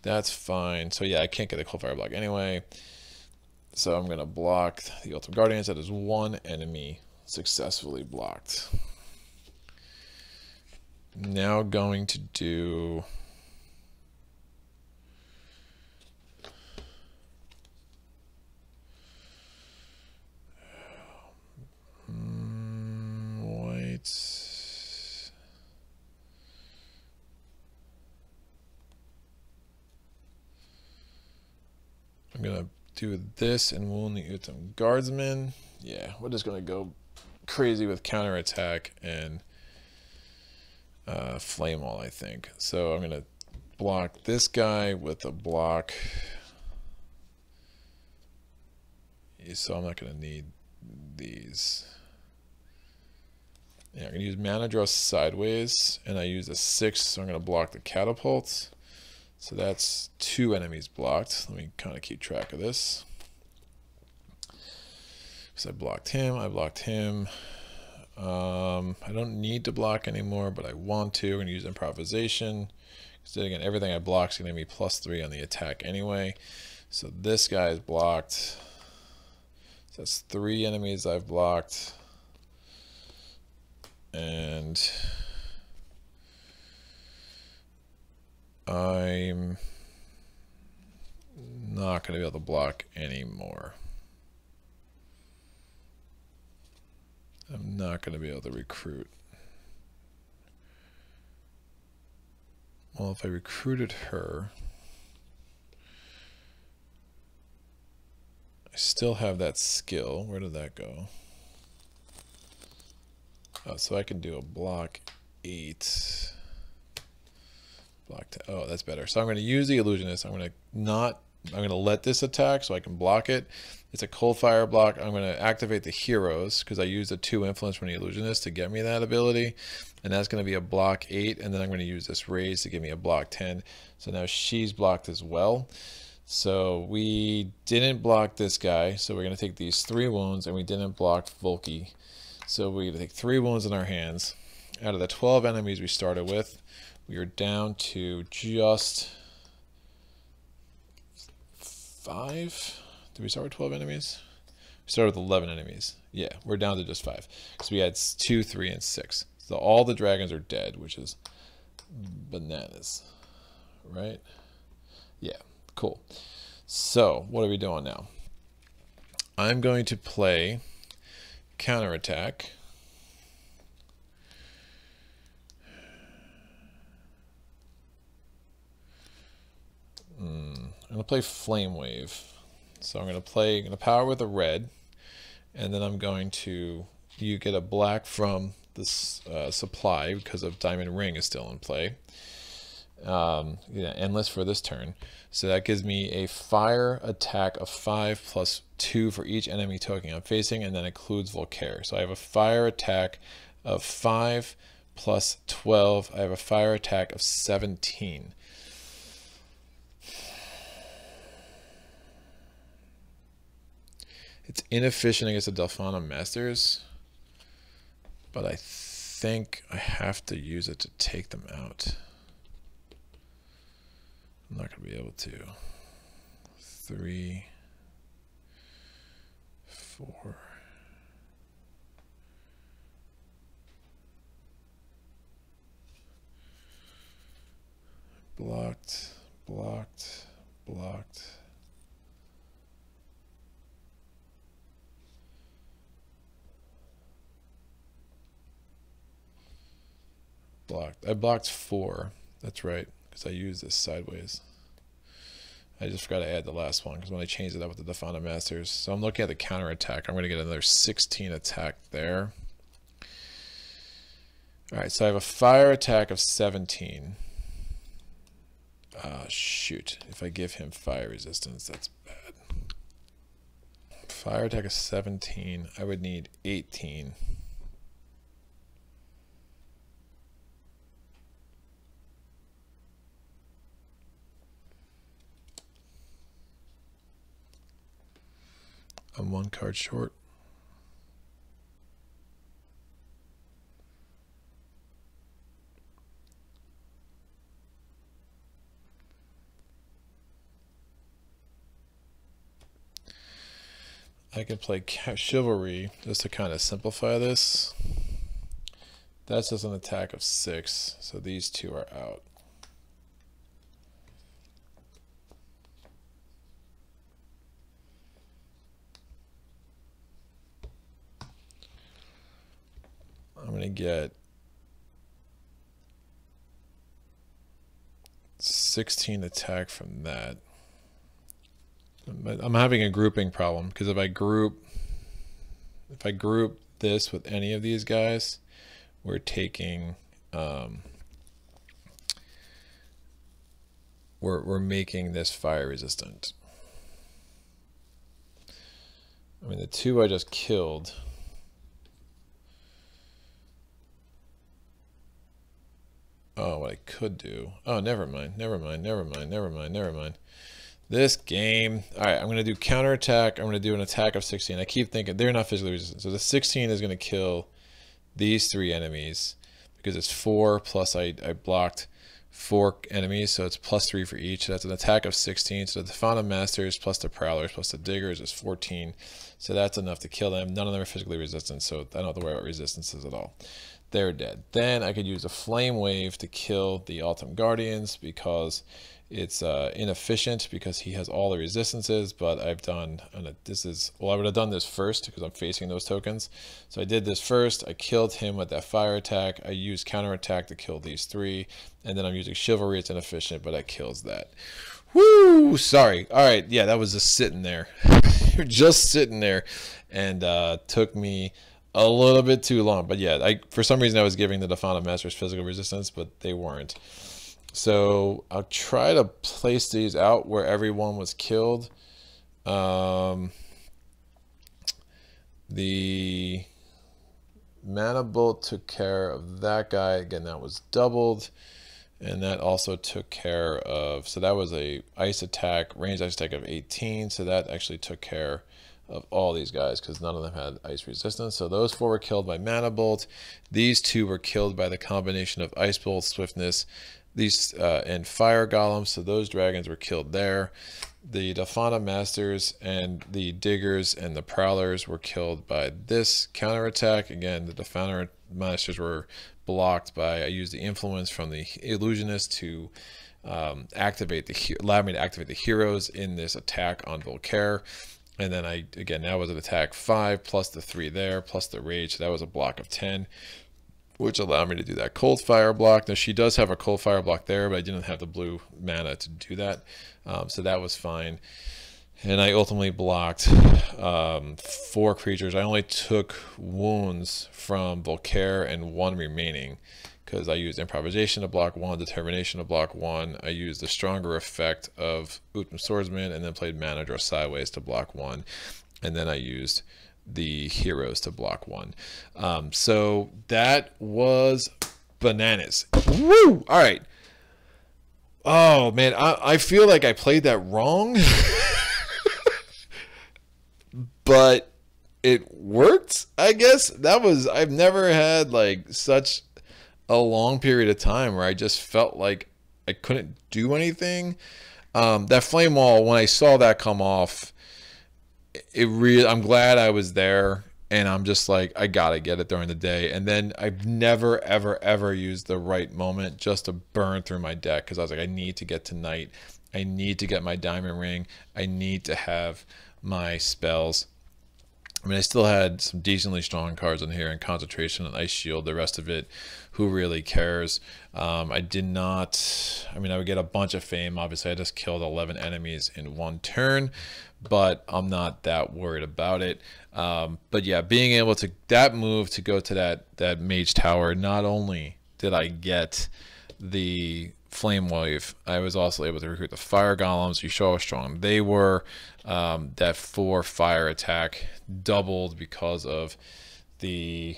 S1: That's fine. So yeah, I can't get a cold fire block anyway. So I'm going to block the Altem Guardians. That is one enemy successfully blocked. Now going to do... White. I'm going to do this and wound the some guardsmen. Yeah, we're just going to go crazy with counterattack and uh, Flame all, I think. So I'm going to block this guy with a block. So I'm not going to need these. Yeah, I'm going to use mana draw sideways, and I use a six, so I'm going to block the catapults. So that's two enemies blocked. Let me kind of keep track of this. Because I blocked him, I blocked him. Um, I don't need to block anymore, but I want to. To use improvisation. Because again, everything I block is going to be plus three on the attack anyway. So this guy is blocked. So that's three enemies I've blocked. And I'm not going to be able to block anymore. I'm not going to be able to recruit. Well, if I recruited her, I still have that skill. Where did that go? Oh, so I can do a block 8 Block oh, that's better. So I'm going to use the illusionist. I'm going to not, I'm going to let this attack so I can block it. It's a cold fire block. I'm going to activate the heroes because I used a two influence from the illusionist to get me that ability. And that's going to be a block eight. And then I'm going to use this raise to give me a block 10. So now she's blocked as well. So we didn't block this guy. So we're going to take these three wounds and we didn't block Volky. So we're going to take three wounds in our hands. Out of the 12 enemies we started with, we are down to just five. Did we start with 12 enemies? We started with 11 enemies. Yeah, we're down to just five. Because we had two, three, and six. So all the dragons are dead, which is bananas. Right? Yeah, cool. So, what are we doing now? I'm going to play counterattack. Mm, I'm going to play Flame Wave. So I'm going to play, to power with a red, and then I'm going to, you get a black from this uh, supply because of Diamond Ring is still in play. Um, yeah, endless for this turn. So that gives me a fire attack of 5 plus 2 for each enemy token I'm facing, and then includes Volkare. So I have a fire attack of 5 plus 12. I have a fire attack of 17. It's inefficient against the Delphana Masters, but I think I have to use it to take them out. I'm not going to be able to. Three, four. Blocked, blocked, blocked. I blocked four. That's right, because I used this sideways. I just forgot to add the last one because when I changed it up with the Delphana Masters. So I'm looking at the counter attack. I'm going to get another 16 attack there. All right, so I have a fire attack of 17. Uh, shoot. If I give him fire resistance, that's bad. Fire attack of 17. I would need 18. I'm one card short. I can play Chivalry just to kind of simplify this. That's just an attack of six, so these two are out. I'm going to get 16 attack from that. I'm having a grouping problem because if I group if I group this with any of these guys, we're taking um, we're we're making this fire resistant. I mean the two I just killed Oh, what I could do. Oh, never mind, never mind, never mind, never mind, never mind. This game. All right, I'm going to do counterattack. I'm going to do an attack of 16. I keep thinking they're not physically resistant. So the 16 is going to kill these three enemies because it's four plus I, I blocked four enemies. So it's plus three for each. So that's an attack of 16. So the Delphana Masters plus the Prowlers plus the Diggers is 14. So that's enough to kill them. None of them are physically resistant. So I don't have to worry about resistances at all they're dead. Then I could use a flame wave to kill the Altem Guardians because it's uh, inefficient because he has all the resistances, but I've done, and this is, well, I would have done this first because I'm facing those tokens. So I did this first. I killed him with that fire attack. I used counter attack to kill these three. And then I'm using chivalry. It's inefficient, but it kills that. Woo! Sorry. All right. Yeah, that was just sitting there. You're just sitting there and uh, took me a little bit too long. But yeah, I for some reason I was giving the Delphana Masters physical resistance, but they weren't. So I'll try to place these out where everyone was killed. Um, the Mana Bolt took care of that guy. Again, that was doubled. And that also took care of, so that was a ice attack, range ice attack of 18. So that actually took care of all these guys because none of them had ice resistance. So those four were killed by Mana Bolt. These two were killed by the combination of Ice Bolt, Swiftness, these uh, and Fire Golems. So those dragons were killed there. The Delphana Masters and the Diggers and the Prowlers were killed by this counterattack. Again, the Delphana Masters were blocked by, I used the influence from the Illusionist to um, activate the, allow me to activate the heroes in this attack on Volkare. And then I, again, that was an attack five plus the three there, plus the rage. So that was a block of 10, which allowed me to do that cold fire block. Now she does have a cold fire block there, but I didn't have the blue mana to do that. Um, so that was fine. And I ultimately blocked um, four creatures. I only took wounds from Volkare and one remaining because I used improvisation to block one, determination to block one. I used the stronger effect of Utem Swordsman and then played Mana Draw Sideways to block one. And then I used the heroes to block one. Um, so that was bananas. Woo! All right. Oh man, I, I feel like I played that wrong. but it worked, I guess. That was I've never had like such a long period of time where I just felt like I couldn't do anything. Um, that flame wall, when I saw that come off, it really, I'm glad I was there. And I'm just like, I gotta get it during the day. And then I've never, ever, ever used the right moment just to burn through my deck because I was like, I need to get tonight. I need to get my diamond ring. I need to have my spells I mean, I still had some decently strong cards in here and concentration and ice shield. The rest of it, who really cares? Um, I did not. I mean, I would get a bunch of fame. Obviously, I just killed 11 enemies in one turn, but I'm not that worried about it. Um, but yeah, being able to that move to go to that that mage tower, not only did I get the flame wave, I was also able to recruit the fire golems. You show how strong they were. Um, that four fire attack doubled because of the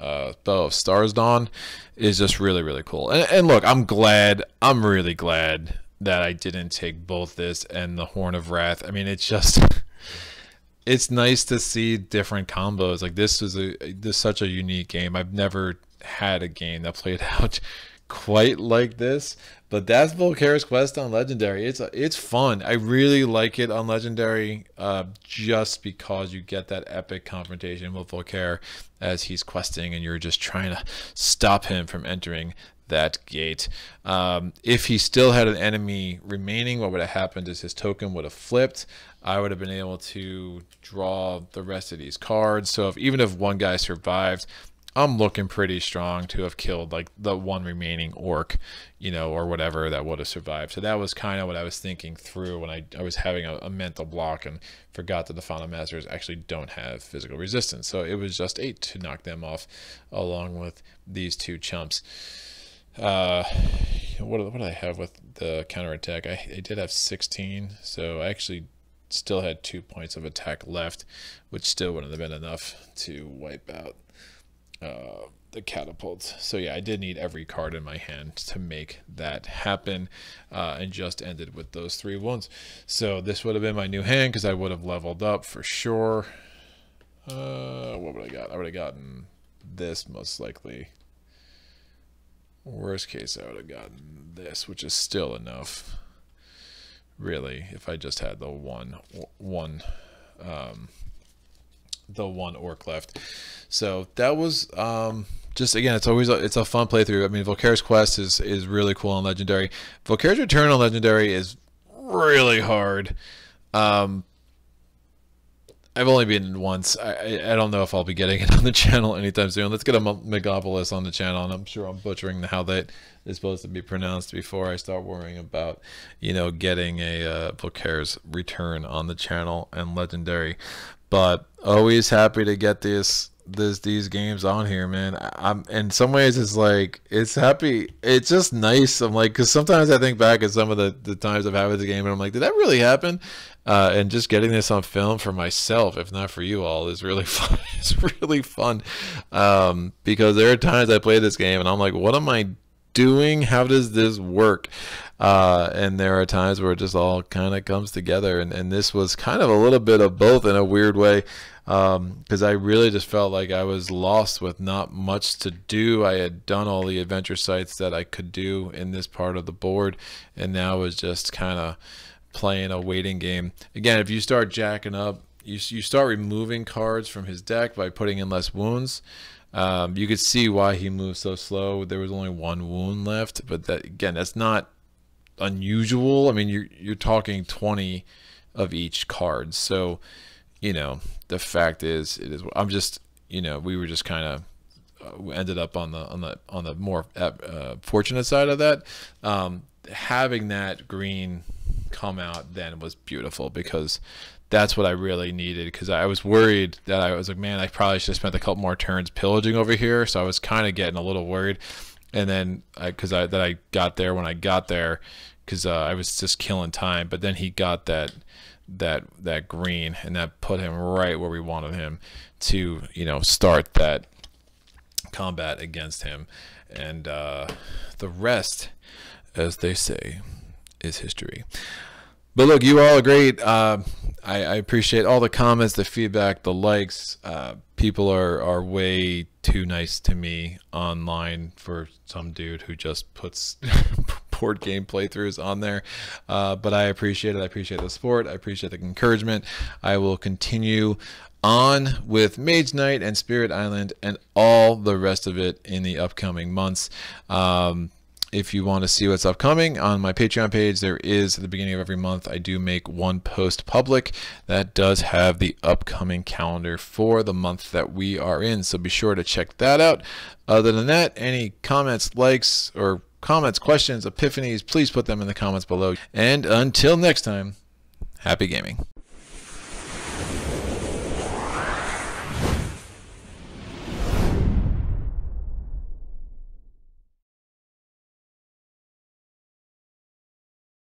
S1: uh, of Starsdawn is just really really cool. And, and look, I'm glad. I'm really glad that I didn't take both this and the Horn of Wrath. I mean, it's just. it's nice to see different combos. Like this is a this is such a unique game. I've never had a game that played out quite like this. But that's Volkare's Quest on Legendary. It's it's fun. I really like it on Legendary, uh, just because you get that epic confrontation with Volkare as he's questing, and you're just trying to stop him from entering that gate. Um, if he still had an enemy remaining, what would have happened is his token would have flipped. I would have been able to draw the rest of these cards. So if even if one guy survived, I'm looking pretty strong to have killed like the one remaining orc, you know, or whatever that would have survived. So that was kind of what I was thinking through when I, I was having a, a mental block and forgot that the Final Masters actually don't have physical resistance. So it was just eight to knock them off along with these two chumps. Uh, what, what did I have with the counterattack? I, I did have 16, so I actually still had two points of attack left, which still wouldn't have been enough to wipe out uh, the catapults. So yeah, I did need every card in my hand to make that happen, uh, and just ended with those three wounds. So this would have been my new hand because I would have leveled up for sure. Uh, what would I got? I would have gotten this most likely. Worst case, I would have gotten this, which is still enough. Really, if I just had the one, one, um, the one orc left. So that was um, just again, it's always a, it's a fun playthrough. I mean, Volkare's Quest is is really cool on Legendary. Volkare's Return on Legendary is really hard. Um, I've only been once. I, I don't know if I'll be getting it on the channel anytime soon. Let's get a Megapolis on the channel, and I'm sure I'm butchering how that is supposed to be pronounced before I start worrying about, you know, getting a uh, Volkare's return on the channel and Legendary. But always happy to get this this these games on here, man. I'm in some ways it's like it's happy. It's just nice. I'm like because sometimes I think back at some of the the times I've had with the game, and I'm like, did that really happen? Uh, and just getting this on film for myself, if not for you all, is really fun. it's really fun um, because there are times I play this game and I'm like, what am I doing? How does this work? Uh, and there are times where it just all kind of comes together. And, and this was kind of a little bit of both in a weird way Um because um, I really just felt like I was lost with not much to do. I had done all the adventure sites that I could do in this part of the board, and now was just kind of playing a waiting game. Again, if you start jacking up, you, you start removing cards from his deck by putting in less wounds. Um, you could see why he moved so slow. There was only one wound left, but that again, that's not unusual. I mean, you're you're talking 20 of each card, so you know the fact is, it is. I'm just you know we were just kind of uh, ended up on the on the on the more uh, fortunate side of that. Um, having that green come out then was beautiful because that's what I really needed because I was worried that I was like, man, I probably should have spent a couple more turns pillaging over here. So I was kind of getting a little worried. And then because I, I, that I got there when I got there because uh, I was just killing time. But then he got that that that green and that put him right where we wanted him to you know start that combat against him. And uh, the rest, as they say, is history. But look, you all are great. Uh, I, I, appreciate all the comments, the feedback, the likes. Uh, people are, are way too nice to me online for some dude who just puts board game playthroughs on there. Uh, but I appreciate it. I appreciate the support. I appreciate the encouragement. I will continue on with Mage Knight and Spirit Island and all the rest of it in the upcoming months. Um, if you want to see what's upcoming on my Patreon page, there is at the beginning of every month, I do make one post public that does have the upcoming calendar for the month that we are in. So be sure to check that out. Other than that, any comments, likes, or comments, questions, epiphanies, please put them in the comments below. And until next time, happy gaming.